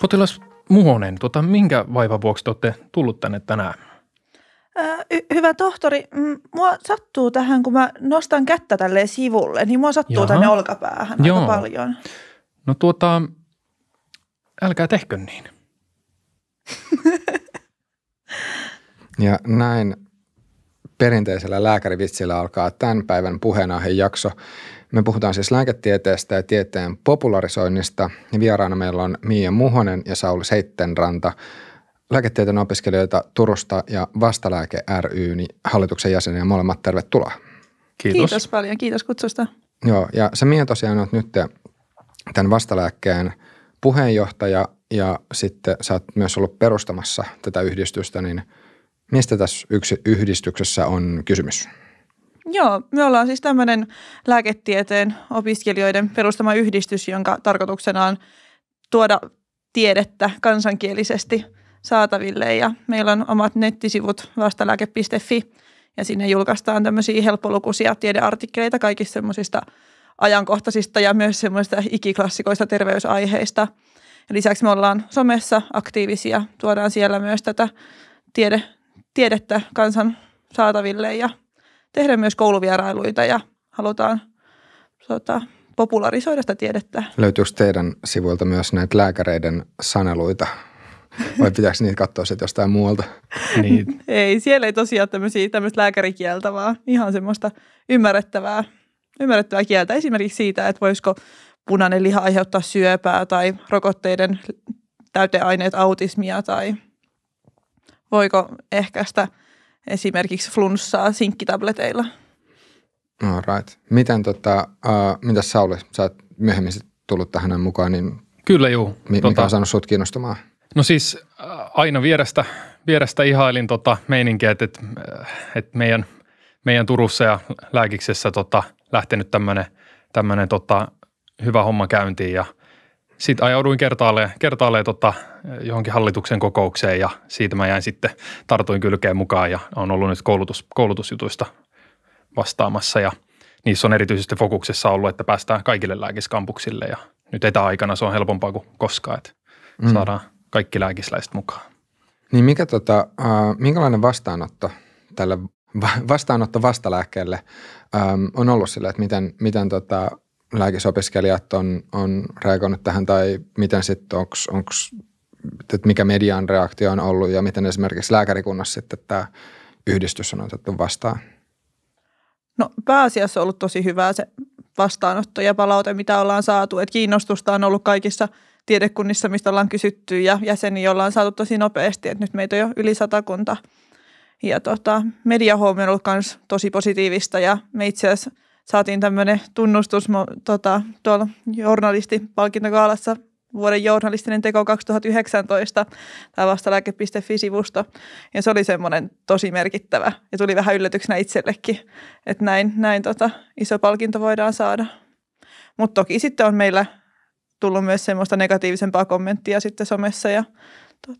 Potilas Muhonen, tota, minkä vaivan vuoksi te olette tullut tänne tänään? Y- hyvä tohtori, mua sattuu tähän, kun mä nostan kättä tälle sivulle, niin mua sattuu Jaha. tänne olkapäähän Joo. aika paljon. No tuota, älkää tehkö niin. Ja näin perinteisellä lääkärivitsillä alkaa tämän päivän puheenaihejakso. Me puhutaan siis lääketieteestä ja tieteen popularisoinnista. Ja vieraana meillä on Miia Muhonen ja Sauli Seittenranta, lääketieteen opiskelijoita Turusta ja Vastalääke ry niin hallituksen jäseniä. Molemmat tervetuloa. Kiitos. Kiitos paljon, kiitos kutsusta. Joo, ja sä Mia tosiaan oot nyt tämän Vastalääkkeen puheenjohtaja ja sitten sä oot myös ollut perustamassa tätä yhdistystä, niin mistä tässä yksi yhdistyksessä on kysymys? Joo, me ollaan siis tämmöinen lääketieteen opiskelijoiden perustama yhdistys, jonka tarkoituksena on tuoda tiedettä kansankielisesti saataville ja meillä on omat nettisivut vastalääke.fi ja sinne julkaistaan tämmöisiä helppolukuisia tiedeartikkeleita kaikista semmoisista ajankohtaisista ja myös semmoista ikiklassikoista terveysaiheista. Lisäksi me ollaan somessa aktiivisia, tuodaan siellä myös tätä tiede, tiedettä kansan saataville ja tehdään myös kouluvierailuita ja halutaan tota, popularisoida sitä tiedettä. Löytyykö teidän sivuilta myös näitä lääkäreiden saneluita vai pitääkö niitä katsoa sitten jostain muualta? Niin, Ei, siellä ei tosiaan tämmöisiä, tämmöistä lääkärikieltä, vaan ihan semmoista ymmärrettävää, ymmärrettävää kieltä. Esimerkiksi siitä, että voisiko punainen liha aiheuttaa syöpää tai rokotteiden täyteaineet autismia tai voiko ehkäistä esimerkiksi flunssaa sinkkitableteilla. All right. Miten tota, uh, mitäs Sauli, sä oot myöhemmin sit tullut tähän mukaan, niin kyllä juu. mi- mikä Tota, on saanut sut kiinnostumaan? No siis äh, aina vierestä, vierestä ihailin tota meininkiä, että, että, että meidän, meidän Turussa ja Lääkiksessä tota, lähtenyt tämmöinen tämmönen, tota, hyvä homma käyntiin ja sitten ajauduin kertaalleen, kertaalleen tota, johonkin hallituksen kokoukseen ja siitä mä jäin sitten, tartuin kylkeen mukaan ja on ollut nyt koulutus, koulutusjutuista vastaamassa ja niissä on erityisesti fokuksessa ollut, että päästään kaikille lääkiskampuksille ja nyt etäaikana se on helpompaa kuin koskaan, että mm. saadaan kaikki lääkisläiset mukaan. Niin mikä tota, uh, minkälainen vastaanotto tälle va- vastaanotto vastalääkkeelle um, on ollut sille, että miten, miten tota, lääkisopiskelijat on, on reagoinut tähän tai miten sitten onko, että mikä median reaktio on ollut ja miten esimerkiksi lääkärikunnassa sitten tämä yhdistys on otettu vastaan? No pääasiassa on ollut tosi hyvää se vastaanotto ja palaute, mitä ollaan saatu. Et kiinnostusta on ollut kaikissa tiedekunnissa, mistä ollaan kysytty ja jäseniä ollaan saatu tosi nopeasti. Et nyt meitä on jo yli satakunta. Ja tota, mediahuomio on ollut myös tosi positiivista ja me itse asiassa saatiin tämmöinen tunnustus tota, tuolla journalistipalkintokaalassa vuoden journalistinen teko 2019, tämä vastalääke.fi-sivusto. Ja se oli semmoinen tosi merkittävä ja tuli vähän yllätyksenä itsellekin, että näin, näin tota, iso palkinto voidaan saada. Mutta toki sitten on meillä tullut myös semmoista negatiivisempaa kommenttia sitten somessa ja to,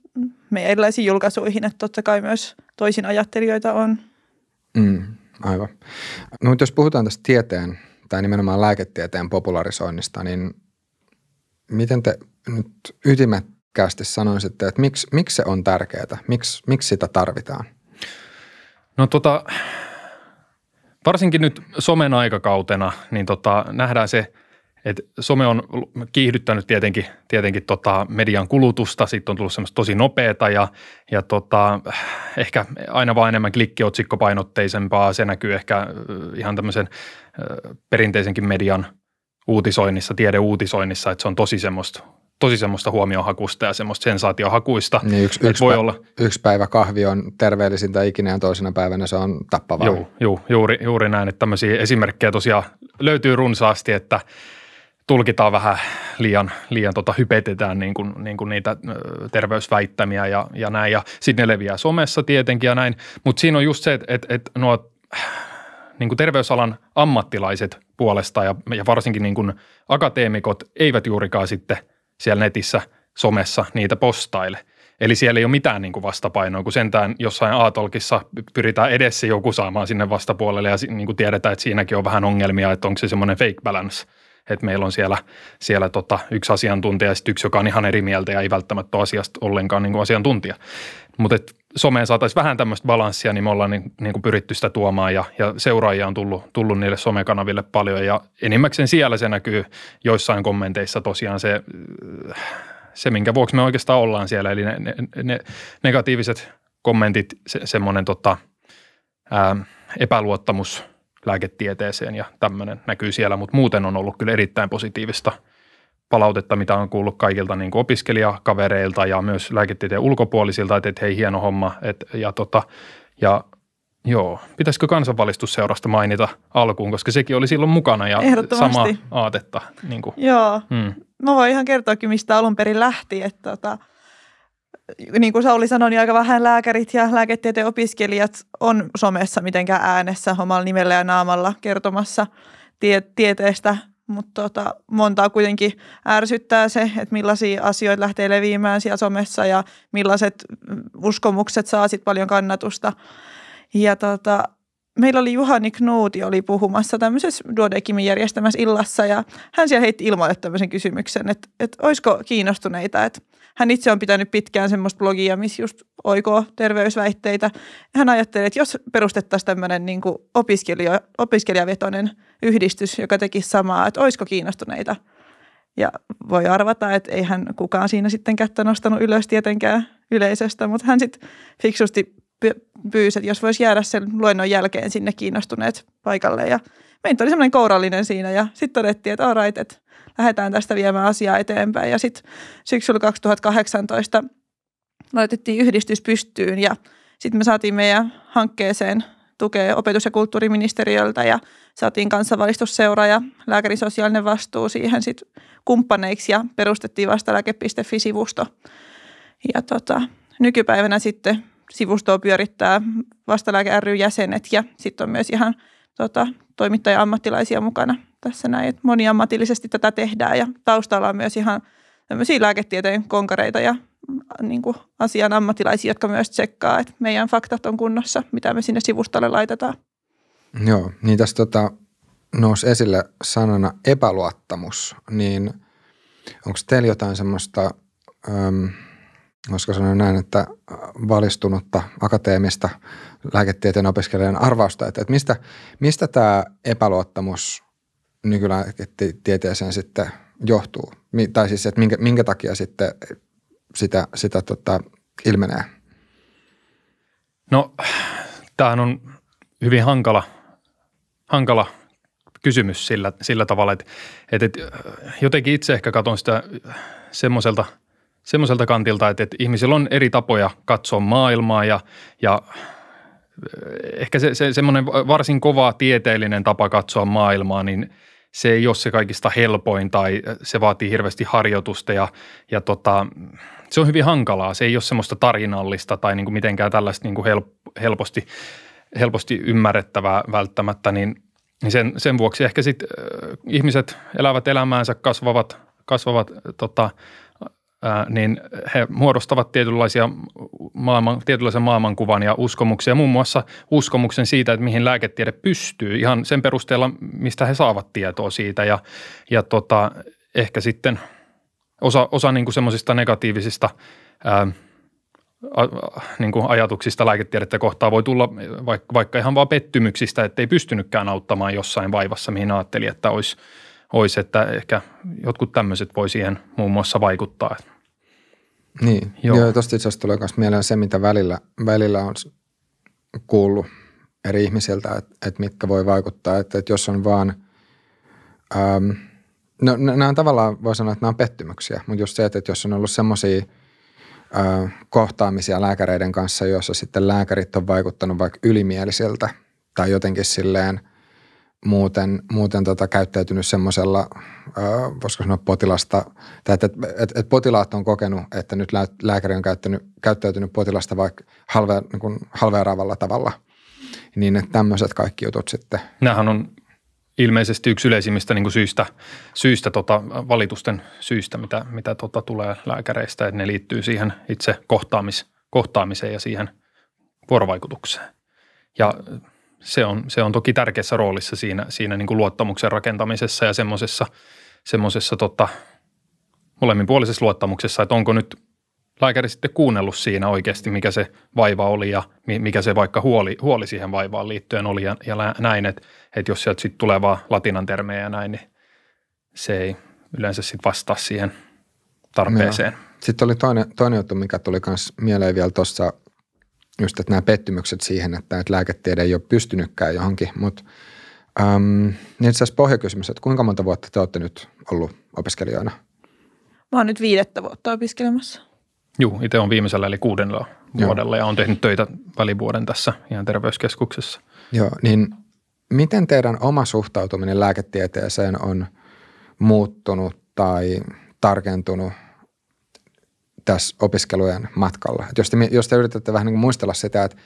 meidän erilaisiin julkaisuihin, että totta kai myös toisin ajattelijoita on. Mm, aivan. No mutta jos puhutaan tästä tieteen tai nimenomaan lääketieteen popularisoinnista, niin miten te nyt ytimekkäästi sanoisitte, että miksi, miksi se on tärkeää? Miksi, miksi sitä tarvitaan? No tota, varsinkin nyt somen aikakautena, niin tota, nähdään se, että some on kiihdyttänyt tietenkin, tietenkin tota median kulutusta, sitten on tullut semmoista tosi nopeata ja, ja tota, ehkä aina vaan enemmän klikkiotsikkopainotteisempaa. Se näkyy ehkä ihan tämmöisen perinteisenkin median uutisoinnissa, tiedeuutisoinnissa, että se on tosi semmoista tosi semmoista huomiohakusta ja semmoista sensaatiohakuista. Niin yksi, yksi, voi pä- olla... yksi päivä kahvi on terveellisintä ikinä ja toisena päivänä se on tappavaa. Joo, joo juuri, juuri näin, että tämmöisiä esimerkkejä tosiaan löytyy runsaasti, että tulkitaan vähän liian, liian tota, hypetetään niin kuin, niin kuin niitä terveysväittämiä ja, ja näin. Ja sitten ne leviää somessa tietenkin ja näin. Mutta siinä on just se, että et, et nuo niin kuin terveysalan ammattilaiset puolesta ja, ja varsinkin niin kuin akateemikot eivät juurikaan sitten siellä netissä somessa niitä postaile. Eli siellä ei ole mitään niin kuin vastapainoa, kun sentään jossain A-tolkissa pyritään edessä joku saamaan sinne vastapuolelle ja niin kuin tiedetään, että siinäkin on vähän ongelmia, että onko se semmoinen fake balance – että meillä on siellä, siellä tota, yksi asiantuntija ja sitten yksi, joka on ihan eri mieltä ja ei välttämättä ole asiasta ollenkaan niin kuin asiantuntija. Mutta someen saataisiin vähän tämmöistä balanssia, niin me ollaan niin, niin kuin pyritty sitä tuomaan ja, ja seuraajia on tullut, tullut niille somekanaville paljon ja enimmäkseen siellä se näkyy joissain kommenteissa tosiaan se, se minkä vuoksi me oikeastaan ollaan siellä, eli ne, ne, ne negatiiviset kommentit, se, semmoinen tota, ää, epäluottamus lääketieteeseen ja tämmöinen näkyy siellä, mutta muuten on ollut kyllä erittäin positiivista – palautetta, mitä on kuullut kaikilta niin kuin opiskelijakavereilta ja myös lääketieteen ulkopuolisilta, että, että hei hieno homma. Et, ja, tota, ja joo, pitäisikö kansanvalistusseurasta mainita alkuun, koska sekin oli silloin mukana ja sama aatetta. Niin kuin. Joo, hmm. mä voin ihan kertoakin, mistä alun perin lähti, että tota, niin kuin Sauli sanoi, niin aika vähän lääkärit ja lääketieteen opiskelijat on somessa mitenkään äänessä omalla nimellä ja naamalla kertomassa tie- tieteestä mutta tota, montaa kuitenkin ärsyttää se, että millaisia asioita lähtee leviämään siellä somessa ja millaiset uskomukset saa sit paljon kannatusta. Ja tota, meillä oli Juhani Knuuti oli puhumassa tämmöisessä Duodekimin järjestämässä illassa ja hän siellä heitti ilmoille tämmöisen kysymyksen, että, että olisiko kiinnostuneita, että hän itse on pitänyt pitkään semmoista blogia, missä just oikoo terveysväitteitä. Hän ajatteli, että jos perustettaisiin tämmöinen niin opiskelija, opiskelijavetoinen yhdistys, joka tekisi samaa, että olisiko kiinnostuneita. Ja voi arvata, että eihän kukaan siinä sitten kättä nostanut ylös tietenkään yleisöstä, mutta hän sitten fiksusti pyysi, että jos voisi jäädä sen luennon jälkeen sinne kiinnostuneet paikalle. Ja meitä oli semmoinen kourallinen siinä ja sitten todettiin, että all right, että lähdetään tästä viemään asiaa eteenpäin. Ja sitten syksyllä 2018 laitettiin yhdistys pystyyn ja sitten me saatiin meidän hankkeeseen tukea opetus- ja kulttuuriministeriöltä ja saatiin kansanvalistusseura ja lääkärin sosiaalinen vastuu siihen sitten kumppaneiksi ja perustettiin vastalääke.fi-sivusto. Ja tota, nykypäivänä sitten sivustoa pyörittää vastalääke ry jäsenet ja sitten on myös ihan tota, toimittaja-ammattilaisia mukana tässä näin. Että moniammatillisesti tätä tehdään ja taustalla on myös ihan tämmöisiä lääketieteen konkareita ja niin kuin asian ammattilaisia, jotka myös tsekkaa, että meidän faktat on kunnossa, mitä me sinne sivustolle laitetaan. Joo, niin tässä tota, nousi esille sanana epäluottamus, niin onko teillä jotain semmoista, voisiko sanoa näin, että valistunutta akateemista lääketieteen opiskelijan arvausta, että, että mistä, mistä tämä epäluottamus nykylääketieteeseen sitten johtuu? Tai siis, että minkä, minkä takia sitten sitä, sitä tota, ilmenee? No, tämähän on hyvin hankala, hankala kysymys sillä, sillä tavalla, että, että, että jotenkin itse ehkä katson sitä semmoiselta, semmoiselta kantilta, että, että ihmisillä on eri tapoja katsoa maailmaa ja, ja ehkä se, se semmoinen varsin kova tieteellinen tapa katsoa maailmaa, niin se ei ole se kaikista helpoin tai se vaatii hirveästi harjoitusta ja, ja tota, se on hyvin hankalaa. Se ei ole semmoista tarinallista tai niin kuin mitenkään tällaista niin kuin helposti, helposti ymmärrettävää välttämättä, niin, niin sen, sen vuoksi ehkä sitten äh, ihmiset elävät elämäänsä, kasvavat, kasvavat tota, niin he muodostavat tietynlaisia maailman, tietynlaisen maailmankuvan ja uskomuksia, muun muassa uskomuksen siitä, että mihin lääketiede pystyy. Ihan sen perusteella, mistä he saavat tietoa siitä. Ja, ja tota, ehkä sitten osa, osa niin semmoisista negatiivisista ää, a, niin kuin ajatuksista lääketiedettä kohtaan voi tulla vaikka, vaikka ihan vaan pettymyksistä, että ei pystynytkään auttamaan jossain vaivassa, mihin ajatteli, että olisi – olisi, että ehkä jotkut tämmöiset voi siihen muun muassa vaikuttaa. Niin, joo. joo tuosta itse asiassa tulee myös mieleen se, mitä välillä, välillä on kuullut eri ihmisiltä, että, että mitkä voi vaikuttaa, että, että jos on vaan, ähm, no nämä on tavallaan, voi sanoa, että nämä on pettymyksiä, mutta just se, että, että jos on ollut semmoisia äh, kohtaamisia lääkäreiden kanssa, joissa sitten lääkärit on vaikuttanut vaikka ylimielisiltä tai jotenkin silleen – muuten, muuten tota, käyttäytynyt semmoisella, voisiko sanoa potilasta, tai että, että, että, että potilaat on kokenut, että nyt lääkäri on käyttänyt, käyttäytynyt potilasta vaikka halve, niin kuin halveeraavalla tavalla, niin että tämmöiset kaikki jutut sitten. Nämähän on ilmeisesti yksi yleisimmistä niin kuin syistä, syistä tota, valitusten syistä, mitä, mitä tota, tulee lääkäreistä, että ne liittyy siihen itse kohtaamis, kohtaamiseen ja siihen vuorovaikutukseen. Ja se on, se on toki tärkeässä roolissa siinä, siinä niin kuin luottamuksen rakentamisessa ja semmoisessa, semmoisessa tota, molemminpuolisessa luottamuksessa, että onko nyt lääkäri sitten kuunnellut siinä oikeasti, mikä se vaiva oli ja mikä se vaikka huoli, huoli siihen vaivaan liittyen oli ja, ja näin, että, että jos sieltä sitten tulee vaan latinan termejä ja näin, niin se ei yleensä sitten vastaa siihen tarpeeseen. Joo. Sitten oli toinen, toinen juttu, mikä tuli myös mieleen vielä tuossa, just että nämä pettymykset siihen, että, että lääketiede ei ole pystynytkään johonkin, mutta äm, niin itse asiassa pohjakysymys, että kuinka monta vuotta te olette nyt ollut opiskelijoina? Mä oon nyt viidettä vuotta opiskelemassa. Joo, itse on viimeisellä eli kuudennella vuodella ja on tehnyt töitä välivuoden tässä ihan terveyskeskuksessa. Joo, niin miten teidän oma suhtautuminen lääketieteeseen on muuttunut tai tarkentunut tässä opiskelujen matkalla? Et jos, te, jos te yritätte vähän niin kuin muistella sitä, että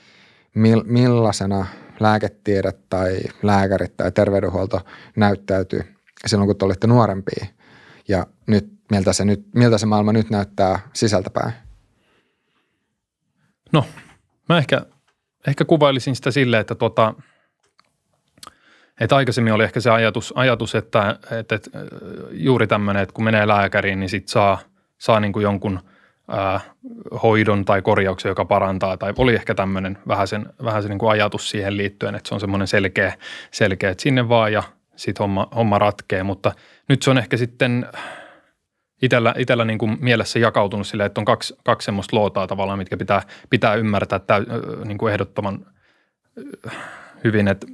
millaisena lääketiede tai lääkärit tai terveydenhuolto näyttäytyy silloin, kun te olitte nuorempia ja nyt miltä se, nyt, miltä se maailma nyt näyttää sisältäpäin? No, mä ehkä, ehkä kuvailisin sitä silleen, että, tota, että aikaisemmin oli ehkä se ajatus, ajatus että, että, että juuri tämmöinen, että kun menee lääkäriin, niin sit saa, saa niin kuin jonkun ää, hoidon tai korjauksen, joka parantaa. Tai oli ehkä tämmöinen vähän sen, vähän sen niin kuin ajatus siihen liittyen, että se on semmoinen selkeä, selkeä että sinne vaan ja sitten homma, homma ratkee. Mutta nyt se on ehkä sitten – itellä, itellä niin kuin mielessä jakautunut silleen, että on kaksi, kaksi semmoista lootaa tavallaan, mitkä pitää, pitää ymmärtää täy, niin kuin ehdottoman hyvin, että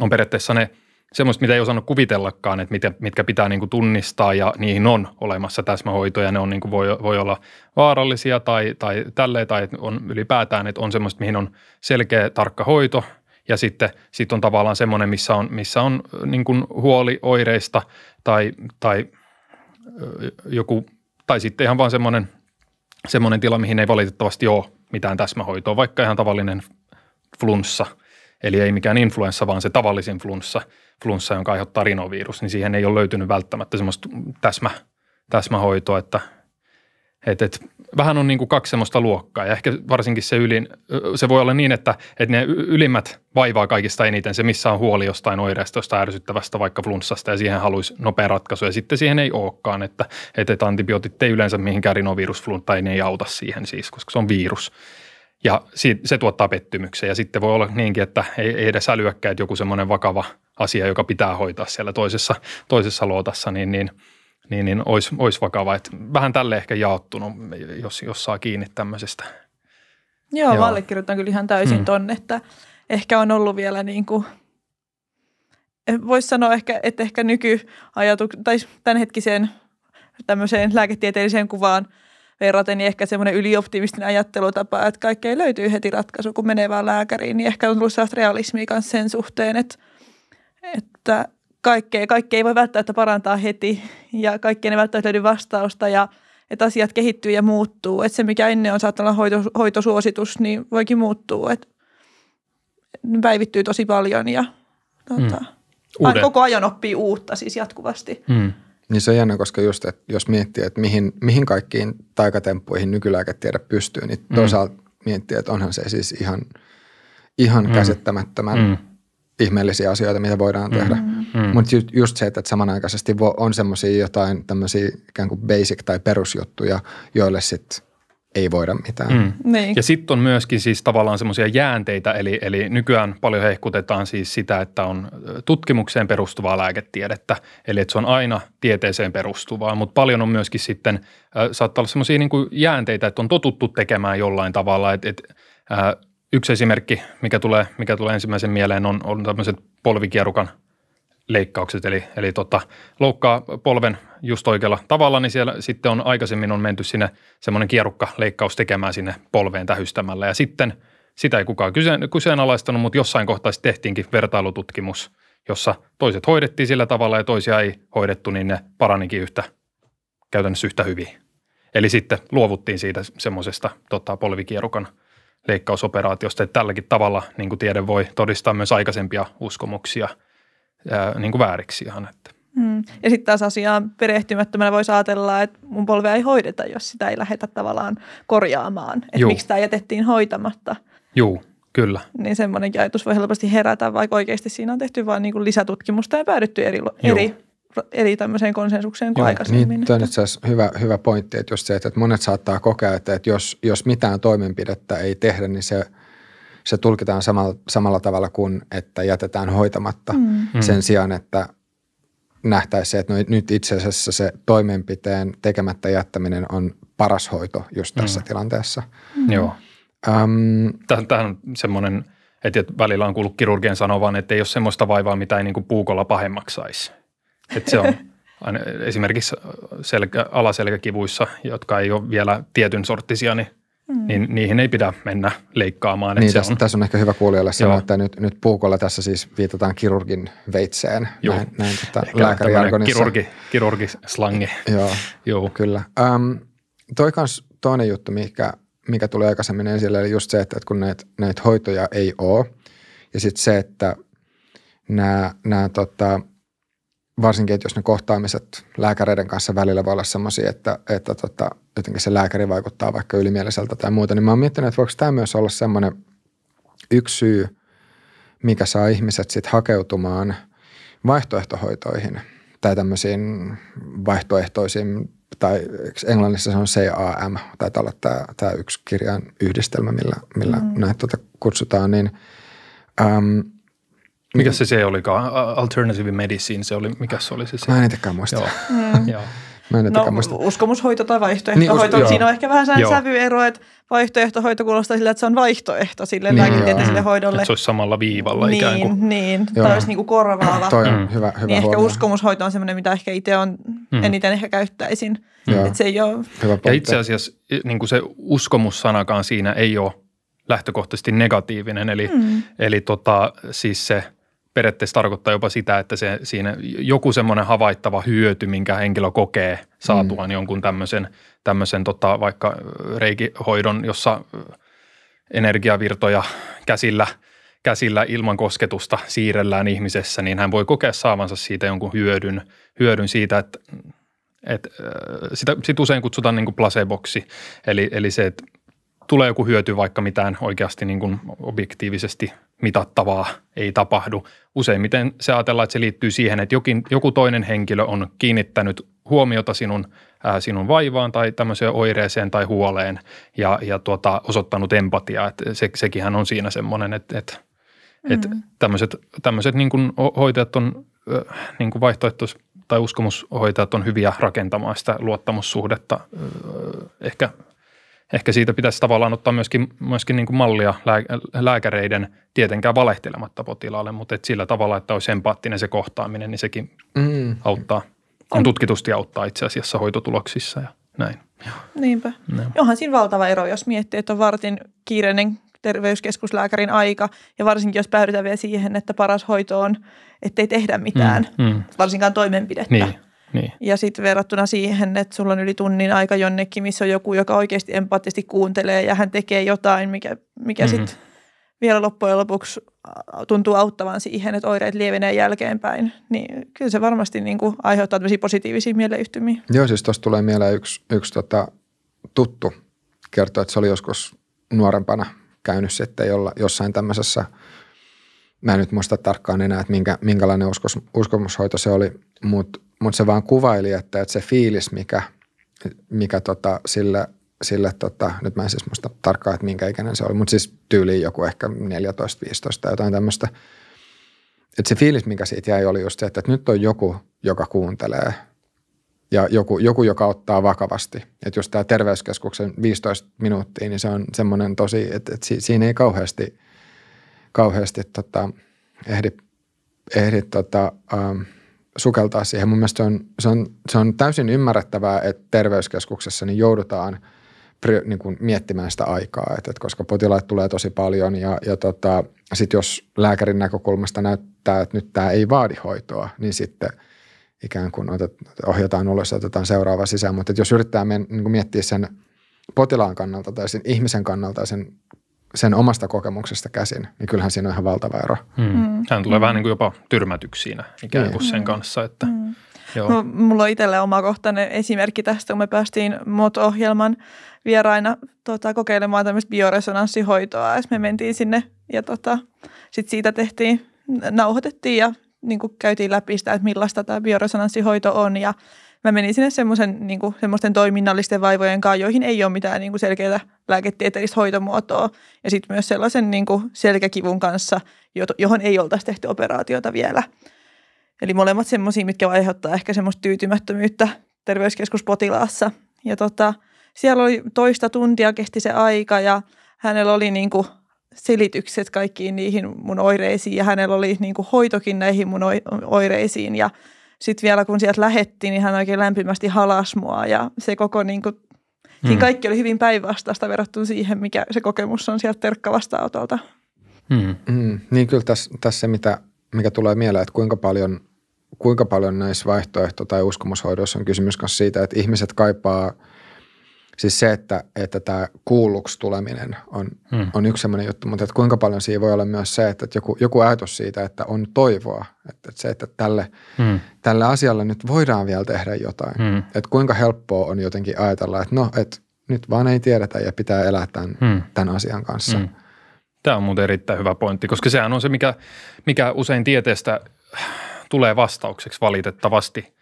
on periaatteessa ne semmoista, mitä ei osannut kuvitellakaan, että mitkä, mitkä pitää niin kuin tunnistaa ja niihin on olemassa täsmähoitoja. Ne on niin kuin voi, voi olla vaarallisia tai, tai tälleen tai on ylipäätään, että on semmoista, mihin on selkeä tarkka hoito. Ja sitten sit on tavallaan semmoinen, missä on, missä on niin kuin huoli oireista tai, tai – joku, tai sitten ihan vaan semmoinen, semmoinen tila, mihin ei valitettavasti ole mitään täsmähoitoa, vaikka ihan tavallinen flunssa, eli ei mikään influenssa, vaan se tavallisin flunssa, flunssa, jonka aiheuttaa rinovirus, niin siihen ei ole löytynyt välttämättä semmoista täsmä, täsmähoitoa, että – et, et, vähän on niin kuin kaksi semmoista luokkaa. Ja ehkä varsinkin se ylin, se voi olla niin, että, että ne ylimmät vaivaa kaikista eniten. Se, missä on huoli jostain oireesta, jostain ärsyttävästä vaikka flunssasta ja siihen haluaisi nopea ratkaisu. Ja sitten siihen ei olekaan, että, että antibiootit ei yleensä mihinkään rinovirusfluntta ei auta siihen siis, koska se on virus. Ja se tuottaa pettymyksen ja sitten voi olla niinkin, että ei, ei edes älyäkään, että joku semmoinen vakava asia, joka pitää hoitaa siellä toisessa, toisessa luotassa, niin, niin – niin, niin olisi, olisi vakava. Että vähän tälle ehkä jaottunut, jos, jos saa kiinni tämmöisestä. Joo, Joo. allekirjoitan kyllä ihan täysin hmm. tonne, että ehkä on ollut vielä niin kuin, voisi sanoa ehkä, että ehkä nykyajatuk, tai tämänhetkiseen tämmöiseen lääketieteelliseen kuvaan verraten, niin ehkä semmoinen ylioptimistinen ajattelutapa, että kaikkea löytyy heti ratkaisu, kun menee vaan lääkäriin, niin ehkä on tullut sellaista realismia kanssa sen suhteen, että, että kaikkea, kaikkea ei voi välttämättä parantaa heti ja kaikkeen ei välttämättä löydy vastausta ja että asiat kehittyy ja muuttuu. Että se, mikä ennen on saattanut olla hoito, hoitosuositus, niin voikin muuttua. Että päivittyy tosi paljon ja tuota, mm. koko ajan oppii uutta siis jatkuvasti. Mm. Niin se on jännä, koska just, että jos miettii, että mihin, mihin kaikkiin taikatemppuihin nykylääketiede pystyy, niin mm. toisaalta miettii, että onhan se siis ihan, ihan mm. käsittämättömän mm ihmeellisiä asioita, mitä voidaan tehdä. Mm. Mm. Mutta just, just se, että samanaikaisesti on semmoisia jotain tämmöisiä ikään kuin basic tai perusjuttuja, joille sitten ei voida mitään. Mm. Niin. Ja sitten on myöskin siis tavallaan semmoisia jäänteitä, eli, eli nykyään paljon hehkutetaan siis sitä, että on tutkimukseen perustuvaa lääketiedettä, eli että se on aina tieteeseen perustuvaa, mutta paljon on myöskin sitten, äh, saattaa olla semmoisia niin jäänteitä, että on totuttu tekemään jollain tavalla, että, että äh, Yksi esimerkki, mikä tulee, mikä tulee ensimmäisen mieleen, on, on tämmöiset polvikierukan leikkaukset, eli, eli tota, loukkaa polven just oikealla tavalla, niin siellä sitten on aikaisemmin on menty sinne semmoinen kierukka-leikkaus tekemään sinne polveen tähystämällä. Ja sitten sitä ei kukaan kyseen, kyseenalaistanut, mutta jossain kohtaa tehtiinkin vertailututkimus, jossa toiset hoidettiin sillä tavalla ja toisia ei hoidettu, niin ne paranikin yhtä, käytännössä yhtä hyvin. Eli sitten luovuttiin siitä semmoisesta tota, polvikierukan – leikkausoperaatiosta, että tälläkin tavalla niin kuin tiede voi todistaa myös aikaisempia uskomuksia ää, niin kuin vääriksi ihan. Että. Mm. Ja sitten taas asiaan perehtymättömänä voisi ajatella, että mun polvea ei hoideta, jos sitä ei lähdetä tavallaan korjaamaan. Että miksi tämä jätettiin hoitamatta. Joo, Kyllä. Niin semmoinenkin ajatus voi helposti herätä, vaikka oikeasti siinä on tehty vain niin lisätutkimusta ja päädytty eri, eri, eri tämmöiseen konsensukseen kuin Joo, aikaisemmin. Niin, on itse asiassa hyvä, hyvä pointti, että just se, että monet saattaa kokea, että, että jos, jos mitään toimenpidettä ei tehdä, niin se, se tulkitaan samalla, samalla tavalla kuin, että jätetään hoitamatta mm. sen sijaan, että nähtäisiin, että no, nyt itse asiassa se toimenpiteen tekemättä jättäminen on paras hoito just tässä mm. tilanteessa. Mm. Joo. Um, Tähän on semmoinen, että välillä on kuullut kirurgien sanovan, että ei ole semmoista vaivaa, mitä ei niin kuin puukolla pahemmaksi saisi. Että se on esimerkiksi selkä, alaselkäkivuissa, jotka ei ole vielä tietyn sorttisia, niin Mm. niin niihin ei pidä mennä leikkaamaan. Niin, tässä, on, tässä on ehkä hyvä kuulijoille sanoa, että nyt, nyt puukolla tässä siis viitataan kirurgin veitseen. Joo. Näin, näin tota. Kirurgi, kirurgislangi. Joo, Joo, kyllä. Um, toi kans toinen juttu, mikä, mikä tuli aikaisemmin esille, eli just se, että, että kun näitä, näitä hoitoja ei ole, ja sitten se, että nämä, nämä tota, varsinkin, että jos ne kohtaamiset lääkäreiden kanssa välillä voi olla sellaisia, että, että tota, jotenkin se lääkäri vaikuttaa vaikka ylimieliseltä tai muuta, niin mä oon miettinyt, että voiko tämä myös olla semmoinen yksi syy, mikä saa ihmiset sitten hakeutumaan vaihtoehtohoitoihin tai tämmöisiin vaihtoehtoisiin, tai englannissa se on CAM, taitaa olla tämä, tämä yksi kirjan yhdistelmä, millä, millä mm. näitä tuota kutsutaan, niin äm, mikä se se olikaan? Alternative medicine, se oli, mikä se oli se? se? Mä en itsekään muista. Joo. Mm. Joo. Mä en no, muista. uskomushoito tai vaihtoehtohoito. Niin, us- siinä on ehkä vähän sen sävyero, että vaihtoehtohoito kuulostaa sillä, että se on vaihtoehto sille niin, lääketieteelliselle hoidolle. Että se olisi samalla viivalla niin, ikään kuin. Niin, joo. tai olisi niin kuin korvaava. Toi on mm. hyvä, hyvä niin ehkä uskomushoito on semmoinen, mitä ehkä itse on mm. eniten ehkä käyttäisin. Mm. Että se ei ole. Hyvä ja itse asiassa niin kuin se uskomussanakaan siinä ei ole lähtökohtaisesti negatiivinen. Eli, mm. eli tota, siis se – periaatteessa tarkoittaa jopa sitä, että se, siinä joku semmoinen havaittava hyöty, minkä henkilö kokee saatuaan mm. jonkun tämmöisen, tämmöisen tota, vaikka reikihoidon, jossa energiavirtoja käsillä, käsillä ilman kosketusta siirrellään ihmisessä, niin hän voi kokea saavansa siitä jonkun hyödyn, hyödyn siitä, että et, sitä sit usein kutsutaan niin kuin placeboksi, eli, eli se, että tulee joku hyöty, vaikka mitään oikeasti niin kuin objektiivisesti mitattavaa ei tapahdu. Useimmiten se ajatellaan, että se liittyy siihen, että jokin, joku toinen henkilö on kiinnittänyt huomiota sinun, ää, sinun vaivaan tai tämmöiseen oireeseen tai huoleen ja, ja tuota, osoittanut empatiaa. Että se, sekinhän on siinä semmoinen, että, että, mm. että tämmöiset, tämmöiset niin kuin hoitajat on niin kuin vaihtoehtois- tai uskomushoitajat on hyviä rakentamaan sitä luottamussuhdetta ehkä – ehkä siitä pitäisi tavallaan ottaa myöskin, myöskin niin kuin mallia lääkäreiden tietenkään valehtelematta potilaalle, mutta et sillä tavalla, että olisi empaattinen se kohtaaminen, niin sekin mm. auttaa, on tutkitusti auttaa itse asiassa hoitotuloksissa ja näin. Niinpä. No. Onhan siinä valtava ero, jos miettii, että on vartin kiireinen terveyskeskuslääkärin aika ja varsinkin jos päädytään vielä siihen, että paras hoito on, ettei tehdä mitään, mm, mm. varsinkaan toimenpidettä. Niin. Niin. Ja sitten verrattuna siihen, että sulla on yli tunnin aika jonnekin, missä on joku, joka oikeasti empaattisesti kuuntelee ja hän tekee jotain, mikä, mikä mm-hmm. sitten vielä loppujen lopuksi tuntuu auttavan siihen, että oireet lievenee jälkeenpäin, niin kyllä se varmasti niin kuin aiheuttaa tämmöisiä positiivisia mieleyhtymiä. Joo, siis tuosta tulee mieleen yksi, yksi tota, tuttu kertoo, että se oli joskus nuorempana käynyt sitten jolla, jossain tämmöisessä, mä en nyt muista tarkkaan enää, että minkä, minkälainen uskos, uskomushoito se oli, mutta mutta se vaan kuvaili, että, että se fiilis, mikä, mikä tota, sille, sille tota, nyt mä en siis muista tarkkaan, että minkä ikäinen se oli, mutta siis tyyliin joku ehkä 14-15 tai jotain tämmöistä. Että se fiilis, mikä siitä jäi, oli just se, että, että nyt on joku, joka kuuntelee ja joku, joku joka ottaa vakavasti. Että just tämä terveyskeskuksen 15 minuuttia, niin se on semmoinen tosi, että, että siinä ei kauheasti, kauheasti tota, ehdi, ehdi tota, ähm, – sukeltaa siihen. Mun mielestä se on, se on, se on täysin ymmärrettävää, että terveyskeskuksessa niin joudutaan niin kuin miettimään sitä aikaa, että, että koska potilaat tulee tosi paljon ja, ja tota, sitten jos lääkärin näkökulmasta näyttää, että nyt tämä ei vaadi hoitoa, niin sitten ikään kuin otet, ohjataan ulos ja otetaan seuraava sisään. Mutta jos yrittää men, niin kuin miettiä sen potilaan kannalta tai sen ihmisen kannalta sen sen omasta kokemuksesta käsin, niin kyllähän siinä on ihan valtava ero. Hmm. Mm. Hän tulee mm. vähän niin kuin jopa tyrmätyksi siinä ikään kuin sen kanssa. Että. Mm. Joo. Mulla on itselle omakohtainen esimerkki tästä, kun me päästiin MOT-ohjelman vieraina tota, kokeilemaan tämmöistä bioresonanssihoitoa. Ja me mentiin sinne ja tota, sitten siitä tehtiin, nauhoitettiin ja niin kuin käytiin läpi sitä, että millaista tämä bioresonanssihoito on ja mä menin sinne semmoisen, niin semmoisten toiminnallisten vaivojen kanssa, joihin ei ole mitään niin selkeää lääketieteellistä hoitomuotoa. Ja sitten myös sellaisen niin selkäkivun kanssa, johon ei oltaisi tehty operaatiota vielä. Eli molemmat semmoisia, mitkä aiheuttaa ehkä semmoista tyytymättömyyttä terveyskeskuspotilaassa. Ja tota, siellä oli toista tuntia kesti se aika ja hänellä oli niin kuin selitykset kaikkiin niihin mun oireisiin ja hänellä oli niin kuin hoitokin näihin mun oireisiin ja sitten vielä kun sieltä lähettiin, niin hän oikein lämpimästi halas mua ja se koko niin kuin, hmm. kaikki oli hyvin päinvastaista verrattuna siihen, mikä se kokemus on sieltä terkkavastaanotolta. Hmm. Hmm. Niin kyllä tässä, tässä se, mitä, mikä tulee mieleen, että kuinka paljon, kuinka paljon näissä vaihtoehto- tai uskomushoidoissa on kysymys myös siitä, että ihmiset kaipaa – Siis se, että, että tämä kuulluksi tuleminen on, hmm. on yksi sellainen juttu, mutta että kuinka paljon siinä voi olla myös se, että joku, joku ajatus siitä, että on toivoa. Että, että se, että tälle, hmm. tälle asialle nyt voidaan vielä tehdä jotain. Hmm. Että kuinka helppoa on jotenkin ajatella, että no, että nyt vaan ei tiedetä ja pitää elää tämän, hmm. tämän asian kanssa. Hmm. Tämä on muuten erittäin hyvä pointti, koska sehän on se, mikä, mikä usein tieteestä tulee vastaukseksi valitettavasti,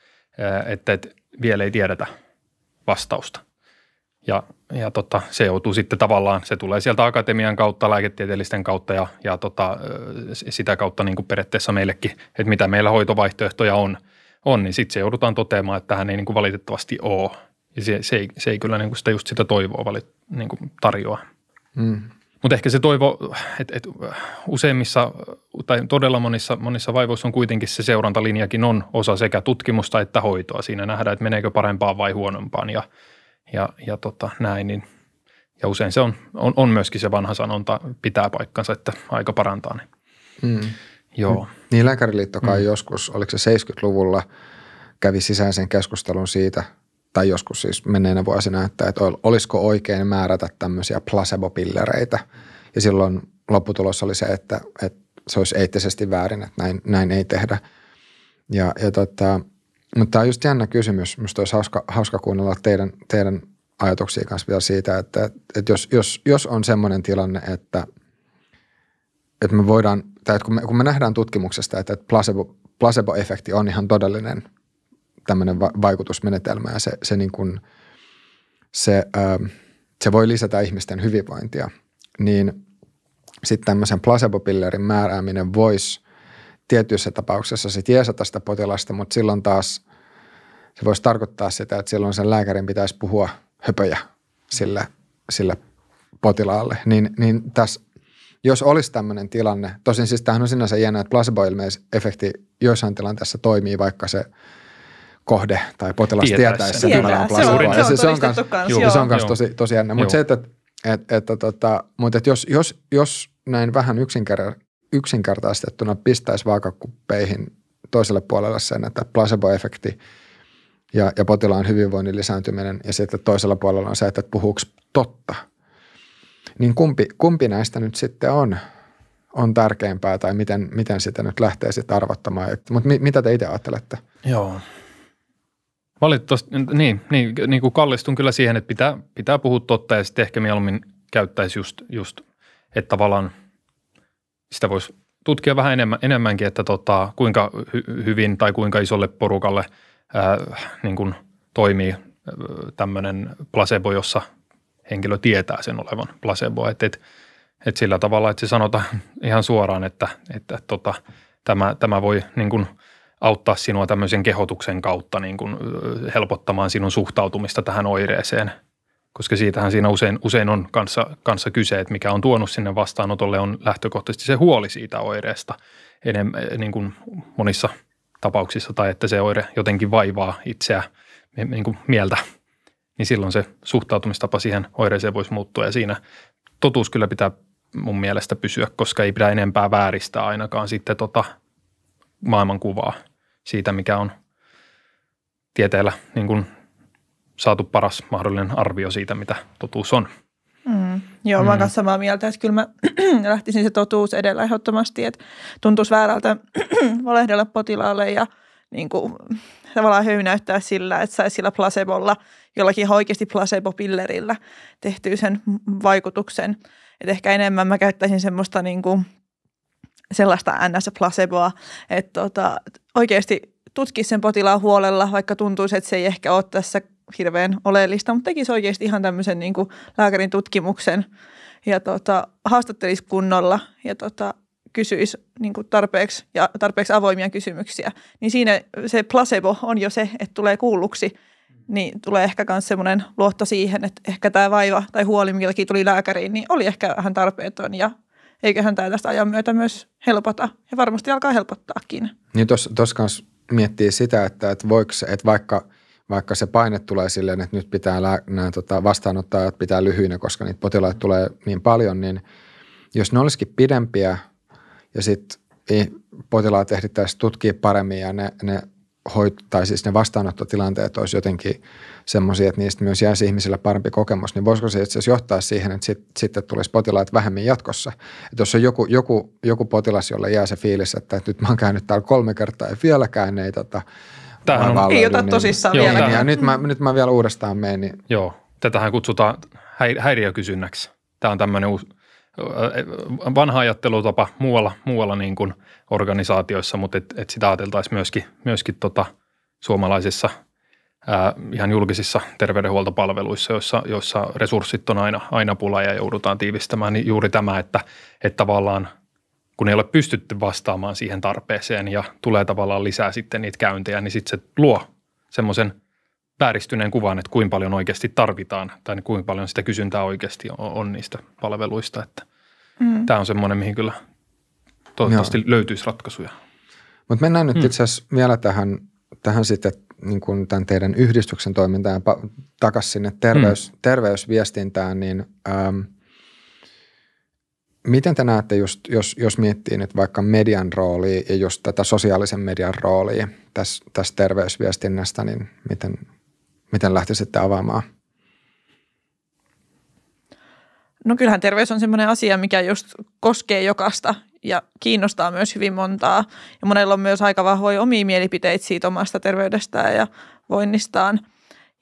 että, että vielä ei tiedetä vastausta. Ja, ja tota, se joutuu sitten tavallaan, se tulee sieltä akatemian kautta, lääketieteellisten kautta ja, ja tota, sitä kautta niin kuin periaatteessa meillekin, että mitä meillä hoitovaihtoehtoja on, on niin sitten se joudutaan toteamaan, että tähän ei niin kuin valitettavasti ole. Ja se, se, ei, se ei kyllä niin kuin sitä just sitä toivoa valit, niin kuin tarjoa. Mm. Mutta ehkä se toivo, että et useimmissa tai todella monissa, monissa vaivoissa on kuitenkin se seurantalinjakin on osa sekä tutkimusta että hoitoa. Siinä nähdään, että meneekö parempaan vai huonompaan ja – ja, ja tota, näin, niin, ja usein se on, on, on myöskin se vanha sanonta, pitää paikkansa, että aika parantaa. Niin, mm. Joo. Niin Lääkäriliittokaan mm. joskus, oliko se 70-luvulla, kävi sisäisen keskustelun siitä, tai joskus siis menneenä vuosina, että, että olisiko oikein määrätä tämmöisiä placebo-pillereitä. Ja silloin lopputulos oli se, että, että se olisi eettisesti väärin, että näin, näin ei tehdä. Ja, ja tota, mutta tämä on just jännä kysymys. Minusta olisi hauska, hauska kuunnella teidän, teidän ajatuksia kanssa vielä siitä, että, että jos, jos, jos on semmoinen tilanne, että, että me voidaan, tai että kun me, kun me nähdään tutkimuksesta, että placebo, placebo-efekti on ihan todellinen tämmöinen va- vaikutusmenetelmä ja se, se, niin kuin, se, ää, se voi lisätä ihmisten hyvinvointia, niin sitten tämmöisen placebo-pillerin määrääminen voisi tietyissä tapauksessa se tiesata sitä potilasta, mutta silloin taas se voisi tarkoittaa sitä, että silloin sen lääkärin pitäisi puhua höpöjä sille, sille potilaalle. Niin, niin tässä, jos olisi tämmöinen tilanne, tosin siis tämähän on sinänsä jännä, että placebo-efekti joissain tilanteessa toimii, vaikka se kohde tai potilas tietäisi sen, että on placebo. Se on, se, se on, kans, joo, se on kans tosi, tosi jännä. Mutta se, että, että, että, että, tota, mutta että jos, jos, jos näin vähän yksinkertaistettuna pistäisi vaakakuppeihin toiselle puolelle sen, että placebo-efekti – ja, ja potilaan hyvinvoinnin lisääntyminen ja sitten toisella puolella on se, että puhuuko totta. Niin kumpi, kumpi näistä nyt sitten on, on tärkeämpää tai miten, miten sitä nyt lähtee sitten arvottamaan. Mutta mi, mitä te itse ajattelette? Joo. Valitettavasti, niin, niin, niin kuin kallistun kyllä siihen, että pitää, pitää puhua totta ja sitten ehkä mieluummin käyttäisi just, just että tavallaan sitä voisi tutkia vähän enemmän, enemmänkin, että tota, kuinka hy, hyvin tai kuinka isolle porukalle – äh, niin kuin toimii tämmöinen placebo, jossa henkilö tietää sen olevan placebo. Että et, et sillä tavalla, että se sanotaan ihan suoraan, että, että tota, tämä, tämä voi niin kuin auttaa sinua tämmöisen kehotuksen kautta niin kuin helpottamaan sinun suhtautumista tähän oireeseen. Koska siitähän siinä usein, usein on kanssa, kanssa kyse, että mikä on tuonut sinne vastaanotolle on lähtökohtaisesti se huoli siitä oireesta enemmän, niin kuin monissa – tapauksissa tai että se oire jotenkin vaivaa itseä niin kuin mieltä, niin silloin se suhtautumistapa siihen oireeseen voisi muuttua ja siinä totuus kyllä pitää mun mielestä pysyä, koska ei pidä enempää vääristää ainakaan sitten tota maailmankuvaa siitä, mikä on tieteellä niin kuin saatu paras mahdollinen arvio siitä, mitä totuus on. Mm. Joo, mä oon mm. samaa mieltä, että kyllä mä lähtisin se totuus edellä ehdottomasti, että tuntuisi väärältä valehdella potilaalle ja niin kuin, tavallaan höynäyttää sillä, että saisi sillä placebolla, jollakin oikeasti placebo-pillerillä tehtyä sen vaikutuksen. Että ehkä enemmän mä käyttäisin semmoista niin kuin, sellaista ns-placeboa, että tota, oikeasti tutkisi sen potilaan huolella, vaikka tuntuisi, että se ei ehkä ole tässä hirveän oleellista, mutta tekisi oikeasti ihan tämmöisen niin kuin lääkärin tutkimuksen ja tota, haastattelisi kunnolla ja tota, kysyisi niin kuin tarpeeksi, ja tarpeeksi avoimia kysymyksiä, niin siinä se placebo on jo se, että tulee kuulluksi, niin tulee ehkä myös semmoinen luotto siihen, että ehkä tämä vaiva tai huoli, mikä tuli lääkäriin, niin oli ehkä vähän tarpeeton ja eiköhän tämä tästä ajan myötä myös helpota ja varmasti alkaa helpottaakin. Niin tuossa kanssa miettii sitä, että, että voiko että vaikka, vaikka se paine tulee silleen, että nyt pitää nämä tota, vastaanottajat pitää lyhyinä, koska niitä potilaita tulee niin paljon, niin jos ne olisikin pidempiä ja sitten potilaat ehdittäisiin tutkia paremmin ja ne, ne hoit, tai siis ne vastaanottotilanteet olisi jotenkin semmoisia, että niistä myös jäisi ihmisille parempi kokemus, niin voisiko se itse johtaa siihen, että sit, sitten tulisi potilaat vähemmän jatkossa. Että jos on joku, joku, joku potilas, jolle jää se fiilis, että, että nyt mä oon käynyt täällä kolme kertaa ja vieläkään ei tota, Tämähän on, ei ota niin, tosissaan joo, vielä. Ja nyt mä, nyt mä vielä uudestaan menen. Niin. Joo, tätähän kutsutaan häiriökysynnäksi. Tämä on tämmöinen uusi, vanha ajattelutapa muualla, muualla niin kuin organisaatioissa, mutta et, et sitä ajateltaisiin myöskin, myöskin tota suomalaisissa ää, ihan julkisissa terveydenhuoltopalveluissa, joissa, joissa resurssit on aina, aina pula ja joudutaan tiivistämään, niin juuri tämä, että, että tavallaan kun ei ole pystytty vastaamaan siihen tarpeeseen ja tulee tavallaan lisää sitten niitä käyntejä, niin sitten se luo semmoisen vääristyneen kuvan, että kuinka paljon oikeasti tarvitaan tai kuinka paljon sitä kysyntää oikeasti on, on niistä palveluista. Että mm. Tämä on semmoinen, mihin kyllä toivottavasti Joo. löytyisi ratkaisuja. Mutta mennään nyt mm. itse asiassa vielä tähän, tähän sitten niin kuin tämän teidän yhdistyksen toimintaan takaisin sinne terveys, mm. terveysviestintään, niin ähm, miten te näette just, jos, jos miettii nyt vaikka median roolia ja just tätä sosiaalisen median roolia tässä, tässä terveysviestinnästä, niin miten, miten lähtisitte avaamaan? No kyllähän terveys on sellainen asia, mikä just koskee jokasta ja kiinnostaa myös hyvin montaa. Ja monella on myös aika vahvoja omia mielipiteitä siitä omasta terveydestään ja voinnistaan.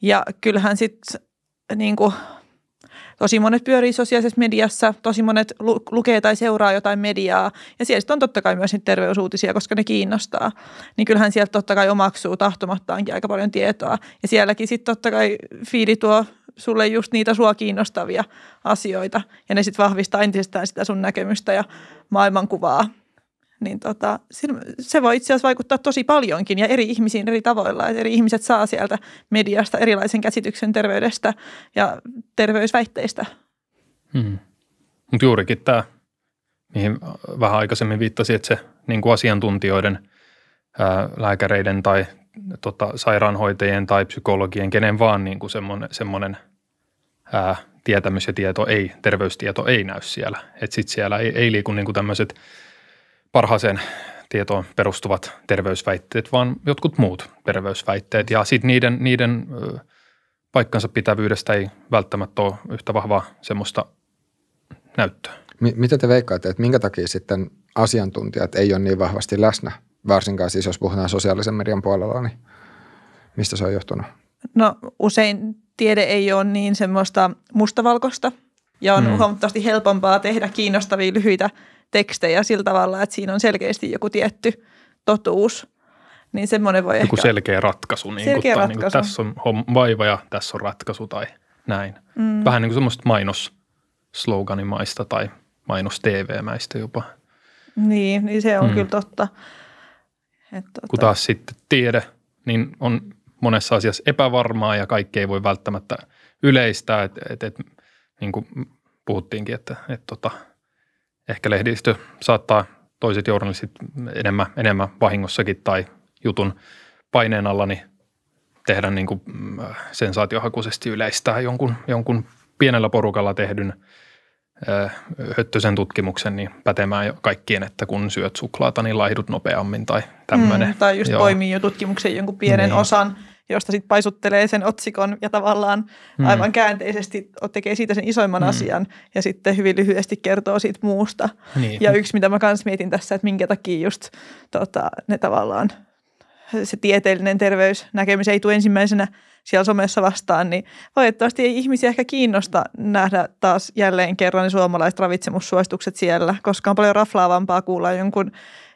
Ja kyllähän sitten niin kuin, tosi monet pyörii sosiaalisessa mediassa, tosi monet lu- lukee tai seuraa jotain mediaa. Ja siellä on totta kai myös niitä terveysuutisia, koska ne kiinnostaa. Niin kyllähän sieltä totta kai omaksuu tahtomattaankin aika paljon tietoa. Ja sielläkin sitten totta kai fiili tuo sulle just niitä sua kiinnostavia asioita ja ne sitten vahvistaa entisestään sitä sun näkemystä ja maailmankuvaa. Niin tota, se voi itse asiassa vaikuttaa tosi paljonkin ja eri ihmisiin eri tavoilla. Että eri ihmiset saa sieltä mediasta erilaisen käsityksen terveydestä ja terveysväitteistä. Hmm. Mutta juurikin tämä, mihin vähän aikaisemmin viittasi, että se niin kuin asiantuntijoiden, ää, lääkäreiden tai tota, sairaanhoitajien tai psykologien, kenen vaan niin kuin semmoinen, semmoinen ää, tietämys ja tieto ei, terveystieto ei näy siellä. Että sitten siellä ei, ei liiku niin kuin tämmöiset parhaaseen tietoon perustuvat terveysväitteet, vaan jotkut muut terveysväitteet. Ja sitten niiden, niiden paikkansa pitävyydestä ei välttämättä ole yhtä vahvaa semmoista näyttöä. Mitä te veikkaatte, että minkä takia sitten asiantuntijat ei ole niin vahvasti läsnä varsinkaan siis jos puhutaan sosiaalisen median puolella, niin mistä se on johtunut? No usein tiede ei ole niin semmoista mustavalkoista ja on mm. huomattavasti helpompaa tehdä kiinnostavia lyhyitä tekstejä sillä tavalla, että siinä on selkeästi joku tietty totuus. Niin semmoinen voi joku ehkä... selkeä ratkaisu. Niin selkeä kuin, ratkaisu. Niin kuin, tässä on vaiva ja tässä on ratkaisu tai näin. Mm. Vähän niin kuin semmoista mainosloganimaista tai mainos TV-mäistä jopa. Niin, niin se on mm. kyllä totta. Et, tota... Kun taas sitten tiede, niin on monessa asiassa epävarmaa ja kaikki ei voi välttämättä yleistää. Et, et, et, niin kuin puhuttiinkin, että et, tota, ehkä lehdistö saattaa toiset journalistit enemmän, enemmän vahingossakin tai jutun paineen alla niin tehdä niin kuin mm, sensaatiohakuisesti yleistää jonkun, jonkun pienellä porukalla tehdyn – höttösen tutkimuksen niin pätemään jo kaikkien, että kun syöt suklaata, niin laihdut nopeammin tai tämmöinen. Mm, tai just Joo. poimii jo tutkimuksen jonkun pienen niin. osan, josta sitten paisuttelee sen otsikon ja tavallaan mm. aivan käänteisesti tekee siitä sen isoimman mm. asian ja sitten hyvin lyhyesti kertoo siitä muusta. Niin. Ja yksi, mitä mä kans mietin tässä, että minkä takia just tota, ne tavallaan se tieteellinen terveysnäkemys ei tule ensimmäisenä siellä somessa vastaan, niin valitettavasti ei ihmisiä ehkä kiinnosta nähdä taas jälleen kerran ne suomalaiset ravitsemussuositukset siellä, koska on paljon raflaavampaa kuulla jonkun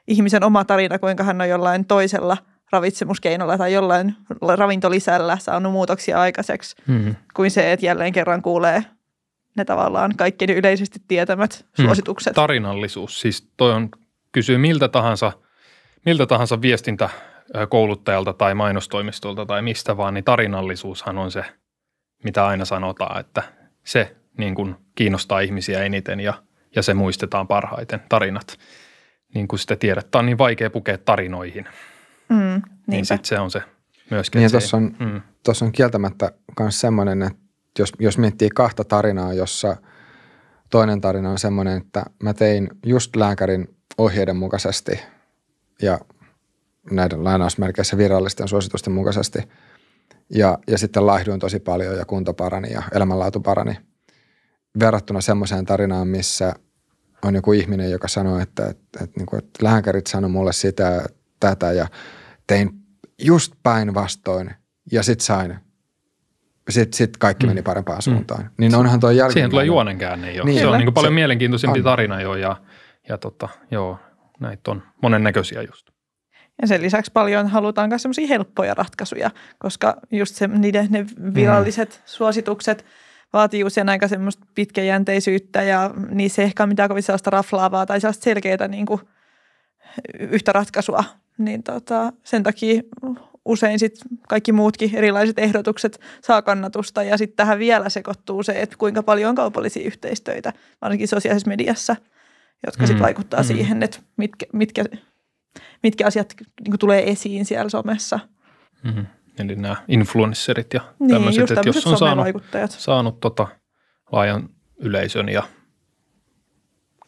ihmisen oma tarina, kuinka hän on jollain toisella ravitsemuskeinolla tai jollain ravintolisällä saanut muutoksia aikaiseksi, hmm. kuin se, että jälleen kerran kuulee ne tavallaan kaikkein yleisesti tietämät hmm. suositukset. Hmm. Tarinallisuus, siis toi on, kysyy miltä tahansa, miltä tahansa viestintä kouluttajalta tai mainostoimistolta tai mistä vaan, niin tarinallisuushan on se, mitä aina sanotaan, että se niin kuin kiinnostaa ihmisiä eniten ja, ja se muistetaan parhaiten, tarinat. Niin kuin sitä tiedettä on niin vaikea pukea tarinoihin. Mm, niin sitten se on se myöskin. Niin tuossa on, mm. on kieltämättä myös semmoinen, että jos, jos miettii kahta tarinaa, jossa toinen tarina on semmoinen, että mä tein just lääkärin ohjeiden mukaisesti ja näiden lainausmerkeissä virallisten suositusten mukaisesti. Ja, ja sitten laihduin tosi paljon ja kunto parani ja elämänlaatu parani. Verrattuna semmoiseen tarinaan, missä on joku ihminen, joka sanoo, että, että, että, että, että lääkärit sanoi mulle sitä, tätä ja tein just päinvastoin ja sitten sain sitten sit kaikki meni mm. parempaan mm. suuntaan. Mm. Niin onhan tuo jälkeen. Siihen tulee juonenkäänne jo. Niin, se on niin paljon se, mielenkiintoisempi on. tarina jo ja, ja tota, joo, näitä on monennäköisiä just. Ja sen lisäksi paljon halutaan myös semmoisia helppoja ratkaisuja, koska just se, niiden ne viralliset mm. suositukset vaatii usein aika semmoista pitkäjänteisyyttä ja niissä ei ehkä ole mitään kovin sellaista raflaavaa tai sellaista selkeää niin kuin yhtä ratkaisua. Niin tota, sen takia usein sit kaikki muutkin erilaiset ehdotukset saa kannatusta ja sitten tähän vielä sekoittuu se, että kuinka paljon on kaupallisia yhteistöitä, varsinkin sosiaalisessa mediassa, jotka sitten mm, vaikuttaa mm. siihen, että mitkä, mitkä mitkä asiat niin tulee esiin siellä somessa. Mm-hmm. Eli nämä influencerit ja niin, tämmöiset, että jos on saanut, saanut tota laajan yleisön ja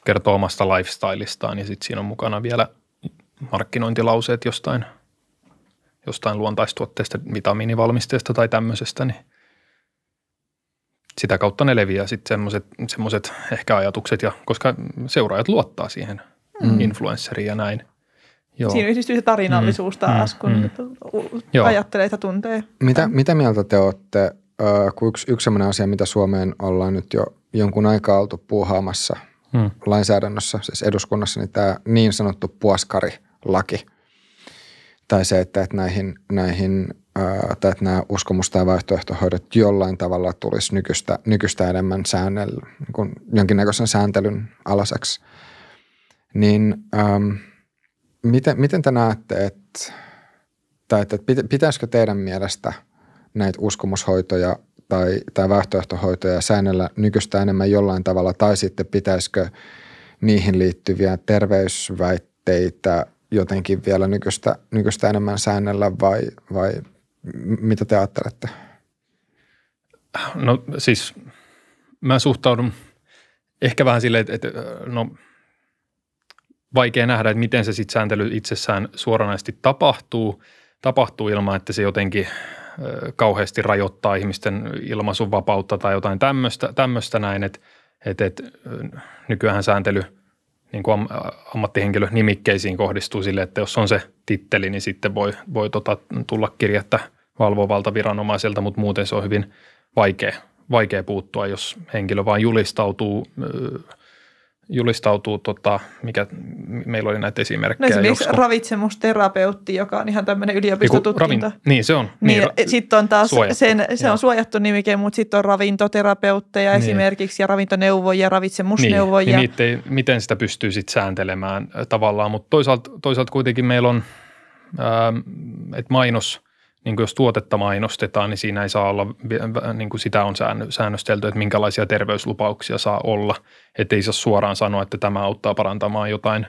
kertoo omasta lifestylistaan ja sitten siinä on mukana vielä markkinointilauseet jostain, jostain luontaistuotteesta, vitamiinivalmisteesta tai tämmöisestä, niin sitä kautta ne leviää sitten semmoiset ehkä ajatukset, ja, koska seuraajat luottaa siihen mm. influenceriin ja näin. Joo. Siinä yhdistyy se tarinallisuus mm, taas, kun mm. ajattelee, että tuntee. Mitä, mitä mieltä te olette, kun yksi, yksi sellainen asia, mitä Suomeen ollaan nyt jo jonkun aikaa oltu puuhaamassa mm. lainsäädännössä, siis eduskunnassa, niin tämä niin sanottu puoskarilaki. Tai se, että, että näihin, näihin tai että nämä uskomus- tai vaihtoehtohoidot jollain tavalla tulisi nykyistä, nykyistä enemmän säännellä, niin jonkinnäköisen sääntelyn alaseksi. Niin ähm, – Miten, miten te näette, että, tai että pitäisikö teidän mielestä näitä uskomushoitoja tai, tai vaihtoehtohoitoja säännellä nykyistä enemmän jollain tavalla, tai sitten pitäisikö niihin liittyviä terveysväitteitä jotenkin vielä nykyistä, nykyistä enemmän säännellä vai, vai mitä te ajattelette? No siis mä suhtaudun ehkä vähän silleen, että, että no – vaikea nähdä, että miten se sitten sääntely itsessään suoranaisesti tapahtuu, tapahtuu ilman, että se jotenkin kauheasti rajoittaa ihmisten ilmaisun vapautta tai jotain tämmöistä, näin, että, että, että nykyään sääntely niin kuin ammattihenkilö nimikkeisiin kohdistuu sille, että jos on se titteli, niin sitten voi, voi tota, tulla kirjettä valvovalta viranomaiselta, mutta muuten se on hyvin vaikea, vaikea puuttua, jos henkilö vain julistautuu julistautuu, tota, mikä meillä oli näitä esimerkkejä. No esimerkiksi josko. ravitsemusterapeutti, joka on ihan tämmöinen yliopistotutkinto. Ravin, niin se on. Niin, niin sitten on taas, sen, se Joo. on suojattu nimike, mutta sitten on ravintoterapeutteja niin. esimerkiksi ja ravintoneuvojia, ravitsemusneuvojia. Niin, niin ei, miten sitä pystyy sitten sääntelemään tavallaan, mutta toisaalta, toisaalta kuitenkin meillä on, että mainos – niin kuin jos tuotetta mainostetaan, niin siinä ei saa olla, niin kuin sitä on säännöstelty, että minkälaisia terveyslupauksia saa olla. Että ei saa suoraan sanoa, että tämä auttaa parantamaan jotain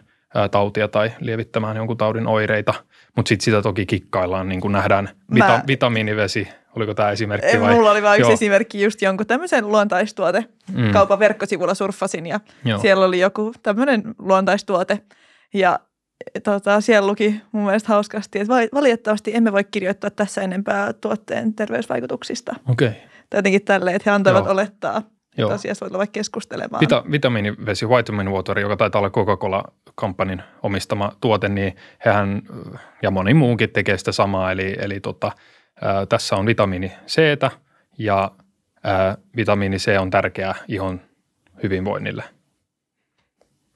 tautia tai lievittämään jonkun taudin oireita, mutta sitten sitä toki kikkaillaan, niin kuin nähdään vita- Mä... vitamiinivesi, oliko tämä esimerkki vai? Mulla oli vain yksi Joo. esimerkki, just jonkun tämmöisen luontaistuote. Mm. Kaupan verkkosivulla surffasin ja Joo. siellä oli joku tämmöinen luontaistuote ja tota, siellä luki mun mielestä hauskasti, että valitettavasti emme voi kirjoittaa tässä enempää tuotteen terveysvaikutuksista. Okei. Okay. Tai jotenkin tälleen, että he antoivat Joo. olettaa, Joo. Asiassa voi tulla vaikka keskustelemaan. Vita, vitamiinivesi, vitamin water, joka taitaa olla Coca-Cola-kampanin omistama tuote, niin hehän ja moni muukin tekee sitä samaa. Eli, eli tota, ää, tässä on vitamiini C ja ää, vitamiini C on tärkeää ihon hyvinvoinnille.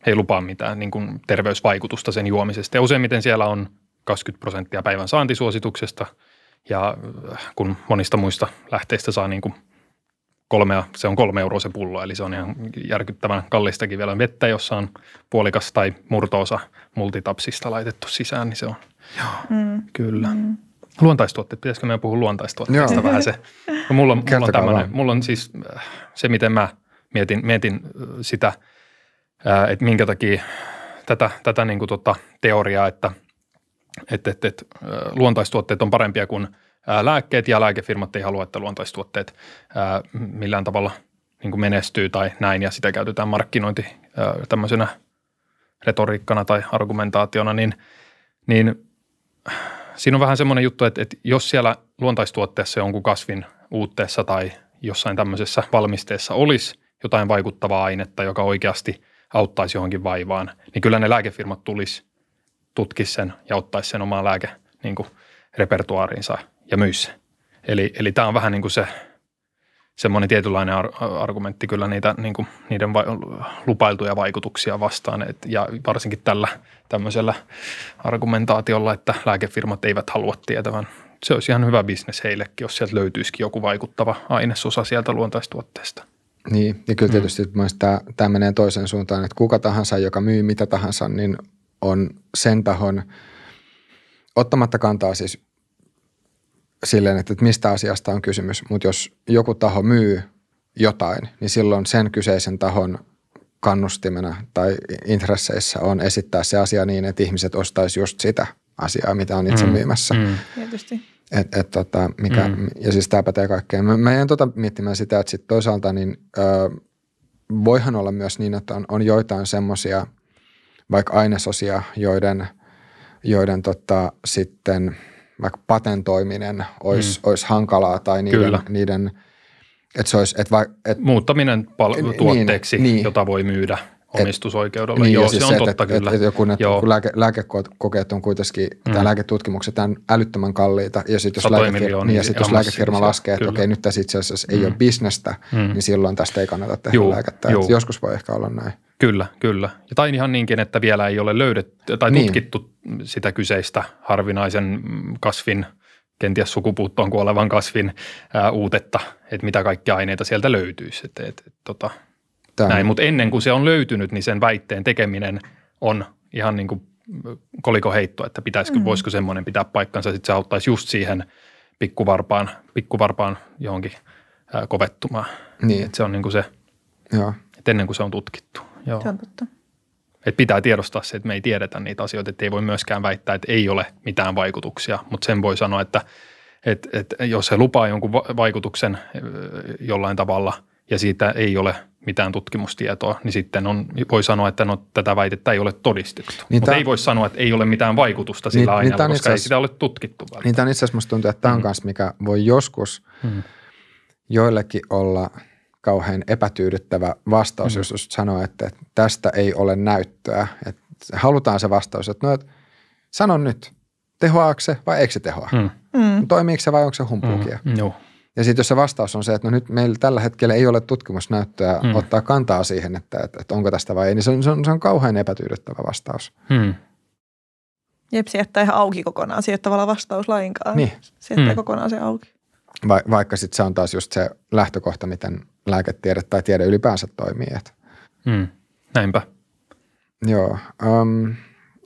He ei lupaa mitään niin kuin terveysvaikutusta sen juomisesta. Ja useimmiten siellä on 20 prosenttia päivän saantisuosituksesta ja kun monista muista lähteistä saa niin kuin kolmea, se on kolme euroa se pullo, eli se on ihan järkyttävän kallistakin vielä vettä, jossa on puolikas tai murtoosa multitapsista laitettu sisään, niin se on, joo, mm. kyllä. Mm. Luontaistuotteet, pitäisikö meidän puhua luontaistuotteista vähän se? No mulla, on, mulla, on tämmönen, mulla on siis äh, se, miten mä mietin, mietin äh, sitä, äh, että minkä takia tätä, tätä niin kuin tota teoriaa, että – että, että, että luontaistuotteet on parempia kuin lääkkeet ja lääkefirmat ei halua, että luontaistuotteet millään tavalla niin kuin menestyy tai näin ja sitä käytetään markkinointi tämmöisenä retoriikkana tai argumentaationa, niin, niin siinä on vähän semmoinen juttu, että, että jos siellä luontaistuotteessa jonkun kasvin uutteessa tai jossain tämmöisessä valmisteessa olisi jotain vaikuttavaa ainetta, joka oikeasti auttaisi johonkin vaivaan, niin kyllä ne lääkefirmat tulisi tutkisi sen ja ottaisi sen omaan lääke niin kuin repertuaariinsa ja myisi sen. Eli, eli tämä on vähän niin kuin se semmoinen tietynlainen ar- argumentti kyllä niitä, niin kuin, niiden va- lupailtuja vaikutuksia vastaan. Et, ja varsinkin tällä tämmöisellä argumentaatiolla, että lääkefirmat eivät halua tietävän. Se olisi ihan hyvä bisnes heillekin, jos sieltä löytyisikin joku vaikuttava ainesosa sieltä luontaistuotteesta. Niin, ja kyllä mm. tietysti mm. tämä, tämä menee toiseen suuntaan, että kuka tahansa, joka myy mitä tahansa, niin on sen tahon ottamatta kantaa siis silleen, että mistä asiasta on kysymys, mutta jos joku taho myy jotain, niin silloin sen kyseisen tahon kannustimena tai intresseissä on esittää se asia niin, että ihmiset ostaisi just sitä asiaa, mitä on itse mm, myymässä. Mm. Tietysti. Et, et, tota, mikä, mm. Ja siis tämä pätee kaikkeen. Mä, mä jäin tota miettimään sitä, että sit toisaalta niin, ö, voihan olla myös niin, että on, on joitain semmoisia – vaikka ainesosia, joiden, joiden tota, sitten vaikka patentoiminen olisi, mm. olisi hankalaa tai niiden, Kyllä. niiden että se olisi, että vai, et, Muuttaminen pal- niin, tuotteeksi, niin, jota voi myydä omistusoikeudella. Niin, Joo, siis se on se, totta et, kyllä. Et, et joku, että kun lääke, lääkekokeet on kuitenkin, mm. tai lääketutkimukset on älyttömän kalliita, ja sitten jos, lääkefirma, niin, ja sit jos lääkefirma laskee, että okei, nyt tässä itse asiassa mm. ei ole bisnestä, mm. niin silloin tästä ei kannata tehdä juu, lääkettä. Juu. Joskus voi ehkä olla näin. Kyllä, kyllä. Ja tai ihan niinkin, että vielä ei ole löydetty tai niin. tutkittu sitä kyseistä harvinaisen kasvin, kenties sukupuuttoon kuolevan kasvin ää, uutetta, että mitä kaikkia aineita sieltä löytyisi. Et, et, et, tota, näin, mutta ennen kuin se on löytynyt, niin sen väitteen tekeminen on ihan niin kuin koliko heitto, että pitäisikö, mm. voisiko semmoinen pitää paikkansa, sitten se auttaisi just siihen pikkuvarpaan, pikkuvarpaan johonkin ää, kovettumaan. Niin. Et se on niin kuin se, Joo. että ennen kuin se on tutkittu. Joo. Se on totta. Et pitää tiedostaa se, että me ei tiedetä niitä asioita, että ei voi myöskään väittää, että ei ole mitään vaikutuksia, mutta sen voi sanoa, että, että, että jos se lupaa jonkun vaikutuksen jollain tavalla ja siitä ei ole mitään tutkimustietoa, niin sitten on, voi sanoa, että no, tätä väitettä ei ole todistettu. Niin Mutta ei voi sanoa, että ei ole mitään vaikutusta sillä niin, aineella, niin koska ei sitä ole tutkittu. Niin tämä on itse asiassa tuntuu, että tämä on mm. kanssa, mikä voi joskus mm. joillekin olla – kauhean epätyydyttävä vastaus, mm. jos just sanoo, että, tästä ei ole näyttöä. Että halutaan se vastaus, että no, et, sano nyt, tehoaako se vai eikö se tehoa? Mm. Mm. Toimiiko se vai onko se humpuukia? Mm. Joo. Ja sitten jos se vastaus on se, että no nyt meillä tällä hetkellä ei ole tutkimusnäyttöä mm. ottaa kantaa siihen, että, että, että onko tästä vai ei, niin se on, se on, se on kauhean epätyydyttävä vastaus. Mm. Jep, se jättää ihan auki kokonaan, se ei ole tavallaan vastaus lainkaan. Niin. Se jättää mm. kokonaan se auki. Va- vaikka sitten se on taas just se lähtökohta, miten lääketiede tai tiede ylipäänsä toimii. Et. Mm, näinpä. Joo. Um,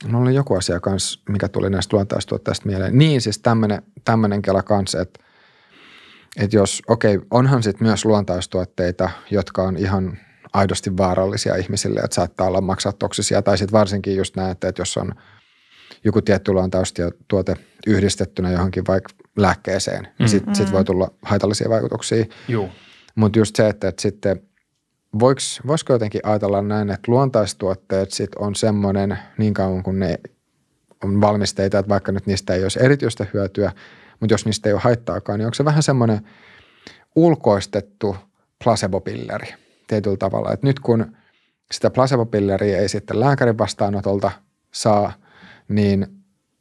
mulla oli joku asia kanssa, mikä tuli näistä luontaistuotteista mieleen. Niin, siis tämmöinen kela kanssa, että et jos, okei, okay, onhan sitten myös luontaistuotteita, jotka on ihan aidosti vaarallisia ihmisille, että saattaa olla maksaa toksisia, tai sitten varsinkin just näette, että jos on joku tietty luontaistuote yhdistettynä johonkin vaikka lääkkeeseen, niin mm. niin sitten sit voi tulla haitallisia vaikutuksia. Joo. Mutta just se, että, että sitten voiko, voisiko jotenkin ajatella näin, että luontaistuotteet sit on semmoinen niin kauan kuin ne on valmisteita, että vaikka nyt niistä ei olisi erityistä hyötyä, mutta jos niistä ei ole haittaakaan, niin onko se vähän semmoinen ulkoistettu placebo-pilleri tietyllä tavalla. Et nyt kun sitä placebo-pilleria ei sitten lääkärin vastaanotolta saa, niin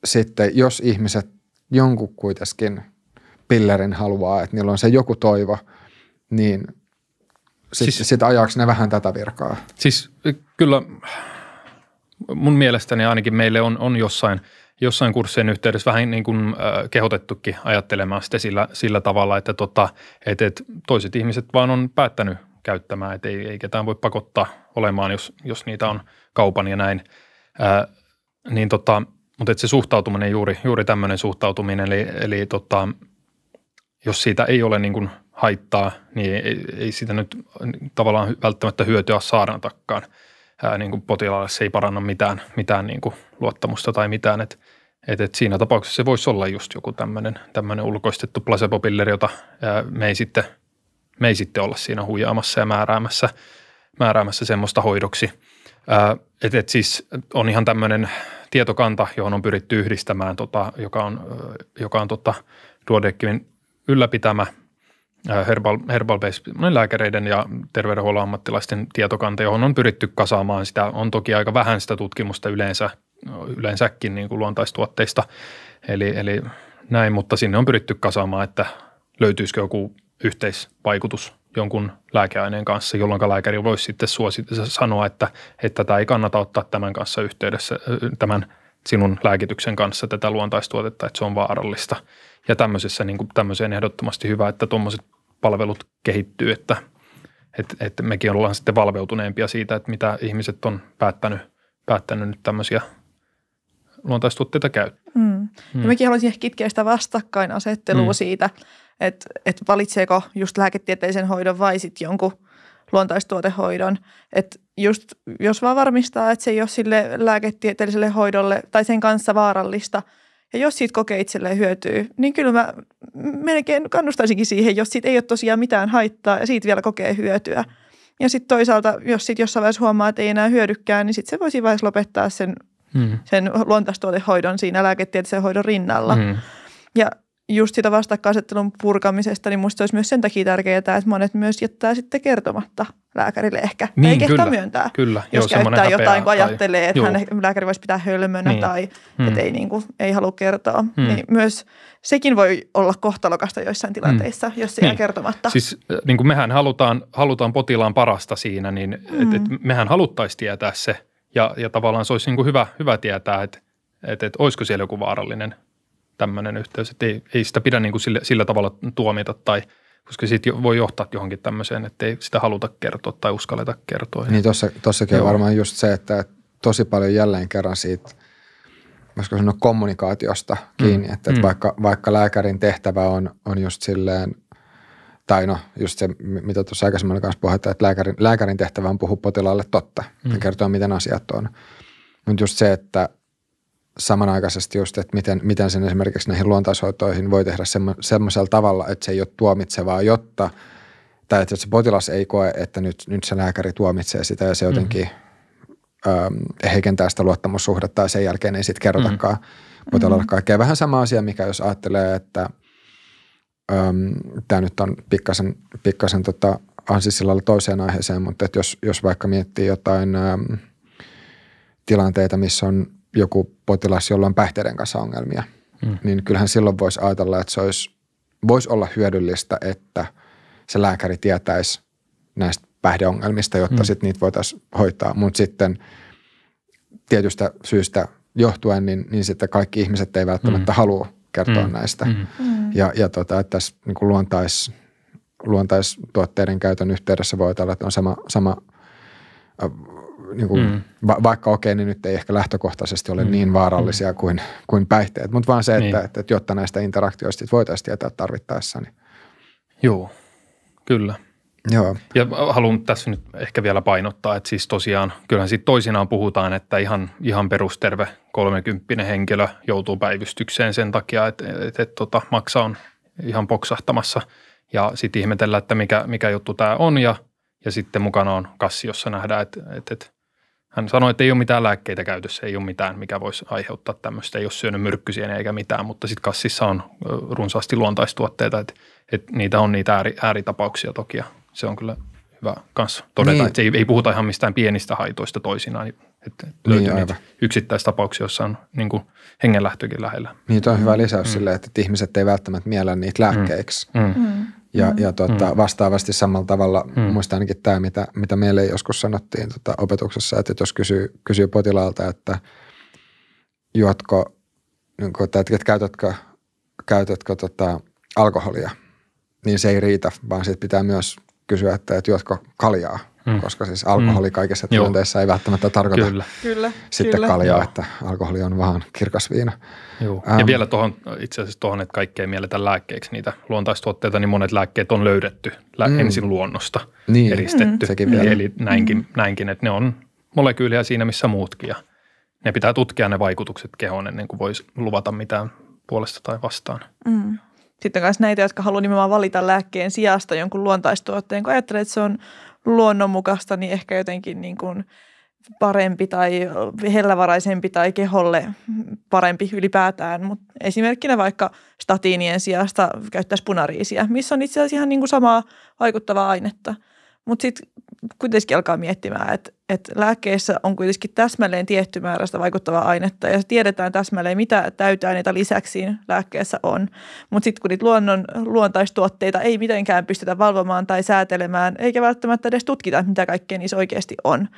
sitten jos ihmiset jonkun kuitenkin pillerin haluaa, että niillä on se joku toivo, niin sitten siis, sit ajaako ne vähän tätä virkaa? Siis kyllä mun mielestäni ainakin meille on, on jossain, jossain kurssien yhteydessä vähän niin kuin äh, kehotettukin ajattelemaan sitä sillä, sillä tavalla, että tota, et, et toiset ihmiset vaan on päättänyt käyttämään, että ei, ei ketään voi pakottaa olemaan, jos, jos niitä on kaupan ja näin. Ää, niin tota, mutta se suhtautuminen juuri, juuri tämmöinen suhtautuminen, eli, eli tota, jos siitä ei ole niin kuin haittaa, niin ei, ei siitä nyt tavallaan välttämättä hyötyä saarnatakaan. Ää, niin kuin potilaalle se ei paranna mitään, mitään niin kuin luottamusta tai mitään, että et, et siinä tapauksessa se voisi olla just joku tämmöinen, ulkoistettu placebo-pilleri, jota ää, me ei sitten – me ei sitten olla siinä huijaamassa ja määräämässä, määräämässä semmoista hoidoksi. Että et siis on ihan tämmöinen tietokanta, johon on pyritty yhdistämään, tota, joka on, joka on tota Duodeckimin ylläpitämä herbal, herbal lääkäreiden ja terveydenhuollon ammattilaisten tietokanta, johon on pyritty kasaamaan sitä. On toki aika vähän sitä tutkimusta yleensä, yleensäkin niin kuin luontaistuotteista, eli, eli näin, mutta sinne on pyritty kasaamaan, että löytyisikö joku yhteisvaikutus jonkun lääkeaineen kanssa, jolloin lääkäri voisi sitten suositella sanoa, että, että tämä ei kannata ottaa tämän kanssa yhteydessä, tämän sinun lääkityksen kanssa tätä luontaistuotetta, että se on vaarallista. Ja tämmöisessä niin kuin tämmöiseen ehdottomasti hyvä, että tuommoiset palvelut kehittyy, että, että, että mekin ollaan sitten valveutuneempia siitä, että mitä ihmiset on päättänyt, päättänyt nyt tämmöisiä luontaistuotteita käyttää. Mm. Mm. mekin haluaisin ehkä kitkeä sitä vastakkainasettelua mm. siitä, että et valitseeko just lääketieteellisen hoidon vai sitten jonkun luontaistuotehoidon. Että just jos vaan varmistaa, että se ei ole sille lääketieteelliselle hoidolle tai sen kanssa vaarallista – ja jos siitä kokee itselleen hyötyä, niin kyllä mä melkein kannustaisinkin siihen, jos siitä ei ole tosiaan mitään haittaa ja siitä vielä kokee hyötyä. Ja sitten toisaalta, jos sitten jossain vaiheessa huomaa, että ei enää hyödykään, niin sitten se voisi vaiheessa lopettaa sen, hmm. sen luontaistuotehoidon siinä lääketieteellisen hoidon rinnalla. Hmm. Ja just sitä vastakkainasettelun purkamisesta, niin musta olisi myös sen takia tärkeää, että monet myös jättää sitten kertomatta lääkärille ehkä. Niin, ei kyllä, myöntää. Kyllä, jos joo, käyttää jotain, kun ajattelee, että hän, lääkäri voisi pitää hölmönä niin. tai hmm. että ei, niin kuin, ei halua kertoa. Hmm. Niin myös sekin voi olla kohtalokasta joissain tilanteissa, hmm. jos se niin. jää kertomatta. Siis niin kuin mehän halutaan, halutaan potilaan parasta siinä, niin hmm. et, et mehän haluttaisiin tietää se ja, ja tavallaan se olisi niin kuin hyvä, hyvä tietää, että että, että olisiko siellä joku vaarallinen – tämmöinen yhteys, että ei, ei sitä pidä niin kuin sillä, sillä tavalla tuomita tai koska siitä voi johtaa johonkin tämmöiseen, että ei sitä haluta kertoa tai uskalleta kertoa. Niin tuossa, tuossakin on varmaan just se, että tosi paljon jälleen kerran siitä, voisiko sanoa kommunikaatiosta kiinni, mm. että, että mm. vaikka, vaikka lääkärin tehtävä on, on just silleen, tai no just se, mitä tuossa aikaisemmin kanssa puhuttiin, että lääkärin, lääkärin tehtävä on puhua potilaalle totta mm. ja kertoa, miten asiat on. Mutta just se, että samanaikaisesti just, että miten, miten sen esimerkiksi näihin luontaishoitoihin voi tehdä semmoisella tavalla, että se ei ole tuomitsevaa, jotta, tai että se potilas ei koe, että nyt, nyt se lääkäri tuomitsee sitä ja se mm-hmm. jotenkin mm-hmm. ö, heikentää sitä luottamussuhdetta ja sen jälkeen ei sitten kerrotakaan mm-hmm. potilaalle kaikkea. Vähän sama asia, mikä jos ajattelee, että tämä nyt on pikkasen, pikkasen tota, ansisilla toiseen aiheeseen, mutta että jos, jos vaikka miettii jotain äm, tilanteita, missä on joku potilas, jolla on päihteiden kanssa ongelmia, mm. niin kyllähän silloin voisi ajatella, että se olisi, voisi olla hyödyllistä, että se lääkäri tietäisi näistä päihdeongelmista, jotta mm. sitten niitä voitaisiin hoitaa. Mutta sitten tietystä syystä johtuen, niin, niin sitten kaikki ihmiset ei välttämättä mm. halua kertoa mm. näistä. Mm. mm. Ja, ja tota, että tässä niin kuin luontais, luontaistuotteiden käytön yhteydessä voi olla, että on sama, sama niin kuin, mm. va, vaikka okei, niin nyt ei ehkä lähtökohtaisesti ole mm. niin vaarallisia mm. kuin, kuin päihteet, mutta vaan se, että, niin. että, että jotta näistä interaktioista voitaisiin tietää tarvittaessa. Niin. Joo, kyllä. Joo. Ja haluan tässä nyt ehkä vielä painottaa, että siis tosiaan kyllähän sitten toisinaan puhutaan, että ihan, ihan perusterve 30 henkilö joutuu päivystykseen sen takia, että, että, että, että tota, maksa on ihan poksahtamassa ja sitten ihmetellään, että mikä, mikä juttu tämä on ja, ja sitten mukana on kassi, jossa nähdään, että, että, että hän sanoi, että ei ole mitään lääkkeitä käytössä, ei ole mitään, mikä voisi aiheuttaa tämmöistä, ei ole syönyt myrkkysiä eikä mitään, mutta sitten kassissa on runsaasti luontaistuotteita, että, että niitä on niitä ääri, ääritapauksia toki. se on kyllä hyvä kanssa todeta, Niin. että ei, ei puhuta ihan mistään pienistä haitoista toisinaan, että Niin, löytyy aivan. niitä yksittäistapauksia, joissa on niin kuin hengenlähtökin lähellä. Niin toi on hyvä lisäys mm. sille, että ihmiset ei välttämättä miellä niitä lääkkeiksi. Mm. Mm. Ja, ja tota, vastaavasti samalla tavalla, Mm. mm. muistan ainakin tämä, mitä, mitä meille joskus sanottiin tota, opetuksessa, että jos kysyy, kysyy potilaalta, että juotko, niin kuin, tai että käytätkö, käytätkö tota, alkoholia, niin se ei riitä, vaan siitä pitää myös kysyä, että, että juotko kaljaa, Mm. mm. koska siis alkoholi Mm. kaikissa Joo. tilanteissa ei välttämättä tarkoita Kyllä. Kyllä. sitten kyllä. kaljaa, että alkoholi on vaan kirkas viina. Joo. Ähm. Ja vielä tuohon, itse asiassa tuohon, että kaikkea mielletään lääkkeeksi niitä luontaistuotteita, niin monet lääkkeet on löydetty lä- Mm. ensin luonnosta Niin, eristetty. sekin Eli, vielä. eli näinkin, näinkin, että ne on molekyylejä siinä, missä muutkin. Ja ne pitää tutkia ne vaikutukset kehoon ennen kuin voisi luvata mitään puolesta tai vastaan. Mm. Sitten on myös näitä, jotka haluaa nimenomaan valita lääkkeen sijasta jonkun luontaistuotteen. Kun ajattelee, että se on luonnonmukaista, niin ehkä jotenkin niin kuin parempi tai hellävaraisempi tai keholle parempi ylipäätään. Mutta esimerkkinä vaikka statiinien sijasta käyttäisi punariisiä, missä on itse asiassa ihan niin kuin samaa vaikuttavaa ainetta. Mutta sitten kuitenkin alkaa miettimään, että, että lääkkeissä on kuitenkin täsmälleen tietty määrä sitä vaikuttavaa ainetta ja tiedetään täsmälleen, mitä täyteaineita lisäksi siinä lääkkeessä on. Mutta sitten kun niitä luonnon, luontaistuotteita ei mitenkään pystytä valvomaan tai säätelemään, eikä välttämättä edes tutkita, mitä kaikkea niissä oikeasti on,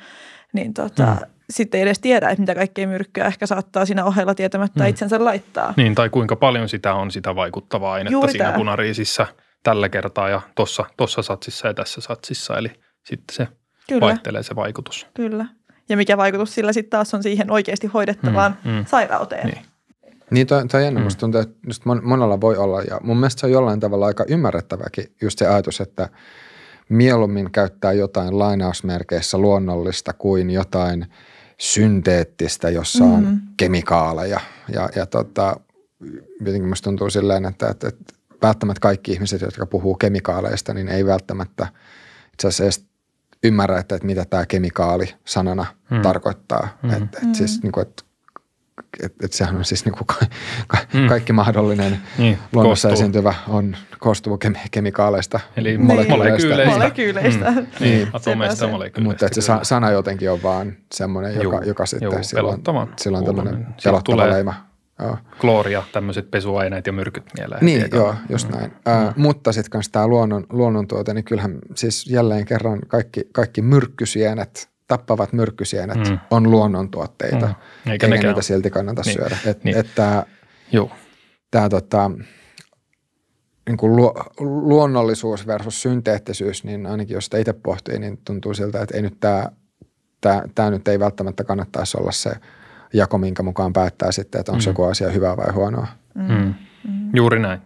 niin tota, Mm. sitten ei edes tiedä, että mitä kaikkea myrkkyä ehkä saattaa siinä ohella tietämättä Mm. itsensä laittaa. Niin, tai kuinka paljon sitä on sitä vaikuttavaa ainetta Juuri siinä tää. punariisissä tällä kertaa ja tuossa tossa satsissa ja tässä satsissa. Eli sitten se Kyllä, vaihtelee se vaikutus. kyllä. Ja mikä vaikutus sillä sitten taas on siihen oikeasti hoidettavaan Mm, mm. sairauteen. Niin. Niin toi, toi jännä, Mm. musta tuntuu, että just mon, monella voi olla ja mun mielestä se on jollain tavalla aika ymmärrettäväkin just se ajatus, että mieluummin käyttää jotain lainausmerkeissä luonnollista kuin jotain synteettistä, jossa on Mhm. kemikaaleja ja, ja tota, jotenkin musta tuntuu silleen, että, että, että välttämättä kaikki ihmiset, jotka puhuu kemikaaleista, niin ei välttämättä itse asiassa edes ymmärrä, että, että mitä tämä kemikaali sanana Mm. mm. tarkoittaa. Mm. Mm. Että et siis niin kuin, että et, et sehän on siis niin kuin ka, ka, Mm. kaikki mahdollinen Niin, luonnossa koostuu. esiintyvä on, koostuu kemi, kemikaaleista. Eli Niin. molekyyleistä. Molekyyleistä. Mm, niin, Niin. atomeista molekyyleistä. Mutta että se sana jotenkin on vaan semmoinen, joka, joka sitten juu, silloin, silloin tämmöinen pelottava leima. Joo. Klooria, tämmöiset pesuaineet ja myrkyt mieleen. Niin, Tietää. joo, just Mm. näin. Ää, mutta sitten kanssa tämä luonnon, luonnontuote, niin kyllähän siis jälleen kerran kaikki, kaikki myrkkysienet, tappavat myrkkysienet Mm. mm. on luonnontuotteita. Mm. Mm. Eikä Eikä niitä silti kannata Niin. syödä. Et, Niin. Että tämä tota, niin kuin luo, luonnollisuus versus synteettisyys, niin ainakin jos sitä itse pohtii, niin tuntuu siltä, että ei nyt tämä, tämä, tämä nyt ei välttämättä kannattaisi olla se jako, minkä mukaan päättää sitten, että onko Mm. mm. joku asia hyvää vai huonoa. Mm. Juuri näin.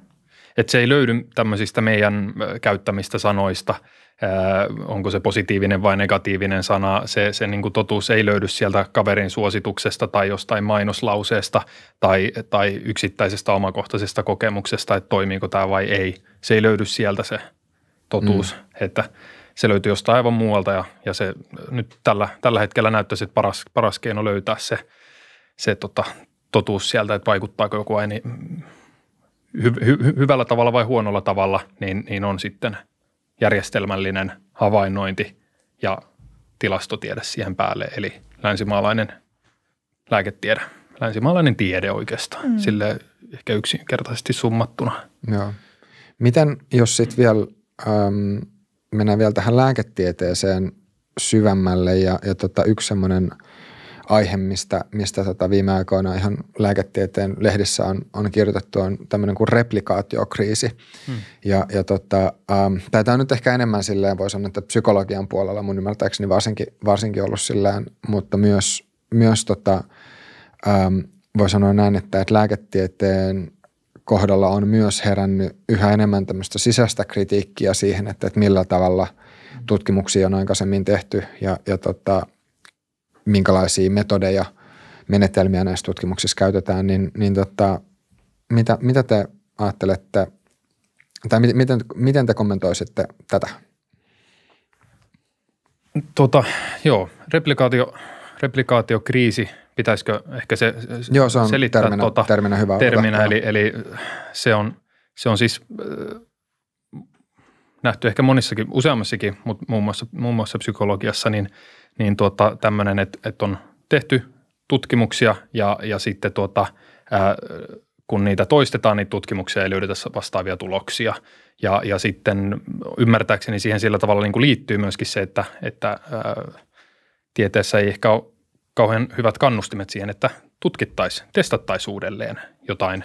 Että se ei löydy tämmöisistä meidän käyttämistä sanoista, ää, onko se positiivinen vai negatiivinen sana. Se, se niin kuin totuus ei löydy sieltä kaverin suosituksesta tai jostain mainoslauseesta tai, tai yksittäisestä omakohtaisesta kokemuksesta, että toimiiko tämä vai ei. Se ei löydy sieltä se totuus, mm. että se löytyy jostain aivan muualta ja, ja se nyt tällä, tällä hetkellä näyttäisi, että paras, paras keino löytää se, se tota, totuus sieltä, että vaikuttaako joku aine hy- hy- hyvällä tavalla vai huonolla tavalla, niin, niin on sitten järjestelmällinen havainnointi ja tilastotiede siihen päälle, eli länsimaalainen lääketiede, länsimaalainen tiede oikeastaan, mm. sille ehkä yksinkertaisesti summattuna. Joo. Miten, jos sitten vielä äm, mennään vielä tähän lääketieteeseen syvemmälle ja, ja tota, yksi semmoinen mistä, mistä tota viime aikoina ihan lääketieteen lehdissä on, on kirjoitettu, on tämmöinen kuin replikaatiokriisi. Hmm. Ja, ja tota, ähm, tämä on nyt ehkä enemmän silleen, voi sanoa, että psykologian puolella mun ymmärtääkseni varsinkin, varsinkin ollut silleen, mutta myös, myös tota, ähm, voi sanoa näin, että, että lääketieteen kohdalla on myös herännyt yhä enemmän tämmöistä sisäistä kritiikkiä siihen, että, että millä tavalla tutkimuksia on aikaisemmin tehty ja, ja tota, minkälaisia metodeja, menetelmiä näissä tutkimuksissa käytetään, niin, niin tota, mitä, mitä te ajattelette, tai miten, miten, te kommentoisitte tätä? Tota, joo, replikaatio, replikaatiokriisi, pitäisikö ehkä se, Joo, se on selittää terminä, tota, terminä hyvä. terminä, eli, eli se, on, se on siis äh, nähty ehkä monissakin, useammassakin, mutta muun muassa, muun muassa psykologiassa, niin, niin tuota, tämmöinen, että, että on tehty tutkimuksia ja, ja sitten tuota, ää, kun niitä toistetaan, niin tutkimuksia ei löydetä vastaavia tuloksia. Ja, ja sitten ymmärtääkseni siihen sillä tavalla niin kuin liittyy myöskin se, että, että ää, tieteessä ei ehkä ole kauhean hyvät kannustimet siihen, että tutkittaisiin, testattaisiin uudelleen jotain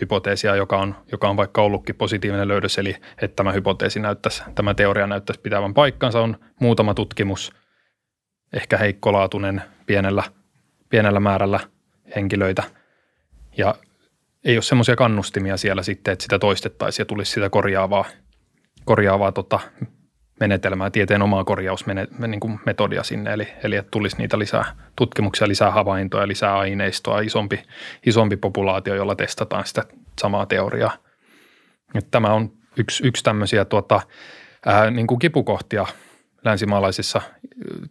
hypoteesia, joka on, joka on vaikka ollutkin positiivinen löydös, eli että tämä hypoteesi näyttäisi, tämä teoria näyttäisi pitävän paikkansa, on muutama tutkimus, ehkä heikkolaatuinen pienellä, pienellä määrällä henkilöitä, ja ei ole semmoisia kannustimia siellä sitten, että sitä toistettaisiin ja tulisi sitä korjaavaa, korjaavaa tota, menetelmää, tieteen omaa korjausmetodia sinne, eli, eli että tulisi niitä lisää tutkimuksia, lisää havaintoja, lisää aineistoa, isompi, isompi populaatio, jolla testataan sitä samaa teoriaa. Että tämä on yksi, yksi tämmöisiä tuota, ää, niin kuin kipukohtia länsimaalaisissa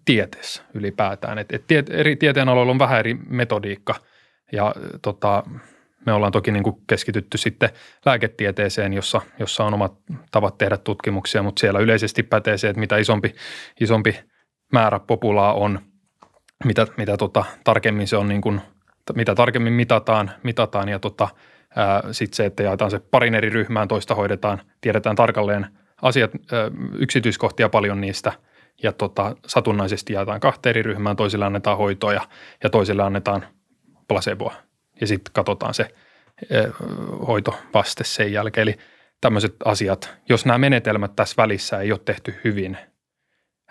tieteessä ylipäätään. Et, et tiet, eri tieteenaloilla on vähän eri metodiikka ja tota, me ollaan toki niin kuin keskitytty sitten lääketieteeseen, jossa, jossa on omat tavat tehdä tutkimuksia, mutta siellä yleisesti pätee se, että mitä isompi, isompi määrä populaa on, mitä, mitä tota, tarkemmin se on niin kuin, mitä tarkemmin mitataan, mitataan ja tota, sitten se, että jaetaan se parin eri ryhmään, toista hoidetaan, tiedetään tarkalleen asiat, yksityiskohtia paljon niistä ja tota, satunnaisesti jaetaan kahteen eri ryhmään, toisille annetaan hoitoa ja, ja toisille annetaan placeboa. Ja sitten katsotaan se hoitovaste sen jälkeen. Eli tämmöiset asiat, jos nämä menetelmät tässä välissä ei ole tehty hyvin,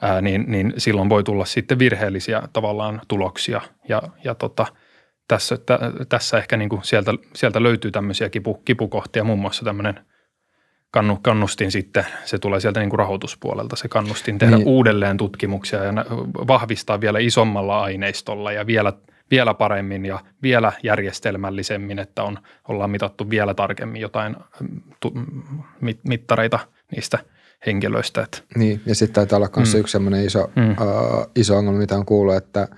ää, niin, niin silloin voi tulla sitten virheellisiä tavallaan tuloksia. Ja, ja tota, tässä, t- tässä ehkä niin kuin sieltä, sieltä löytyy tämmöisiä kipu, kipukohtia, muun muassa tämmöinen kannustin sitten, se tulee sieltä niin kuin rahoituspuolelta, se kannustin tehdä niin. uudelleen tutkimuksia ja vahvistaa vielä isommalla aineistolla ja vielä – vielä paremmin ja vielä järjestelmällisemmin, että on, ollaan mitattu vielä tarkemmin jotain mm, tu, mit, mittareita niistä henkilöistä. Että. Niin, ja sitten taitaa olla myös mm. yksi sellainen iso, mm. uh, iso ongelma, mitä on kuullut, että,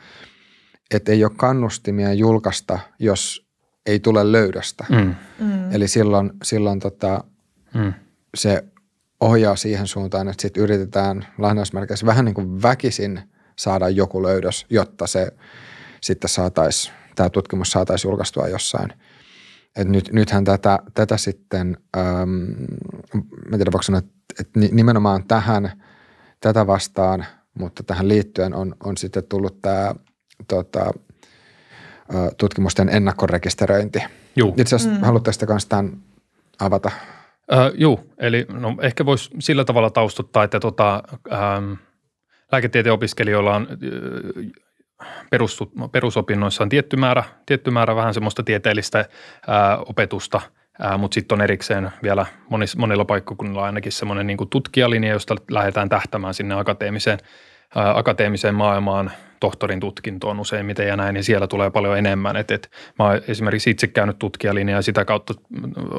että ei ole kannustimia julkaista, jos ei tule löydöstä. Mm. Mm. Eli silloin, silloin tota, mm. se ohjaa siihen suuntaan, että sitten yritetään lainausmerkeissä vähän niin kuin väkisin saada joku löydös, jotta se – sitten saataisiin, tämä tutkimus saataisiin julkaistua jossain. Et nyt, nythän tätä, tätä sitten, ähm, mä tiedän voiko sanoa, että, että nimenomaan tähän, tätä vastaan, mutta tähän liittyen on, on sitten tullut tämä tota, tutkimusten ennakkorekisteröinti. Juu. Itse asiassa mm. haluaisitte myös tämän avata? Äh, Joo, eli no, ehkä voisi sillä tavalla taustuttaa, että tota, ähm, lääketieteen opiskelijoilla on perus, perusopinnoissa on tietty määrä, tietty määrä vähän semmoista tieteellistä ää, opetusta, ää, mutta sitten on erikseen vielä monis, monilla paikkakunnilla ainakin semmoinen niin tutkijalinja, josta lähdetään tähtämään sinne akateemiseen, ää, akateemiseen maailmaan, tohtorin tutkintoon useimmiten ja näin, niin siellä tulee paljon enemmän. Et, et, mä oon esimerkiksi itse käynyt tutkijalinjaa ja sitä kautta,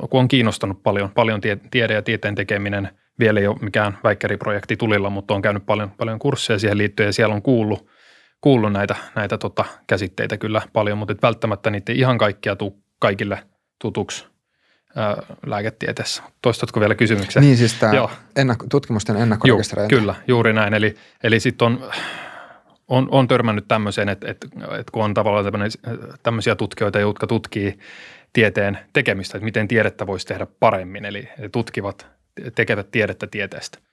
kun on kiinnostanut paljon, paljon tie, tiede ja tieteen tekeminen, vielä ei ole mikään väikkäriprojekti tulilla, mutta on käynyt paljon, paljon kursseja siihen liittyen ja siellä on kuullut – kuullut näitä, näitä tota, käsitteitä kyllä paljon, mutta et välttämättä niitä ei ihan kaikkia tuu kaikille tutuksi ää, lääketieteessä. Toistatko vielä kysymyksen? Niin siis tämä ennakko, tutkimusten ennakkorekisteröinti. Kyllä, juuri näin. Eli, eli sitten on, on, on törmännyt tämmöiseen, että, että, että kun on tavallaan tämmöisiä tutkijoita, jotka tutkii tieteen tekemistä, että miten tiedettä voisi tehdä paremmin, eli tutkivat, tekevät tiedettä tieteestä –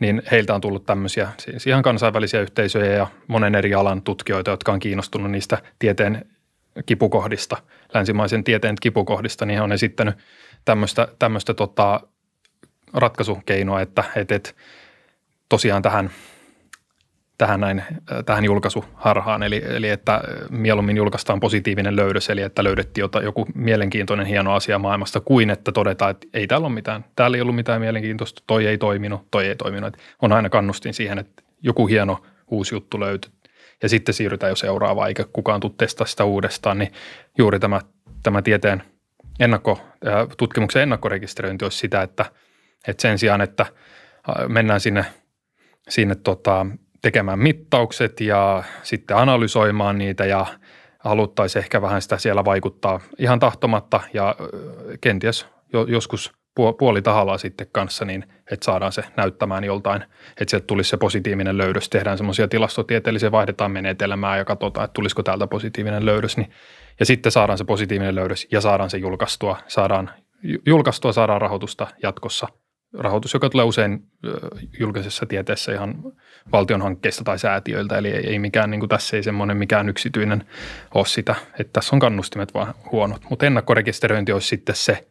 niin heiltä on tullut tämmöisiä siis ihan kansainvälisiä yhteisöjä ja monen eri alan tutkijoita, jotka on kiinnostunut niistä tieteen kipukohdista, länsimaisen tieteen kipukohdista, niin he on esittänyt tämmöistä, tämmöistä tota ratkaisukeinoa, että, että, että tosiaan tähän – tähän, näin, tähän julkaisuharhaan, eli, eli että mieluummin julkaistaan positiivinen löydös, eli että löydettiin jota, joku mielenkiintoinen hieno asia maailmasta, kuin että todetaan, että ei täällä ole mitään, täällä ei ollut mitään mielenkiintoista, toi ei toiminut, toi ei toiminut. Että on aina kannustin siihen, että joku hieno uusi juttu löytyy. Ja sitten siirrytään jo seuraavaan, eikä kukaan tule testaa sitä uudestaan, niin juuri tämä, tämä tieteen ennakko, tutkimuksen ennakkorekisteröinti olisi sitä, että, että sen sijaan, että mennään sinne, sinne tota, tekemään mittaukset ja sitten analysoimaan niitä ja haluttaisiin ehkä vähän sitä siellä vaikuttaa ihan tahtomatta ja kenties joskus puoli tahalla sitten kanssa, niin että saadaan se näyttämään joltain, että sieltä tulisi se positiivinen löydös. Tehdään semmoisia tilastotieteellisiä, vaihdetaan menetelmää ja katsotaan, että tulisiko täältä positiivinen löydös. Niin, ja sitten saadaan se positiivinen löydös ja saadaan se julkaistua, saadaan julkaistua, saadaan rahoitusta jatkossa. Rahoitus, joka tulee usein julkisessa tieteessä ihan valtion hankkeista tai säätiöiltä, eli ei, ei mikään, niin kuin tässä ei semmoinen mikään yksityinen ole sitä, että tässä on kannustimet vaan huonot. Mutta ennakkorekisteröinti olisi sitten se,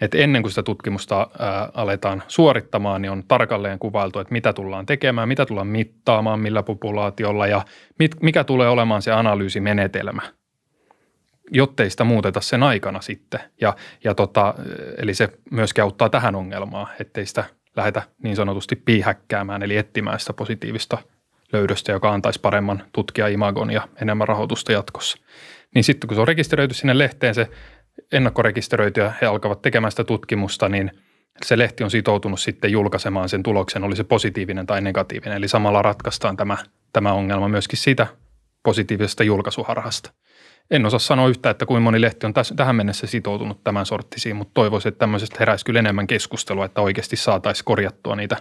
että ennen kuin sitä tutkimusta ää, aletaan suorittamaan, niin on tarkalleen kuvailtu, että mitä tullaan tekemään, mitä tullaan mittaamaan, millä populaatiolla ja mit, mikä tulee olemaan se analyysimenetelmä, jottei sitä muuteta sen aikana sitten. Ja, ja tota, eli se myöskin auttaa tähän ongelmaan, ettei sitä lähdetä niin sanotusti piihäkkäämään, eli etsimään sitä positiivista löydöstä, joka antaisi paremman tutkija-imagon ja enemmän rahoitusta jatkossa. Niin sitten kun se on rekisteröity sinne lehteen se ennakkorekisteröity ja he alkavat tekemään sitä tutkimusta, niin se lehti on sitoutunut sitten julkaisemaan sen tuloksen, oli se positiivinen tai negatiivinen. Eli samalla ratkaistaan tämä, tämä ongelma myöskin siitä positiivisesta julkaisuharhasta. En osaa sanoa yhtä, että kuinka moni lehti on täs, tähän mennessä sitoutunut tämän sorttisiin, mutta toivoisin, että tämmöisestä heräisi kyllä enemmän keskustelua, että oikeasti saataisiin korjattua niitä,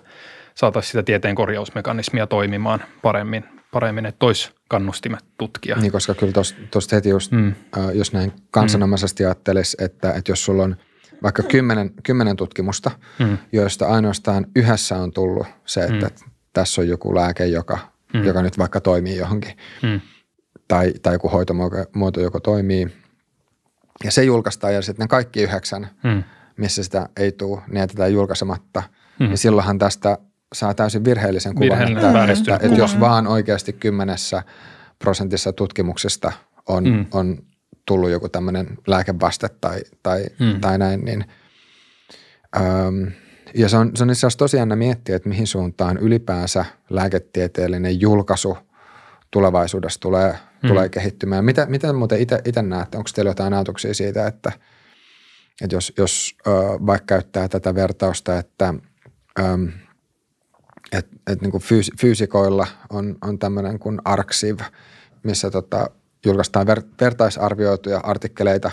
saataisiin sitä tieteen korjausmekanismia toimimaan paremmin, paremmin että tois kannustimet tutkia. Niin, koska kyllä tuosta heti just, mm. äh, jos näin kansanomaisesti mm. ajattelisi, että, että jos sulla on vaikka kymmenen, kymmenen tutkimusta, mm. joista ainoastaan yhdessä on tullut se, että mm. tässä on joku lääke, joka, mm. joka nyt vaikka toimii johonkin, mm. Tai, tai joku hoitomuoto, joka toimii, ja se julkaistaan ja sitten ne kaikki yhdeksän, mm. missä sitä ei tule, niin jätetään julkaisematta, mm. niin silloinhan tästä saa täysin virheellisen kuvan, Virheellinen että, että, että jos vaan oikeasti kymmenessä prosentissa tutkimuksesta on, mm. on tullut joku tämmöinen lääkevaste tai, tai, mm. tai näin, niin äm, ja se on, se on itse asiassa tosiaan miettiä, että mihin suuntaan ylipäänsä lääketieteellinen julkaisu tulevaisuudessa tulee, mm. tulee kehittymään. Mitä, mitä muuten itse näette? Onko teillä jotain ajatuksia siitä, että, että jos, jos ö, vaikka käyttää tätä vertausta, että ö, et, et niin kuin fyys, fyysikoilla on, on tämmöinen kuin ARXIV, missä tota, julkaistaan ver, vertaisarvioituja artikkeleita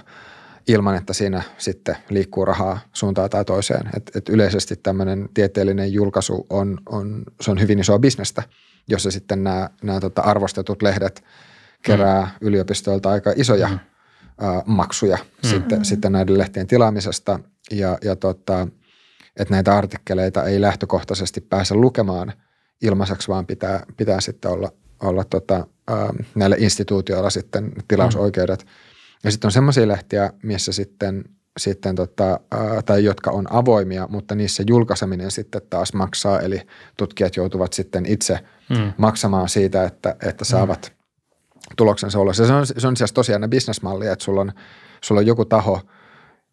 ilman, että siinä sitten liikkuu rahaa suuntaan tai toiseen. Et, et yleisesti tämmöinen tieteellinen julkaisu on, on, se on hyvin isoa bisnestä, jossa sitten nämä, nämä tota arvostetut lehdet kerää mm. yliopistoilta aika isoja mm. ä, maksuja mm. sitten, sitten näiden lehtien tilaamisesta. Ja, ja tota, että näitä artikkeleita ei lähtökohtaisesti pääse lukemaan ilmaiseksi, vaan pitää, pitää sitten olla, olla tota, ää, näille instituutioilla sitten tilausoikeudet. Mm. Ja sitten on semmoisia lehtiä, missä sitten, sitten tota, tai jotka on avoimia, mutta niissä julkaiseminen sitten taas maksaa, eli tutkijat joutuvat sitten itse mm. maksamaan siitä, että, että saavat mm. tuloksensa olla. Se on, se on siis tosiaan bisnesmalli, että sulla on, sulla on joku taho,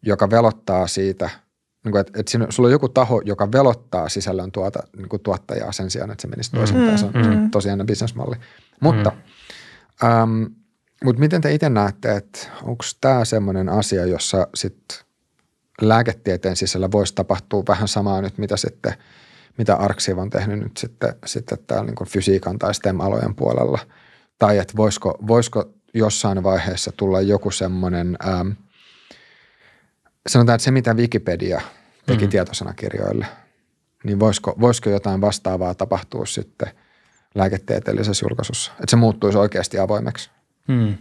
joka velottaa siitä – niin kuin, että, että siinä, sulla on joku taho, joka velottaa sisällön tuota, niin kuin tuottajaa sen sijaan, että se menisi toisinpäin. Mm, se on mm. tosiaan bisnesmalli. Mutta, mm. äm, mutta miten te itse näette, että onko tämä semmoinen asia, jossa sitten lääketieteen sisällä voisi tapahtua vähän samaa nyt, mitä sitten mitä Arksiv on tehnyt nyt sitten, sitten täällä niin fysiikan tai STEM-alojen puolella. Tai että voisiko, voisiko jossain vaiheessa tulla joku semmoinen ähm, – sanotaan, että se mitä Wikipedia teki mm. tietosanakirjoille, niin voisiko, voisiko jotain vastaavaa tapahtua sitten lääketieteellisessä julkaisussa, että se muuttuisi oikeasti avoimeksi? Mm.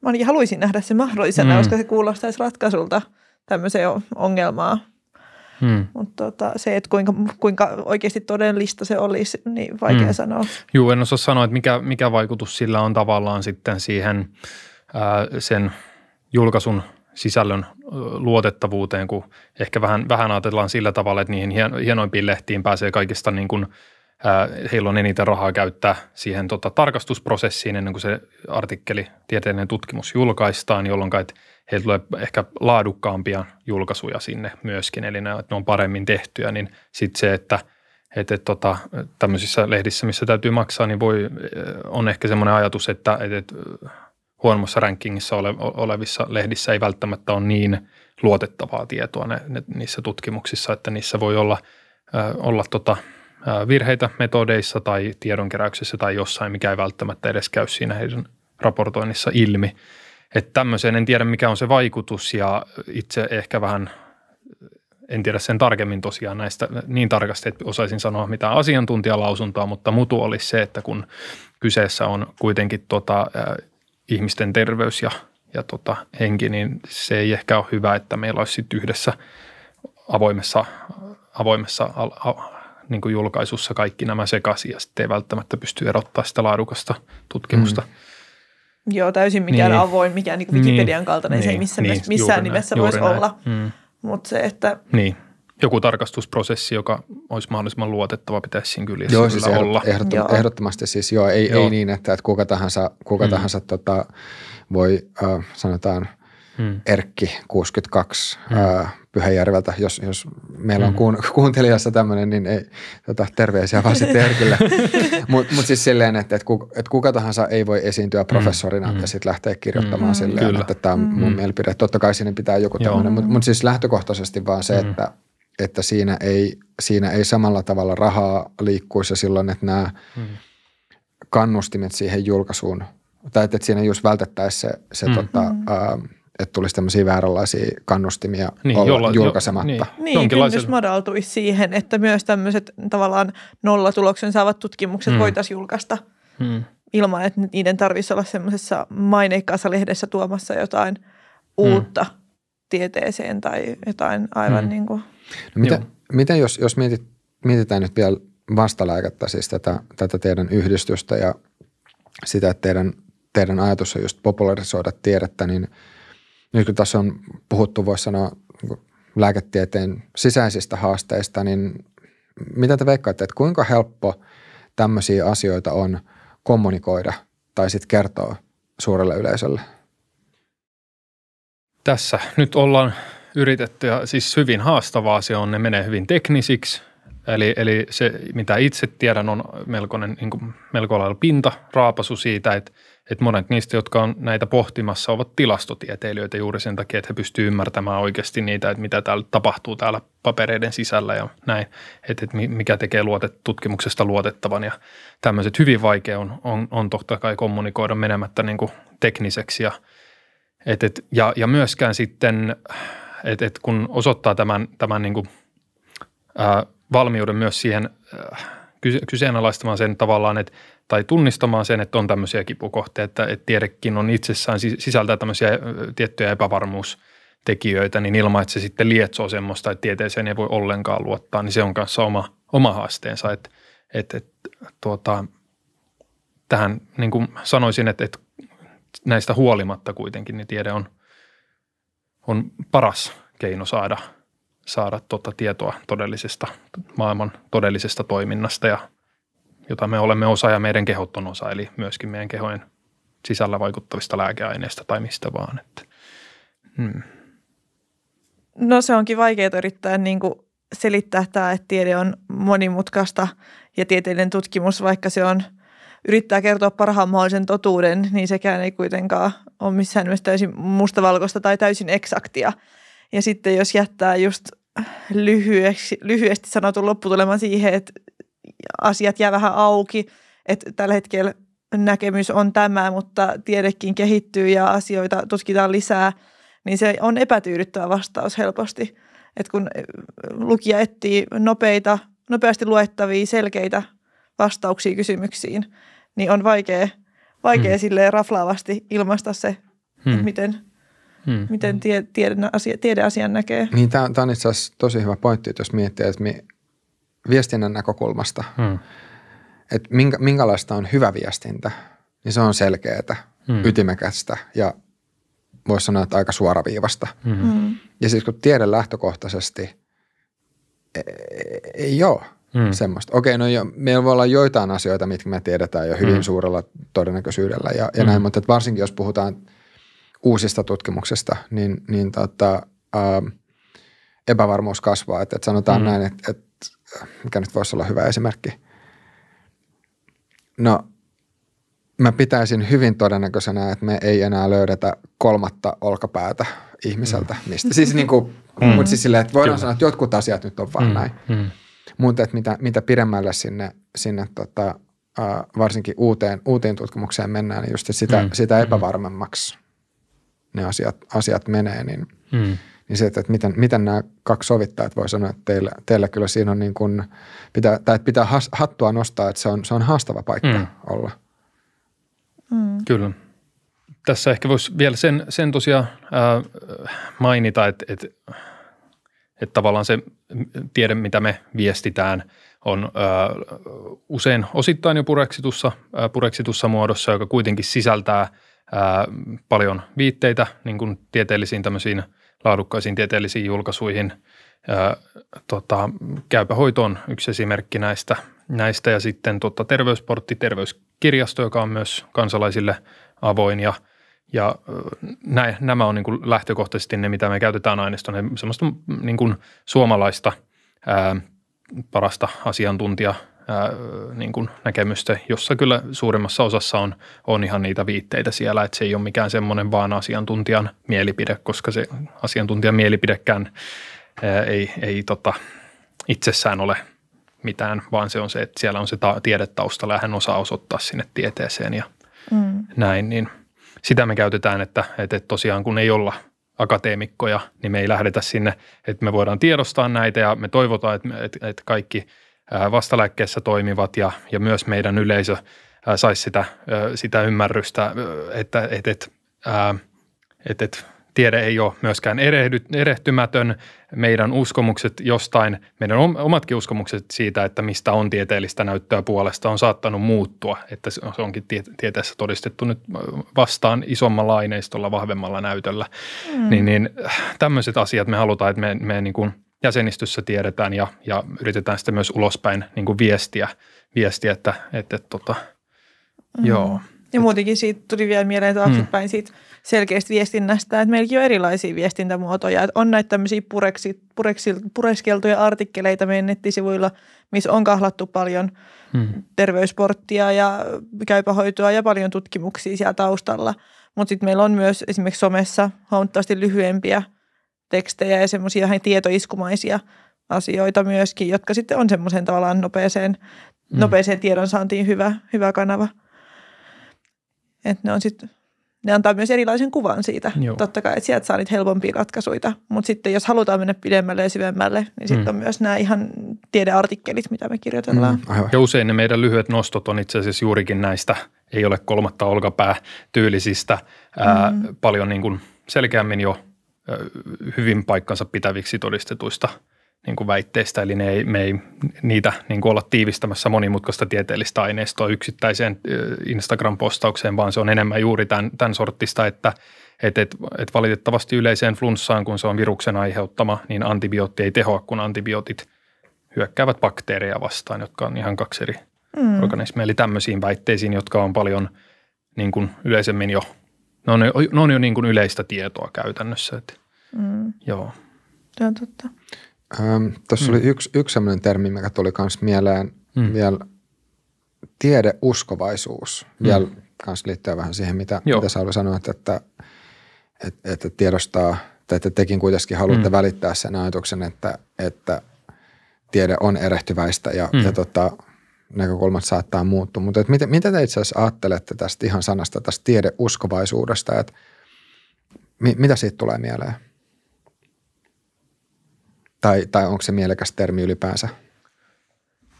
Mä haluaisin nähdä se mahdollisena, mm. koska se kuulostaisi ratkaisulta tämmöiseen ongelmaan. Hmm. Mutta tota, se, että kuinka, kuinka oikeasti todellista se olisi, niin vaikea hmm. sanoa. Joo, en osaa sanoa, että mikä, mikä vaikutus sillä on tavallaan sitten siihen ää, sen julkaisun – sisällön luotettavuuteen, kun ehkä vähän, vähän ajatellaan sillä tavalla, että niihin hienoimpiin lehtiin pääsee kaikista niin kuin, heillä on eniten rahaa käyttää siihen tota, tarkastusprosessiin ennen kuin se artikkeli, tieteellinen tutkimus julkaistaan, jolloin että heillä tulee ehkä laadukkaampia julkaisuja sinne myöskin, eli ne, ne on paremmin tehtyjä, niin sitten se, että että, että tota, tämmöisissä lehdissä, missä täytyy maksaa, niin voi, on ehkä semmoinen ajatus, että, että huonommassa rankingissa ole, olevissa lehdissä ei välttämättä ole niin luotettavaa tietoa ne, ne, niissä tutkimuksissa, että niissä voi olla, äh, olla tota, virheitä metodeissa tai tiedonkeräyksessä tai jossain, mikä ei välttämättä edes käy siinä heidän raportoinnissa ilmi. Että tämmöiseen en tiedä, mikä on se vaikutus ja itse ehkä vähän en tiedä sen tarkemmin tosiaan näistä niin tarkasti, että osaisin sanoa mitään asiantuntijalausuntoa, mutta mutu olisi se, että kun kyseessä on kuitenkin tota, äh, ihmisten terveys ja, ja tota, henki, niin se ei ehkä ole hyvä, että meillä olisi yhdessä avoimessa, avoimessa al, niin kuin julkaisussa kaikki nämä sekaisin ja sitten ei välttämättä pysty erottaa sitä laadukasta tutkimusta. Mm. Joo, täysin mikään niin. avoin, mikään niin Wikipedian niin. kaltainen, niin. se ei missä, niin. missään nimessä näin, voisi olla. Mm. Mutta se, että... Niin, joku tarkastusprosessi, joka olisi mahdollisimman luotettava, pitäisi siinä kyllä joo, siis olla. Ehdottom- joo. Ehdottomasti siis joo, ei, joo. ei niin, että, että kuka tahansa, kuka mm. tahansa tota, voi, äh, sanotaan – hmm. Erkki 62 hmm. ää, Pyhäjärveltä. Jos, jos meillä on hmm. kuun, kuuntelijassa tämmöinen, niin ei, tota, terveisiä vaan sitten Erkille. Mutta mut siis silleen, että et kuka, et kuka tahansa ei voi esiintyä hmm. professorina hmm. ja sitten lähteä kirjoittamaan hmm. silleen, Kyllä. että tämä on mun hmm. mielipide. Totta kai sinne pitää joku tämmöinen, mutta mut siis lähtökohtaisesti vaan se, hmm. että että siinä ei, siinä ei samalla tavalla rahaa liikkuisi silloin, että nämä hmm. kannustimet siihen julkaisuun, tai että, että siinä just vältettäisiin se, se hmm. tota, ää, että tulisi tämmöisiä vääränlaisia kannustimia niin, olla jolla, julkaisematta. Jo, niin, niin kynnys madaltuisi siihen, että myös tämmöiset tavallaan nollatuloksen saavat tutkimukset hmm. voitaisiin julkaista hmm. ilman, että niiden tarvitsisi olla semmoisessa maineikkaassa lehdessä tuomassa jotain uutta tieteeseen tai jotain aivan hmm. niin kuin. No mitä, miten jos, jos mietit, mietitään nyt vielä vastalääkettä, siis tätä, tätä teidän yhdistystä ja sitä, että teidän, teidän ajatus on just popularisoida tiedettä, niin – nyt kun tässä on puhuttu, voisi sanoa niin lääketieteen sisäisistä haasteista, niin mitä te veikkaatte, että kuinka helppo tämmöisiä asioita on kommunikoida tai sitten kertoa suurelle yleisölle? Tässä nyt ollaan yritetty ja siis hyvin haastavaa se on, ne menee hyvin teknisiksi. Eli, eli se, mitä itse tiedän, on melkoinen, niin kuin, melko lailla pinta, raapasu siitä, että – että monet niistä, jotka on näitä pohtimassa, ovat tilastotieteilijöitä juuri sen takia, että he pystyvät ymmärtämään oikeasti niitä, että mitä täällä tapahtuu täällä papereiden sisällä ja näin, että, että mikä tekee luotet, tutkimuksesta luotettavan ja tämmöiset. Hyvin vaikea on, on, on totta kai kommunikoida menemättä niin kuin tekniseksi ja, et, et, ja, ja myöskään sitten, että et kun osoittaa tämän, tämän niin kuin, ää, valmiuden myös siihen ää, kyseenalaistamaan sen tavallaan, että tai tunnistamaan sen, että on tämmöisiä kipukohteita, että, että tiedekin on itsessään sisältää tämmöisiä tiettyjä epävarmuustekijöitä, niin ilman, että se sitten lietsoo semmoista, että tieteeseen ei voi ollenkaan luottaa, niin se on kanssa oma, oma haasteensa. Että, että, että tuota, tähän niin kuin sanoisin, että, että näistä huolimatta kuitenkin niin tiede on, on paras keino saada, saada tuota tietoa todellisesta maailman todellisesta toiminnasta ja jota me olemme osa ja meidän kehot on osa, eli myöskin meidän kehojen sisällä vaikuttavista lääkeaineista tai mistä vaan. Että, hmm. No se onkin vaikeaa yrittää niin kuin selittää tämä, että tiede on monimutkaista ja tieteellinen tutkimus, vaikka se on yrittää kertoa parhaan mahdollisen totuuden, niin sekään ei kuitenkaan ole missään nimessä täysin mustavalkoista tai täysin eksaktia. Ja sitten jos jättää just lyhyesti, lyhyesti sanotun lopputuleman siihen, että asiat jää vähän auki, että tällä hetkellä näkemys on tämä, mutta tiedekin kehittyy ja asioita tutkitaan lisää, niin se on epätyydyttävä vastaus helposti. että kun lukija etsii nopeita, nopeasti luettavia, selkeitä vastauksia kysymyksiin, niin on vaikea, vaikea hmm. silleen raflaavasti ilmaista se, hmm. että miten, hmm. miten tie, tiede, asia, tiedeasian näkee. Niin, tämä on, itse asiassa tosi hyvä pointti, että jos miettii, että me viestinnän näkökulmasta, hmm. että minkä, minkälaista on hyvä viestintä, niin se on selkeää, hmm. ytimekästä ja voisi sanoa, että aika suoraviivasta. Hmm. Hmm. Ja siis kun tiede lähtökohtaisesti ei, ei ole hmm. semmoista. Okei, no jo, meillä voi olla joitain asioita, mitkä me tiedetään jo hyvin hmm. suurella todennäköisyydellä ja, ja hmm. näin, mutta varsinkin jos puhutaan uusista tutkimuksista, niin, niin tota, ää, epävarmuus kasvaa. Että, että sanotaan hmm. näin, että, että mikä nyt voisi olla hyvä esimerkki. No, mä pitäisin hyvin todennäköisenä, että me ei enää löydetä kolmatta olkapäätä ihmiseltä. Mm. Mistä? Siis niin kuin, mm. mutta siis silleen, että voidaan Kyllä. sanoa, että jotkut asiat nyt on vaan mm. näin. Mm. Mutta että mitä, mitä pidemmälle sinne, sinne tota, varsinkin uuteen, uuteen tutkimukseen mennään, niin just sitä, mm. sitä mm. epävarmemmaksi ne asiat, asiat menee, niin, mm. Niin se, että miten, miten nämä kaksi sovittaa, että voi sanoa, että teillä, teillä kyllä siinä on niin kuin, pitää, tai että pitää has, hattua nostaa, että se on, se on haastava paikka mm. olla. Mm. Kyllä. Tässä ehkä voisi vielä sen, sen tosiaan ää, mainita, että, että, että tavallaan se tiede, mitä me viestitään, on ää, usein osittain jo pureksitussa, ää, pureksitussa muodossa, joka kuitenkin sisältää ää, paljon viitteitä niin kuin tieteellisiin tämmöisiin – laadukkaisiin tieteellisiin julkaisuihin. Ää, tota, käypä hoito on yksi esimerkki näistä, näistä. Ja sitten tota, terveysportti, terveyskirjasto, joka on myös kansalaisille avoin. Ja ja nä, nämä on niin kuin lähtökohtaisesti ne, mitä me käytetään aineistona, semmoista niin kuin suomalaista ää, parasta asiantuntija ää, niin kuin näkemystä, jossa kyllä suurimmassa osassa on, on ihan niitä viitteitä siellä, että se ei ole mikään semmoinen vaan asiantuntijan mielipide, koska se asiantuntijan mielipidekään ää, ei, ei tota, itsessään ole mitään, vaan se on se, että siellä on se ta- tiedetaustalla ja hän osaa osoittaa sinne tieteeseen ja mm. näin, niin sitä me käytetään, että, että tosiaan kun ei olla akateemikkoja, niin me ei lähdetä sinne, että me voidaan tiedostaa näitä ja me toivotaan, että, että, että kaikki – vastalääkkeessä toimivat ja, ja myös meidän yleisö saisi sitä, sitä ymmärrystä, että, että, että, että, että tiede ei ole myöskään erehdy, erehtymätön. Meidän uskomukset jostain, meidän omatkin uskomukset siitä, että mistä on tieteellistä näyttöä puolesta, on saattanut muuttua. Että se onkin tieteessä todistettu nyt vastaan isommalla aineistolla, vahvemmalla näytöllä. Mm. Niin, niin tämmöiset asiat me halutaan, että me, me niin kuin – jäsenistössä tiedetään ja, ja yritetään sitten myös ulospäin niin kuin viestiä, viestiä, että, että, että tota, mm. joo. Ja muutenkin siitä tuli vielä mieleen taaksepäin mm. siitä selkeästä viestinnästä, että meilläkin on erilaisia viestintämuotoja. Että on näitä tämmöisiä pureksi, pureksi, pureskeltuja artikkeleita meidän nettisivuilla, missä on kahlattu paljon mm. terveysporttia ja käypähoitoa ja paljon tutkimuksia siellä taustalla. Mutta sitten meillä on myös esimerkiksi somessa huomattavasti lyhyempiä – tekstejä ja semmoisia ihan tietoiskumaisia asioita myöskin, jotka sitten on semmoisen tavallaan nopeeseen, mm. nopeeseen tiedonsaantiin hyvä, hyvä kanava. Että ne on sitten ne antaa myös erilaisen kuvan siitä. Joo. Totta kai, että sieltä saa niitä helpompia ratkaisuja. Mutta sitten jos halutaan mennä pidemmälle ja syvemmälle, niin sitten mm. on myös nämä ihan tiedeartikkelit, mitä me kirjoitellaan. Mm, ja usein ne meidän lyhyet nostot on itse asiassa juurikin näistä, ei ole kolmatta olkapää tyylisistä, ää, mm. paljon niin kuin selkeämmin jo hyvin paikkansa pitäviksi todistetuista niin kuin väitteistä, eli ne ei, me ei niitä niin kuin olla tiivistämässä monimutkaista tieteellistä aineistoa yksittäiseen Instagram-postaukseen, vaan se on enemmän juuri tämän, tämän sorttista, että et, et, et valitettavasti yleiseen flunssaan, kun se on viruksen aiheuttama, niin antibiootti ei tehoa, kun antibiootit hyökkäävät bakteereja vastaan, jotka on ihan kaksi eri mm. organismeja. Eli tämmöisiin väitteisiin, jotka on paljon niin kuin yleisemmin jo, ne on, ne on jo niin kuin yleistä tietoa käytännössä. Että Mm. Joo. Se on totta. Ähm, Tuossa mm. oli yksi, yksi sellainen termi, mikä tuli myös mieleen mm. vielä tiedeuskovaisuus. Mm. Vielä kanssa liittyy vähän siihen, mitä, mitä Sauli sanoi, että, että, että, että tiedostaa, tai että tekin kuitenkin haluatte mm. välittää sen ajatuksen, että, että tiede on erehtyväistä ja, mm. ja tota, näkökulmat saattaa muuttua. Mutta mitä, mitä te itse asiassa ajattelette tästä ihan sanasta, tästä tiedeuskovaisuudesta, että mi, mitä siitä tulee mieleen? Tai, tai onko se mielekäs termi ylipäänsä?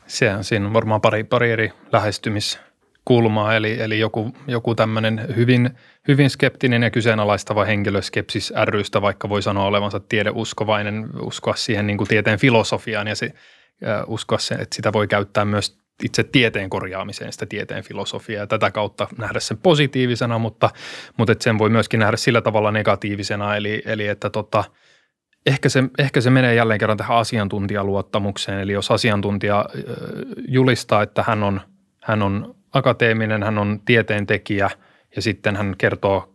Sehän siinä on varmaan pari, pari eri lähestymiskulmaa, eli, eli joku, joku tämmöinen hyvin, hyvin skeptinen ja kyseenalaistava henkilö skepsis rystä, vaikka voi sanoa olevansa tiedeuskovainen, uskoa siihen niin kuin tieteen filosofiaan ja se, uskoa sen, että sitä voi käyttää myös itse tieteen korjaamiseen sitä tieteen filosofiaa ja tätä kautta nähdä sen positiivisena, mutta, mutta sen voi myöskin nähdä sillä tavalla negatiivisena, eli, eli että tota – ehkä se, ehkä se menee jälleen kerran tähän asiantuntijaluottamukseen. Eli jos asiantuntija julistaa, että hän on, hän on akateeminen, hän on tieteentekijä ja sitten hän kertoo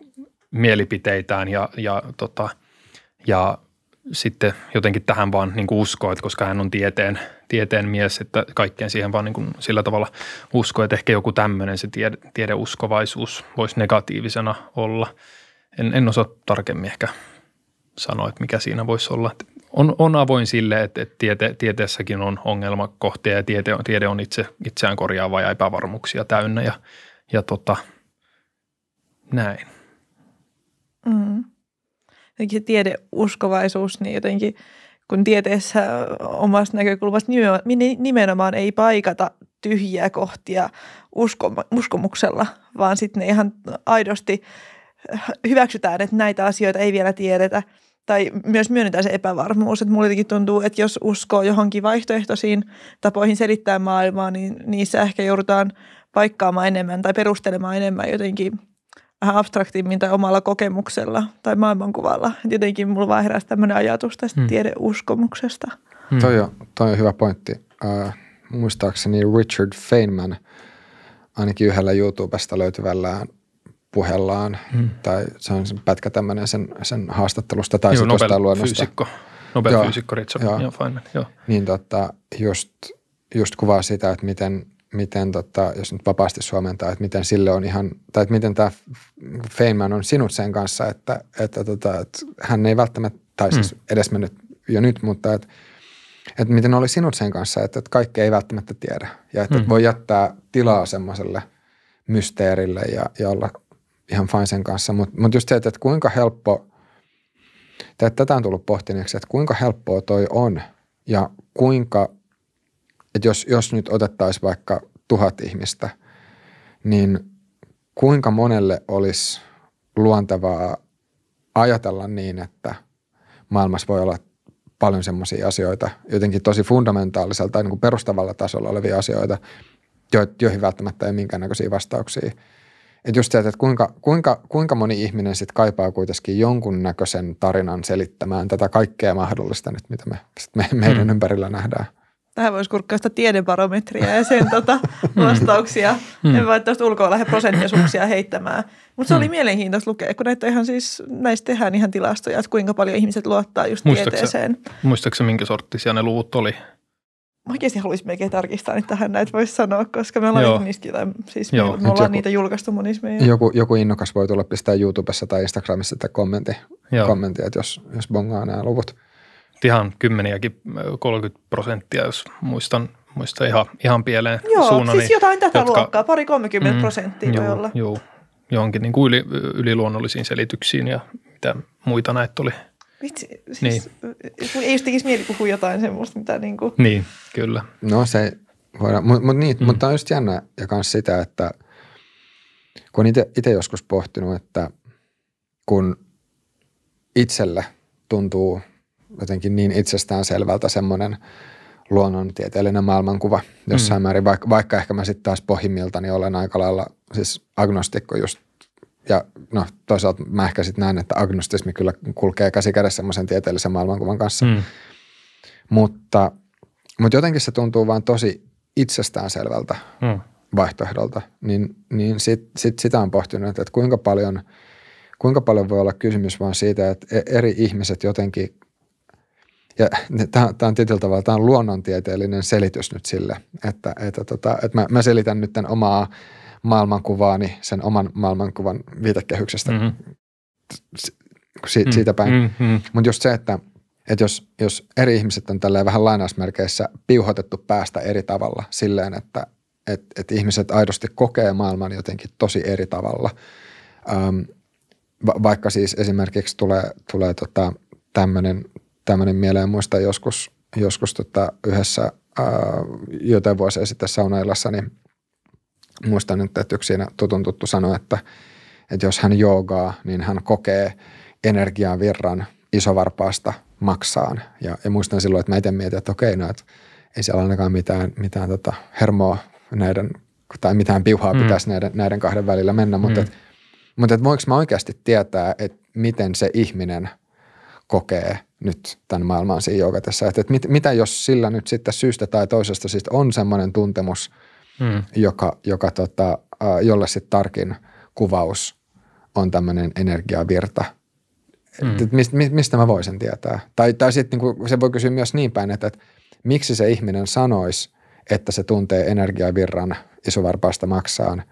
mielipiteitään ja, ja, tota, ja sitten jotenkin tähän vaan niin kuin uskoo, että koska hän on tieteen, tieteen mies, että kaikkeen siihen vaan niin kuin sillä tavalla uskoo, että ehkä joku tämmöinen se tiede, tiedeuskovaisuus voisi negatiivisena olla. En, en osaa tarkemmin ehkä sanoa, että mikä siinä voisi olla. On, on avoin sille, että, että tiete, tieteessäkin on ongelmakohtia ja tiede, tiede on itse, itseään korjaava ja epävarmuuksia täynnä ja, ja tota, näin. Mm. Jotenkin tiedeuskovaisuus, niin jotenkin kun tieteessä omasta näkökulmasta nimenomaan ei paikata tyhjiä kohtia uskomuksella, vaan sitten ne ihan aidosti hyväksytään, että näitä asioita ei vielä tiedetä. Tai myös myönnetään se epävarmuus, että mulle tuntuu, että jos uskoo johonkin vaihtoehtoisiin tapoihin selittää maailmaa, niin niissä ehkä joudutaan paikkaamaan enemmän tai perustelemaan enemmän jotenkin vähän abstraktimmin tai omalla kokemuksella tai maailmankuvalla. Et jotenkin mulla vaan heräsi tämmöinen ajatus tästä hmm. tiedeuskomuksesta. Hmm. Toi, on, toi on hyvä pointti. Uh, muistaakseni Richard Feynman ainakin yhdellä YouTubesta löytyvällä puhellaan, hmm. tai se on sen pätkä tämmöinen sen, sen haastattelusta tai sitten jostain luonnosta. Fyysikko, Nobel-fyysikko Richard joo, joo. Feynman. Joo. Niin tota, just, just kuvaa sitä, että miten, miten tota, jos nyt vapaasti suomentaa, että miten sille on ihan, tai että miten tämä Feynman on sinut sen kanssa, että, että, tota, että hän ei välttämättä, tai siis hmm. edes mennyt jo nyt, mutta että että miten oli sinut sen kanssa, että, että kaikki ei välttämättä tiedä ja että, mm. voi jättää tilaa semmoiselle mysteerille ja, ja olla ihan fine sen kanssa. Mutta mut just se, että, että kuinka helppo, että tätä on tullut pohtineeksi, että kuinka helppoa toi on ja kuinka, että jos, jos nyt otettaisiin vaikka tuhat ihmistä, niin kuinka monelle olisi luontevaa ajatella niin, että maailmassa voi olla paljon semmoisia asioita, jotenkin tosi fundamentaalisella tai niin kuin perustavalla tasolla olevia asioita, joihin välttämättä ei minkäännäköisiä vastauksia. Että just se, että kuinka, kuinka, kuinka moni ihminen sitten kaipaa kuitenkin jonkunnäköisen tarinan selittämään tätä kaikkea mahdollista nyt, mitä me, me meidän hmm. ympärillä nähdään. Tähän voisi kurkkaa sitä tiedebarometria ja sen tota, hmm. vastauksia. Hmm. En vaan tästä ulkoa lähde prosenttiosuuksia heittämään. Mutta se hmm. oli mielenkiintoista lukea, kun näitä ihan siis, näistä tehdään ihan tilastoja, että kuinka paljon ihmiset luottaa just muistatko tieteeseen. Muistaaksä, minkä sorttisia ne luvut oli? oikeasti haluaisin melkein tarkistaa, että tähän näitä voisi sanoa, koska me ollaan niistä jotain, siis Joo. me, me ollaan joku, niitä julkaistu monissa meidän. Joku, joku innokas voi tulla pistää YouTubessa tai Instagramissa kommentti, kommentti että jos, jos bongaa nämä luvut. Ihan kymmeniäkin, 30 prosenttia, jos muistan, muistan ihan, ihan pieleen Joo, suunnan. siis jotain tätä jotka, luokkaa, pari 30 mm, prosenttia joo, olla. Joo, johonkin niin kuin yli, yliluonnollisiin selityksiin ja mitä muita näitä tuli – Vitsi, siis niin. ei just tekisi mieli puhua jotain semmoista, mitä niin kuin. Niin, kyllä. No se voidaan, mutta mut niin, mm. mutta on just jännä ja myös sitä, että kun itse joskus pohtinut, että kun itselle tuntuu jotenkin niin itsestään selvältä semmoinen luonnontieteellinen maailmankuva jossain mm. määrin, vaikka, vaikka ehkä mä sitten taas pohjimmiltani olen aika lailla siis agnostikko just ja no toisaalta mä ehkä sitten näen, että agnostismi kyllä kulkee käsi kädessä semmoisen tieteellisen maailmankuvan kanssa. Mm. Mutta, mutta jotenkin se tuntuu vaan tosi itsestäänselvältä mm. vaihtoehdolta. Niin, niin sit, sit sitä on pohtinut, että kuinka paljon, kuinka paljon voi olla kysymys vaan siitä, että e-, eri ihmiset jotenkin ja tämä on tietyllä tavalla tämä on luonnontieteellinen selitys nyt sille, että, että, tota, että mä, mä selitän nyt tämän omaa maailmankuvaani sen oman maailmankuvan viitekehyksestä mm-hmm. si- siitä päin. Mm-hmm. Mutta just se, että, että jos, jos eri ihmiset on tälleen vähän lainausmerkeissä piuhotettu päästä eri tavalla silleen, että et, et ihmiset aidosti kokee maailman jotenkin tosi eri tavalla. Ähm, va- vaikka siis esimerkiksi tulee, tulee tota, tämmöinen tämmöinen mieleen. Muista joskus, joskus tota yhdessä ää, jotain vuosia sitten saunailassa, niin muistan nyt, että yksi siinä tutun tuttu sanoi, että, että jos hän joogaa, niin hän kokee energian virran isovarpaasta maksaan. Ja, ja muistan silloin, että mä itse mietin, että okei, no, että ei siellä ainakaan mitään, mitään tota hermoa näiden, tai mitään piuhaa mm. pitäisi näiden, näiden kahden välillä mennä, mutta, mm. et, mutta et voinko mä oikeasti tietää, että miten se ihminen kokee nyt tämän maailman siinä joogatessa. Että, että mit, mitä jos sillä nyt sitten syystä tai toisesta siis on semmoinen tuntemus – mm. joka, joka tota, jolle sitten tarkin kuvaus on tämmöinen energiavirta. Mm. Et mistä, mistä mä voisin tietää? Tai, tai sitten niin se voi kysyä myös niin päin, että, että miksi se ihminen sanoisi, että se tuntee energiavirran isovarpaasta maksaan,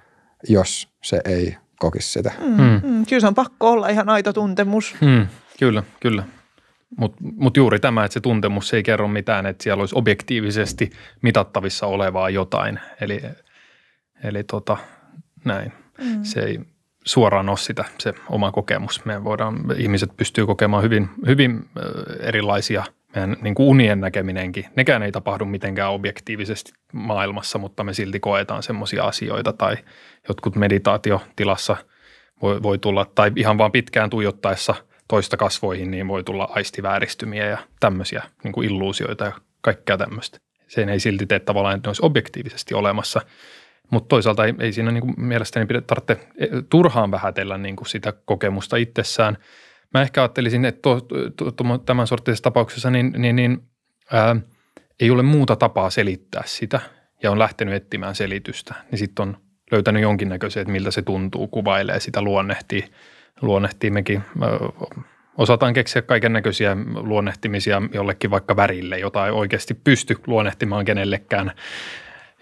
jos se ei kokisi sitä. Mm. Mm. mm. Kyllä se on pakko olla ihan aito tuntemus. Mm. Kyllä, kyllä. Mutta mut juuri tämä, että se tuntemus ei kerro mitään, että siellä olisi objektiivisesti mitattavissa olevaa jotain. Eli, eli tota, näin. Mm. Se, ei, suoraan ole sitä se oma kokemus. Me voidaan, ihmiset pystyy kokemaan hyvin, hyvin erilaisia meidän niin kuin unien näkeminenkin. Nekään ei tapahdu mitenkään objektiivisesti maailmassa, mutta me silti koetaan semmoisia asioita tai jotkut meditaatiotilassa voi, voi tulla, tai ihan vaan pitkään tuijottaessa toista kasvoihin, niin voi tulla aistivääristymiä ja tämmöisiä niin kuin illuusioita ja kaikkea tämmöistä. Sen ei silti tee tavallaan, että ne olisi objektiivisesti olemassa – mutta toisaalta ei, ei siinä niin kuin mielestäni pidä, tarvitse e, turhaan vähätellä niin kuin sitä kokemusta itsessään. Mä ehkä ajattelisin, että to, to, to, tämän sorttisessa tapauksessa niin, niin, niin ää, ei ole muuta tapaa selittää sitä ja on lähtenyt etsimään selitystä, niin sitten on löytänyt jonkinnäköisen, että miltä se tuntuu, kuvailee sitä, luonnehtii, luonnehtii mekin. Osataan keksiä kaiken näköisiä luonnehtimisia jollekin vaikka värille, jota ei oikeasti pysty luonnehtimaan kenellekään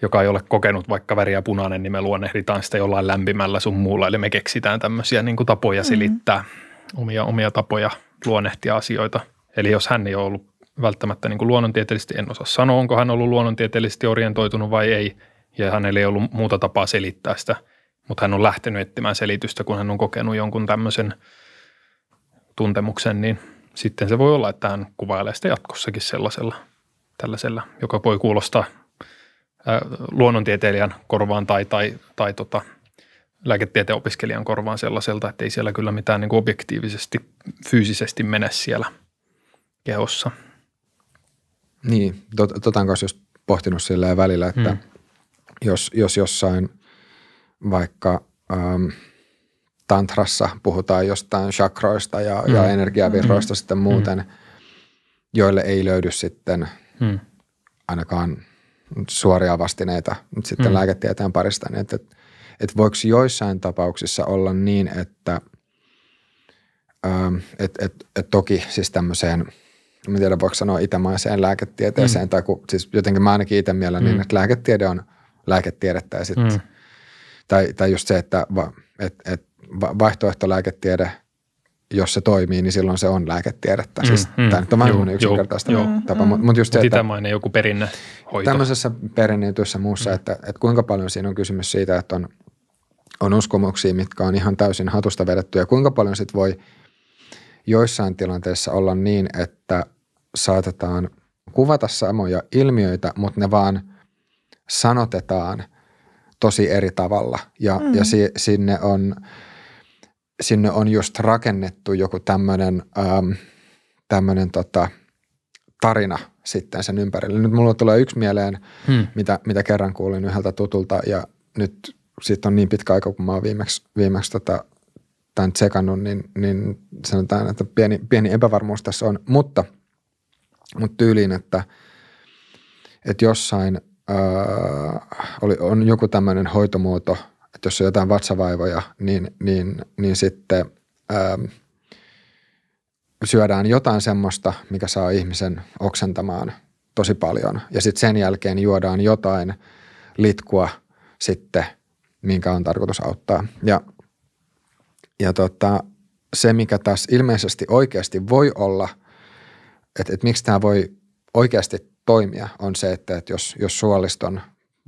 joka ei ole kokenut vaikka väriä punainen, niin me luonnehditaan sitä jollain lämpimällä sun muulla. Eli me keksitään tämmöisiä niin kuin tapoja selittää mm-hmm. omia, omia tapoja luonnehtia asioita. Eli jos hän ei ole ollut välttämättä niin kuin luonnontieteellisesti, en osaa sanoa, onko hän ollut luonnontieteellisesti orientoitunut vai ei, ja hänellä ei ollut muuta tapaa selittää sitä, mutta hän on lähtenyt etsimään selitystä, kun hän on kokenut jonkun tämmöisen tuntemuksen, niin sitten se voi olla, että hän kuvailee sitä jatkossakin sellaisella, tällaisella, joka voi kuulostaa – luonnontieteilijän korvaan tai, tai, tai tota, lääketieteen opiskelijan korvaan sellaiselta, että ei siellä kyllä mitään niin kuin objektiivisesti, fyysisesti mene siellä kehossa. Niin, tot, tota on just pohtinut sillä välillä, että hmm. jos, jos jossain vaikka ähm, tantrassa puhutaan jostain chakroista ja, hmm. ja energiavirroista hmm. sitten muuten, hmm. joille ei löydy sitten hmm. ainakaan – suoria vastineita nyt sitten mm. lääketieteen parista, niin että, että, että voiko joissain tapauksissa olla niin, että ähm, et, et, et toki siis tämmöiseen, en tiedä voiko sanoa itämaiseen lääketieteeseen, mm. tai kun, siis jotenkin mä ainakin itse mielen niin, mm. niin, että lääketiede on lääketiedettä ja sitten, mm. Tai, tai just se, että va, et, et vaihtoehtolääketiede jos se toimii, niin silloin se on lääketiedettä. Mm, siis mm, tämä nyt on vähän yksinkertaista joo, tapa, mm, mutta mut just se, että joku perinne hoito. Tämmöisessä perinneytyssä muussa, mm. että, että kuinka paljon siinä on kysymys siitä, että on, on uskomuksia, mitkä on ihan täysin hatusta vedetty ja kuinka paljon sitten voi joissain tilanteissa olla niin, että saatetaan kuvata samoja ilmiöitä, mutta ne vaan sanotetaan tosi eri tavalla ja, mm. ja si, sinne on – sinne on just rakennettu joku tämmöinen ähm, tota, tarina sitten sen ympärille. Nyt mulla tulee yksi mieleen, hmm. mitä, mitä kerran kuulin yhdeltä tutulta ja nyt siitä on niin pitkä aika, kun mä oon viimeksi, viimeksi tota, tämän tsekannut, niin, niin sanotaan, että pieni, pieni epävarmuus tässä on, mutta, mutta tyyliin, että, että jossain äh, oli, on joku tämmöinen hoitomuoto – että jos on jotain vatsavaivoja, niin, niin, niin sitten ähm, syödään jotain semmoista, mikä saa ihmisen oksentamaan tosi paljon. Ja sitten sen jälkeen juodaan jotain litkua sitten, minkä on tarkoitus auttaa. Ja, ja tota, se, mikä tässä ilmeisesti oikeasti voi olla, että, että miksi tämä voi oikeasti toimia, on se, että, että jos, jos suoliston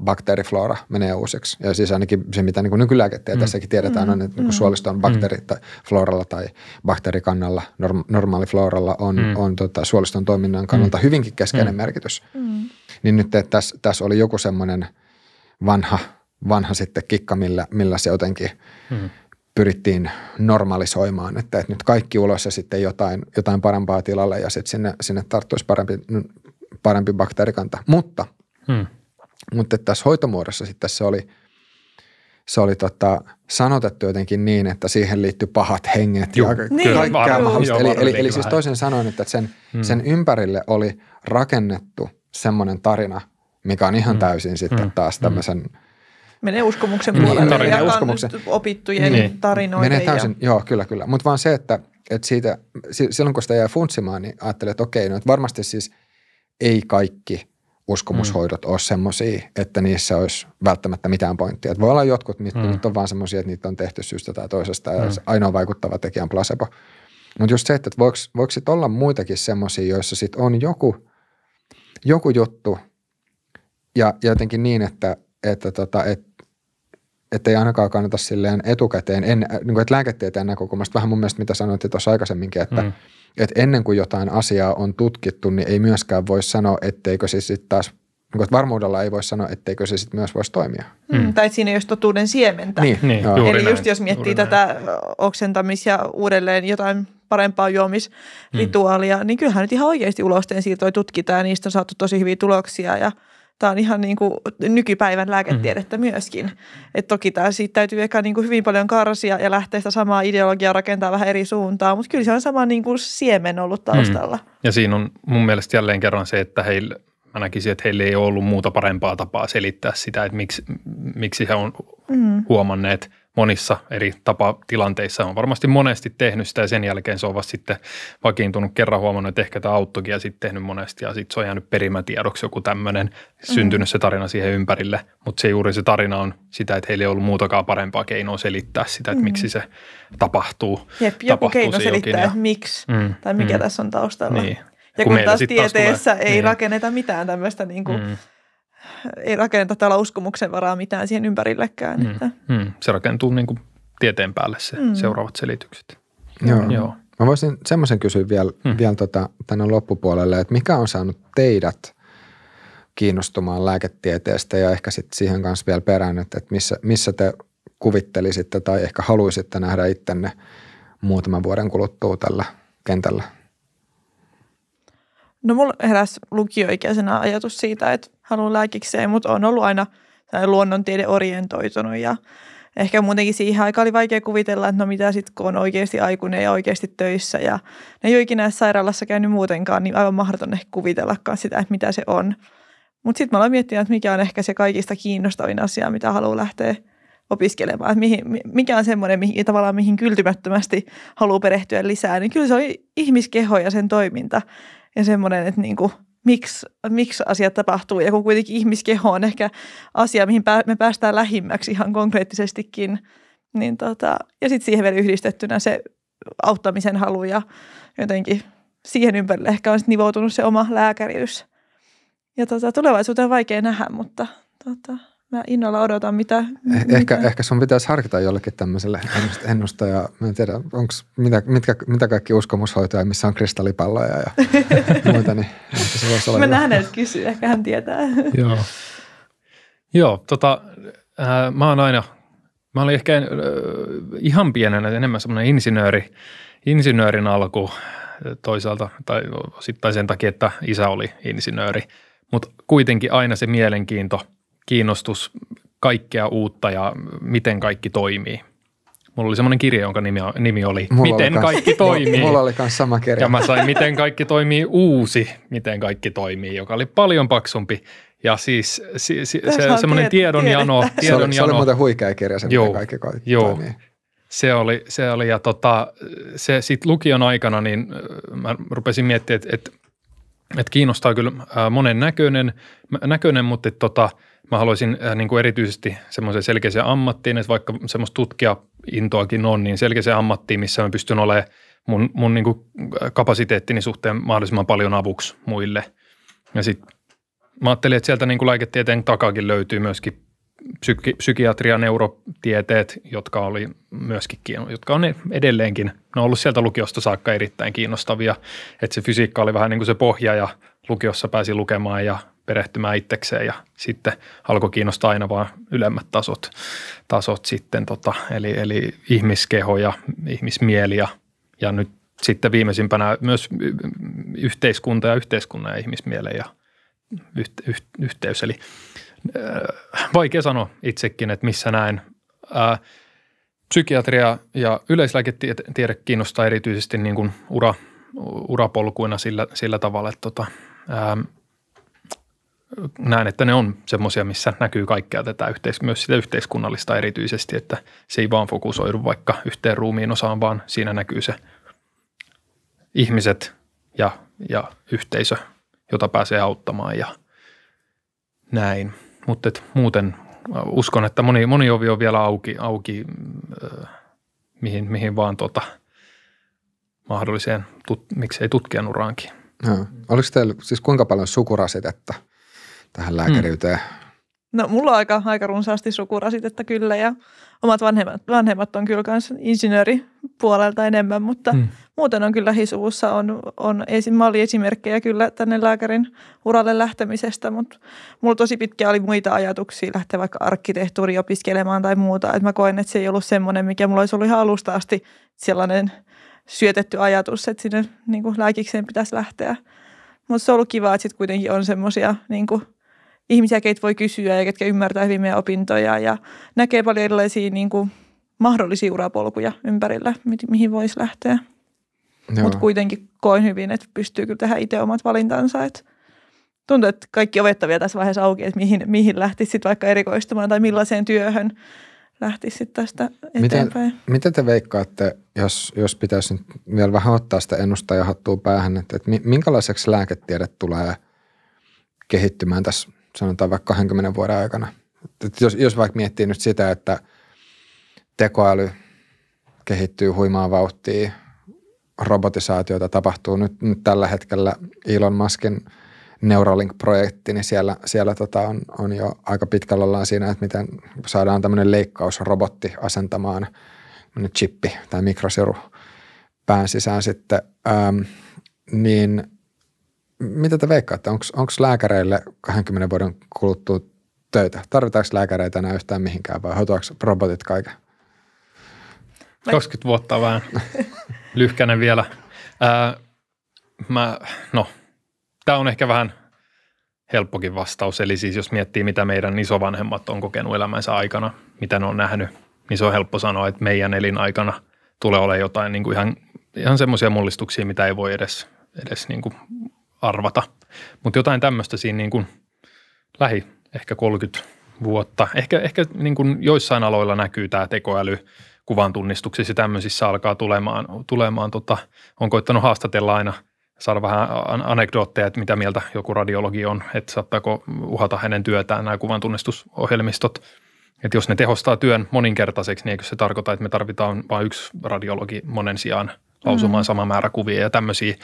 bakteeriflora menee uusiksi. Ja siis ainakin se, mitä niin nykylääketieteessäkin mm. tiedetään, on, että niin suoliston bakteeri mm. tai floralla tai bakteerikannalla, norm, normaalifloralla on, mm. on tota, suoliston toiminnan kannalta mm. hyvinkin keskeinen mm. merkitys. Mm. Niin nyt että tässä, tässä oli joku semmoinen vanha, vanha sitten kikka, millä, millä se jotenkin mm. pyrittiin normalisoimaan, että, että nyt kaikki ulos ja sitten jotain, jotain parempaa tilalle ja sitten sinne, sinne tarttuisi parempi, parempi bakteerikanta. Mutta mm mutta tässä hoitomuodossa sitten se oli, se oli tota, sanotettu jotenkin niin, että siihen liittyy pahat henget Juh, ja niin. kaikkea mahdollista. Eli, eli, eli siis toisin sanoen, että sen, hmm. sen ympärille oli rakennettu semmoinen tarina, mikä on ihan hmm. täysin sitten hmm. taas tämmöisen – Menee uskomuksen niin, puolelle niin, ja uskomuksen. opittujen niin. tarinoita. Menee täysin, ja... joo, kyllä, kyllä. Mutta vaan se, että, että siitä, silloin kun sitä jää funtsimaan, niin ajattelin, että okei, no että varmasti siis ei kaikki uskomushoidot mm. ole semmoisia, että niissä olisi välttämättä mitään pointtia. Että voi olla jotkut, mitkä mm. nyt on vaan semmoisia, että niitä on tehty syystä tai toisesta ja mm. ainoa vaikuttava tekijä on placebo. Mutta just se, että voiko, voiko sit olla muitakin semmoisia, joissa sit on joku, joku juttu ja, ja jotenkin niin, että, että tota, et, että ei ainakaan kannata silleen etukäteen, en, niin kuin, että lääketieteen näkökulmasta, vähän mun mielestä mitä sanoitte tuossa aikaisemminkin, että, mm. Että ennen kuin jotain asiaa on tutkittu, niin ei myöskään voi sanoa, etteikö se sitten taas niin varmuudella ei voi sanoa, etteikö se sitten myös voisi toimia. Mm. Tai siinä ei olisi totuuden siementä. Niin, Niin, joo. juuri Eli näin, just jos miettii juuri tätä oksentamis- ja uudelleen jotain parempaa juomisrituaalia, mm. niin kyllähän nyt ihan oikeasti ulosteen siirtoja tutkitaan ja niistä on saatu tosi hyviä tuloksia ja tämä on ihan niin kuin nykypäivän lääketiedettä mm. myöskin. Et toki tämä siitä täytyy ehkä niin kuin hyvin paljon karsia ja lähteä sitä samaa ideologiaa rakentaa vähän eri suuntaan, mutta kyllä se on sama niin kuin siemen ollut taustalla. Mm. Ja siinä on mun mielestä jälleen kerran se, että heillä, mä näkisin, että heillä ei ole ollut muuta parempaa tapaa selittää sitä, että miksi, miksi he on mm. huomanneet monissa eri tapatilanteissa. On varmasti monesti tehnyt sitä ja sen jälkeen se on vasta sitten vakiintunut kerran huomannut, että ehkä tämä auttokin ja sitten tehnyt monesti ja sitten se on jäänyt perimätiedoksi joku tämmöinen, syntynyt se tarina siihen ympärille. Mutta se juuri se tarina on sitä, että heillä ei ollut muutakaan parempaa keinoa selittää sitä, että mm. miksi se tapahtuu. Jep, joku tapahtuu keino se selittää, ja- miksi Mm, tai mikä mm. tässä on taustalla. Niin. Ja Kun kun taas sit taas tulee- tieteessä ei niin. rakenneta mitään tämmöistä, niin kuin, Mm. Ei rakenneta tällä uskomuksen varaa mitään siihen ympärillekään. Mm, Että. mm. Se rakentuu niin kuin tieteen päälle se Mm. seuraavat selitykset. Joo. Joo. Mä voisin semmoisen kysyä vielä, hmm. vielä tota, tänne loppupuolelle, että mikä on saanut teidät kiinnostumaan lääketieteestä ja ehkä sitten siihen kanssa vielä perään, että, että missä, missä te kuvittelisitte tai ehkä haluaisitte nähdä ittenne muutaman vuoden kuluttua tällä kentällä? No mulla heräsi lukioikäisenä ajatus siitä, että haluan lääkikseen, mutta on ollut aina luonnontiede orientoitunut ja ehkä muutenkin siihen aikaan oli vaikea kuvitella, että no mitä sitten kun on oikeasti aikuinen ja oikeasti töissä ja ne ei ole ikinä sairaalassa käynyt muutenkaan, niin aivan mahdoton ehkä kuvitellakaan sitä, että mitä se on. Mutta sitten mä aloin miettiä, että mikä on ehkä se kaikista kiinnostavin asia, mitä haluaa lähteä opiskelemaan. Että mihin, mi- mikä on semmoinen, mihin, tavallaan mihin kyltymättömästi haluaa perehtyä lisää, niin kyllä se oli ihmiskeho ja sen toiminta ja semmoinen, että niin kuin, miksi, miksi asiat tapahtuu. Ja kun kuitenkin ihmiskeho on ehkä asia, mihin me päästään lähimmäksi ihan konkreettisestikin, niin tota, ja sitten siihen vielä yhdistettynä se auttamisen halu ja jotenkin siihen ympärille ehkä on sit nivoutunut se oma lääkäriys. Ja tota, tulevaisuuteen on vaikea nähdä, mutta tota, mä innolla odotan, mitä... Eh- Ehkä, mitä... ehkä sun pitäisi harkita jollekin tämmöiselle ennust- ennustaja. Mä en tiedä, onko mitä, mitkä, mitä kaikki uskomushoitoja, missä on kristallipalloja ja muita, niin ehkä se voisi olla Mä nähdään, että kysyy, ehkä hän tietää. Joo. Joo, tota, äh, mä oon aina, mä olin ehkä äh, ihan pienenä enemmän semmoinen insinööri, insinöörin alku äh, toisaalta, tai osittain sen takia, että isä oli insinööri, mutta kuitenkin aina se mielenkiinto, kiinnostus kaikkea uutta ja miten kaikki toimii. Mulla oli semmoinen kirja, jonka nimi, nimi oli Mulla oli Miten kans- kaikki toimii. Mulla oli myös sama kirja. Ja mä sain Miten kaikki toimii uusi, Miten kaikki toimii, joka oli paljon paksumpi. Ja siis si, si, Tässä se on semmoinen tiedonjano, tiedettä. se, oli, se oli muuten huikea kirja, se Joo, mitä kaikki ko- joo. toimii. se oli, se oli ja tota, se sitten lukion aikana, niin äh, mä rupesin miettimään, että, että, että kiinnostaa kyllä äh, monen näköinen, näköinen mutta tota, mä haluaisin äh, niin kuin erityisesti semmoisen selkeäseen ammattiin, että vaikka semmoista tutkija-intoakin on, niin selkeäseen ammattiin, missä mä pystyn olemaan mun, mun niin kuin kapasiteettini suhteen mahdollisimman paljon avuksi muille. Ja sitten mä ajattelin, että sieltä niin kuin lääketieteen takakin löytyy myöskin psyki, psykiatria, neurotieteet, jotka oli myöskin jotka on edelleenkin, ne on ollut sieltä lukiosta saakka erittäin kiinnostavia, että se fysiikka oli vähän niin kuin se pohja ja lukiossa pääsi lukemaan ja perehtymään itsekseen ja sitten alkoi kiinnostaa aina vaan ylemmät tasot, tasot sitten, tota, eli, eli ihmiskeho ja ihmismieli ja, ja nyt sitten viimeisimpänä myös yhteiskunta ja yhteiskunnan ja ihmismielen ja yht, yht, yhteys, eli äh, vaikea sanoa itsekin, että missä näin. Äh, psykiatria ja yleislääketiede kiinnostaa erityisesti niin kuin ura, urapolkuina sillä, sillä tavalla, että tota, ää, näen, että ne on semmoisia, missä näkyy kaikkea tätä yhteis- myös sitä yhteiskunnallista erityisesti, että se ei vaan fokusoidu vaikka yhteen ruumiin osaan, vaan siinä näkyy se ihmiset ja, ja yhteisö, jota pääsee auttamaan ja näin. Mutta muuten uskon, että moni, moni ovi on vielä auki, auki äh, mihin, mihin vaan tota, mahdolliseen, tut, miksei tutkijan uraankin. Joo. Oliko teillä siis kuinka paljon sukurasitetta tähän lääkäriyteen? No mulla on aika, aika runsaasti sukurasitetta kyllä ja omat vanhemmat, vanhemmat on kyllä myös insinööripuolelta enemmän, mutta hmm. muuten on kyllä hisuvussa on, on esim, esimerkkejä kyllä tänne lääkärin uralle lähtemisestä, mutta mulla tosi pitkä oli muita ajatuksia lähteä vaikka arkkitehtuuri opiskelemaan tai muuta, että mä koen, että se ei ollut semmoinen, mikä mulla olisi ollut ihan alusta asti sellainen syötetty ajatus, että sinne niin kuin lääkikseen pitäisi lähteä. Mutta se on ollut kiva, että sitten kuitenkin on semmoisia niin ihmisiä, keitä voi kysyä ja ketkä ymmärtää hyvin meidän opintoja ja näkee paljon erilaisia niin kuin, mahdollisia urapolkuja ympärillä, mi- mihin voisi lähteä. Mutta kuitenkin koen hyvin, että pystyy kyllä tehdä itse omat valintansa. Et tuntuu, että kaikki ovet on vielä tässä vaiheessa auki, että mihin, mihin lähtisi sitten vaikka erikoistumaan tai millaiseen työhön lähtisi sitten tästä eteenpäin. Miten, miten te veikkaatte, jos, jos pitäisi nyt vielä vähän ottaa sitä ennustajahattua päähän, että, että minkälaiseksi lääketiede tulee kehittymään tässä sanotaan vaikka 20 vuoden aikana. Että jos, jos vaikka miettii nyt sitä, että tekoäly kehittyy huimaa vauhtia, robotisaatiota tapahtuu nyt, nyt tällä hetkellä Elon Muskin Neuralink-projekti, niin siellä, siellä tota on, on jo aika pitkällä ollaan siinä, että miten saadaan tämmöinen leikkausrobotti asentamaan chippi tai mikrosiru pään sisään sitten, ähm, niin mitä te veikkaatte? Onko lääkäreille 20 vuoden kuluttua töitä? Tarvitaanko lääkäreitä enää yhtään mihinkään vai hoitaako robotit kaiken? 20 vuotta vähän lyhkänen vielä. Ää, mä, no, tämä on ehkä vähän helppokin vastaus. Eli siis jos miettii, mitä meidän isovanhemmat on kokenut elämänsä aikana, mitä ne on nähnyt, niin se on helppo sanoa, että meidän elinaikana tulee olemaan jotain niin kuin ihan, ihan semmoisia mullistuksia, mitä ei voi edes, edes niin kuin arvata. Mutta jotain tämmöistä siinä niin kuin lähi ehkä 30 vuotta. Ehkä, ehkä niin kuin joissain aloilla näkyy tämä tekoäly kuvan tunnistuksissa tämmöisissä alkaa tulemaan. tulemaan tota, on koittanut haastatella aina saada vähän anekdootteja, että mitä mieltä joku radiologi on, että saattaako uhata hänen työtään nämä kuvan tunnistusohjelmistot. Että jos ne tehostaa työn moninkertaiseksi, niin eikö se tarkoita, että me tarvitaan vain yksi radiologi monen sijaan lausumaan mm. sama määrä kuvia ja tämmöisiä.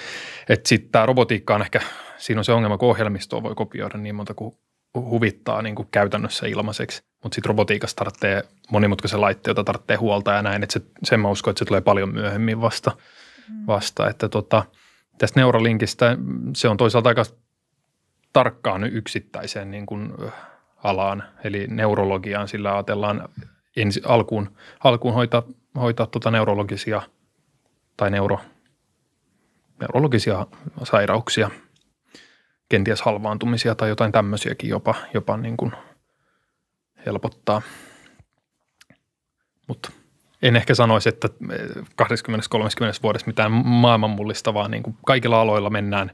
Että sitten tämä robotiikka on ehkä, siinä on se ongelma, kun ohjelmistoa voi kopioida niin monta kuin huvittaa niin kuin käytännössä ilmaiseksi. Mutta sitten robotiikassa tarvitsee monimutkaisen laitteen, jota tarvitsee huolta ja näin. Että se, sen mä uskon, että se tulee paljon myöhemmin vasta. Mm. vasta. Että tota, tästä Neuralinkistä se on toisaalta aika tarkkaan yksittäiseen niin kuin alaan, eli neurologiaan, sillä ajatellaan ensi, alkuun, alkuun hoitaa, hoitaa tuota neurologisia – tai neuro, neurologisia sairauksia, kenties halvaantumisia tai jotain tämmöisiäkin jopa, jopa niin kuin helpottaa. Mutta en ehkä sanoisi, että 20-30 vuodessa mitään maailman mullistavaa, niin kuin kaikilla aloilla mennään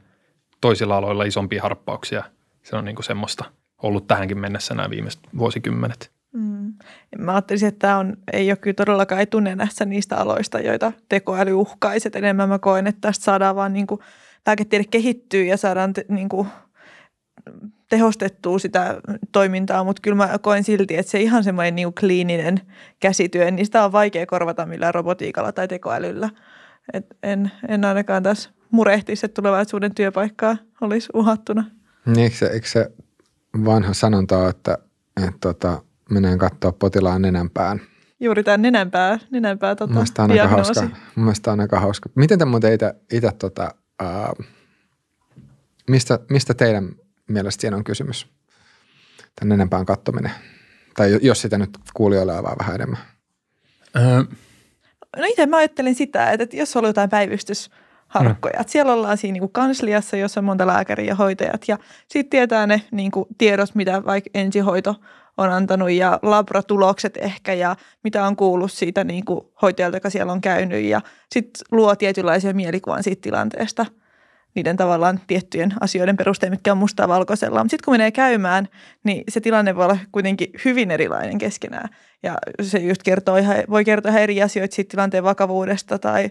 toisilla aloilla isompia harppauksia. Se on niin kuin semmoista ollut tähänkin mennessä nämä viimeiset vuosikymmenet. Mm. Mä ajattelisin, että tämä on, ei ole kyllä todellakaan etunenässä niistä aloista, joita tekoäly uhkaisi. enemmän mä koen, että tästä saadaan vaan niin kuin, lääketiede kehittyy ja saadaan te, niin kuin, tehostettua sitä toimintaa, mutta kyllä mä koen silti, että se ihan semmoinen niin kliininen käsityö, niin sitä on vaikea korvata millään robotiikalla tai tekoälyllä. Et en, en ainakaan tässä murehtisi, että tulevaisuuden työpaikkaa olisi uhattuna. Niin, eikö se, eikö se vanha sanonta että, että tota, menee katsoa potilaan nenänpään. Juuri tämän nenänpää, nenänpää tota, Mielestäni on aika hauska. Mielestäni on aika hauska. Miten te muuten itse, tota, ää, mistä, mistä teidän mielestä siinä on kysymys? Tämän nenänpään kattominen. Tai jos sitä nyt kuulijoille avaa vähän enemmän. Öö. No itse mä ajattelin sitä, että jos on jotain päivystysharkkoja. Mm. Että siellä ollaan siinä niin kansliassa, jossa on monta lääkäriä ja hoitajat. Ja sitten tietää ne niin kuin tiedot, mitä vaikka ensihoito on antanut ja labratulokset ehkä ja mitä on kuullut siitä niin kuin hoitajalta, joka siellä on käynyt ja sitten luo tietynlaisia mielikuvan siitä tilanteesta niiden tavallaan tiettyjen asioiden perusteella, mitkä on mustaa valkoisella. Mutta sitten kun menee käymään, niin se tilanne voi olla kuitenkin hyvin erilainen keskenään. Ja se just kertoo ihan, voi kertoa ihan eri asioita siitä tilanteen vakavuudesta tai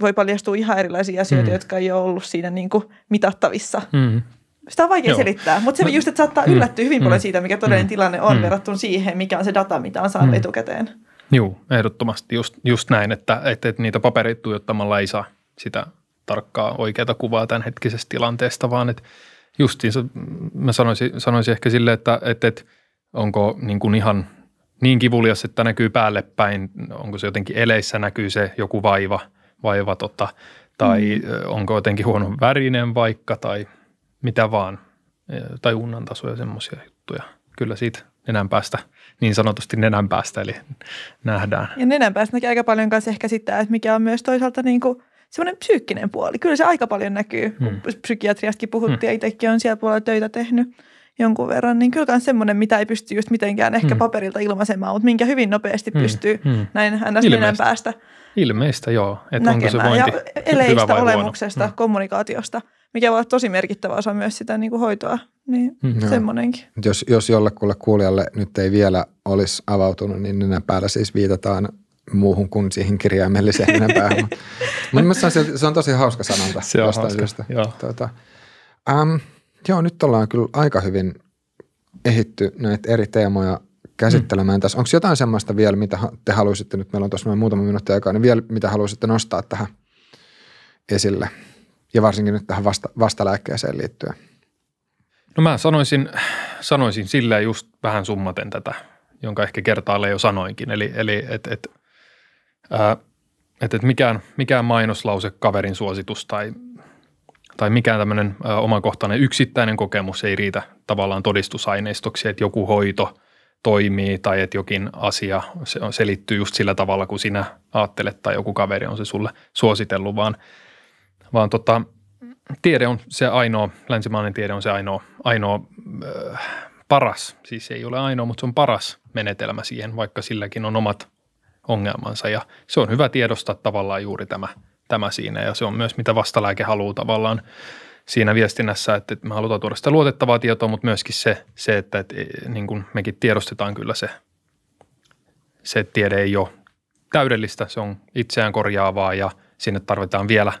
voi paljastua ihan erilaisia asioita, mm. jotka ei ole ollut siinä niin kuin mitattavissa. Mm. Sitä on vaikea Joo. selittää, mutta se just, että saattaa mm. yllättyä hyvin paljon mm. siitä, mikä todellinen mm. tilanne on mm. verrattuna siihen, mikä on se data, mitä on saanut mm. etukäteen. Joo, ehdottomasti just, just näin, että, että, että niitä paperituijottamalla ei saa sitä tarkkaa oikeaa kuvaa tämän hetkisestä tilanteesta, vaan että justiinsa mä sanoisin, sanoisin ehkä silleen, että, että, että onko niin kuin ihan niin kivulias, että näkyy päälle päin, onko se jotenkin eleissä näkyy se joku vaiva, vaiva tota, tai mm. onko jotenkin huono värinen vaikka tai mitä vaan, tai unnan taso ja semmoisia juttuja. Kyllä siitä nenän päästä, niin sanotusti nenän päästä, eli nähdään. Ja nenän päästä näkee aika paljon kanssa ehkä sitä, että mikä on myös toisaalta niin kuin semmoinen psyykkinen puoli. Kyllä se aika paljon näkyy, hmm. psykiatriastakin puhuttiin hmm. ja itsekin on siellä puolella töitä tehnyt jonkun verran, niin kyllä on semmoinen, mitä ei pysty just mitenkään ehkä hmm. paperilta ilmaisemaan, mutta minkä hyvin nopeasti hmm. pystyy hmm. näin ns. nenän päästä Ilmeistä joo, että onko se vointi ja eleistä, hyvä vai olemuksesta, huono. Hmm. kommunikaatiosta, mikä voi olla tosi merkittävä osa myös sitä niin kuin hoitoa, niin hmm. semmoinenkin. Jos, jos jollekulle kuulijalle nyt ei vielä olisi avautunut, niin nenän päällä siis viitataan muuhun kuin siihen kirjaimelliseen nenän päähän. Mutta se, on, se on tosi hauska sanonta. Se on hauska, syystä. joo. Tuota, um, joo, nyt ollaan kyllä aika hyvin ehitty näitä eri teemoja käsittelemään mm. tässä. Onko jotain semmoista vielä, mitä te haluaisitte, nyt meillä on tuossa noin muutama minuutti aikaa, niin vielä mitä haluaisitte nostaa tähän esille? Ja varsinkin nyt tähän vasta, vastalääkkeeseen liittyen. No mä sanoisin, sanoisin silleen just vähän summaten tätä, jonka ehkä kertaalle jo sanoinkin. Eli, eli että et, et, et mikään, mikään mainoslause, kaverin suositus tai, tai mikään tämmöinen omakohtainen yksittäinen kokemus ei riitä tavallaan todistusaineistoksi, että joku hoito – toimii tai että jokin asia se selittyy just sillä tavalla, kun sinä ajattelet tai joku kaveri on se sulle suositellut, vaan, vaan tota, tiede on se ainoa, länsimainen tiede on se ainoa, ainoa äh, paras, siis ei ole ainoa, mutta se on paras menetelmä siihen, vaikka silläkin on omat ongelmansa. Ja se on hyvä tiedostaa tavallaan juuri tämä, tämä siinä. Ja se on myös mitä vastalääke haluaa tavallaan siinä viestinnässä, että, me halutaan tuoda sitä luotettavaa tietoa, mutta myöskin se, se että, että niin kuin mekin tiedostetaan kyllä se, se tiede ei ole täydellistä, se on itseään korjaavaa ja sinne tarvitaan vielä,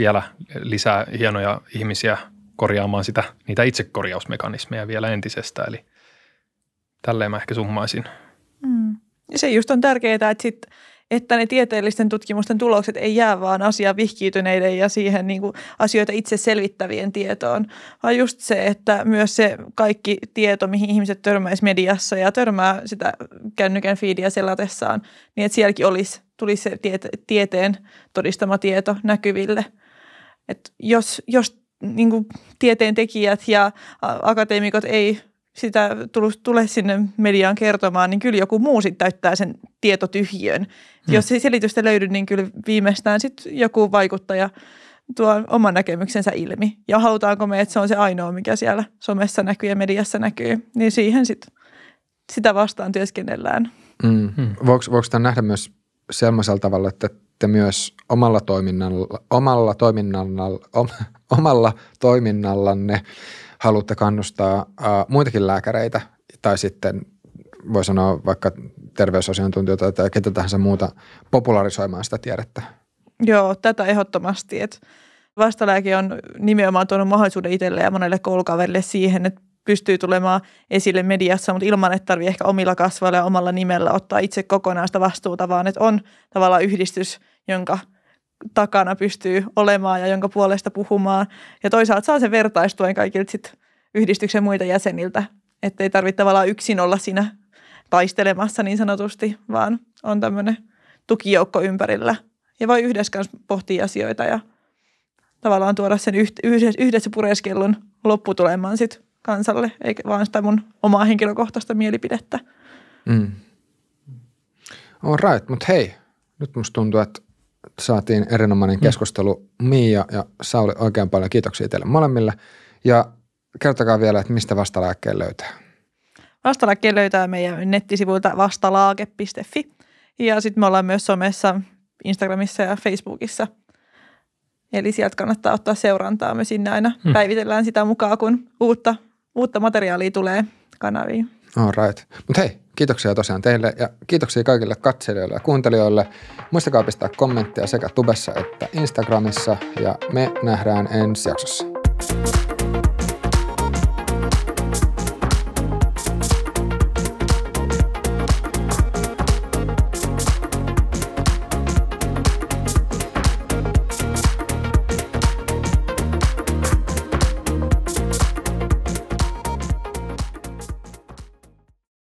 vielä lisää hienoja ihmisiä korjaamaan sitä, niitä itsekorjausmekanismeja vielä entisestä. Eli tälleen mä ehkä summaisin. Mm. Se just on tärkeää, että sitten että ne tieteellisten tutkimusten tulokset ei jää vaan asiaan vihkiytyneiden ja siihen niin kuin asioita itse selvittävien tietoon, vaan just se, että myös se kaikki tieto, mihin ihmiset törmäisi mediassa ja törmää sitä kännykän feedia selatessaan, niin että sielläkin olisi, tulisi se tiete- tieteen todistama tieto näkyville. Et jos jos niin kuin tieteen tekijät ja akateemikot ei sitä tule sinne mediaan kertomaan, niin kyllä joku muu sitten täyttää sen tietotyhjön. Hmm. Jos ei selitystä löydy, niin kyllä viimeistään sitten joku vaikuttaja tuo oman näkemyksensä ilmi. Ja halutaanko me, että se on se ainoa, mikä siellä somessa näkyy ja mediassa näkyy, niin siihen sitten sitä vastaan työskennellään. Mm. Hmm. Voiko, voiko tämä nähdä myös sellaisella tavalla, että te myös omalla toiminnalla, omalla toiminnalla, om, omalla toiminnallanne haluatte kannustaa uh, muitakin lääkäreitä tai sitten voi sanoa vaikka terveysasiantuntijoita tai ketä tahansa muuta popularisoimaan sitä tiedettä? Joo, tätä ehdottomasti. Että vastalääke on nimenomaan tuonut mahdollisuuden itselle ja monelle koulukaverille siihen, että pystyy tulemaan esille mediassa, mutta ilman, että tarvii ehkä omilla kasvoilla ja omalla nimellä ottaa itse kokonaan sitä vastuuta, vaan että on tavallaan yhdistys, jonka takana pystyy olemaan ja jonka puolesta puhumaan. Ja toisaalta saa sen vertaistuen kaikilta sit yhdistyksen muita jäseniltä, että ei tarvitse tavallaan yksin olla siinä taistelemassa niin sanotusti, vaan on tämmöinen tukijoukko ympärillä. Ja voi yhdessä kanssa pohtia asioita ja tavallaan tuoda sen yhdessä pureskellun lopputuleman sit kansalle, eikä vaan sitä mun omaa henkilökohtaista mielipidettä. Mm. All right, mutta hei, nyt musta tuntuu, että saatiin erinomainen mm. keskustelu. Miia ja Sauli, oikein paljon kiitoksia teille molemmille. Ja kertokaa vielä, että mistä vastalääkkeen löytää. Vastalääkkeen löytää meidän nettisivuilta vastalaake.fi. Ja sitten me ollaan myös somessa, Instagramissa ja Facebookissa. Eli sieltä kannattaa ottaa seurantaa. Me sinne aina hmm. päivitellään sitä mukaan, kun uutta, uutta materiaalia tulee kanaviin. All right. Mutta hei, kiitoksia tosiaan teille ja kiitoksia kaikille katselijoille ja kuuntelijoille. Muistakaa pistää kommentteja sekä tubessa että Instagramissa ja me nähdään ensi jaksossa.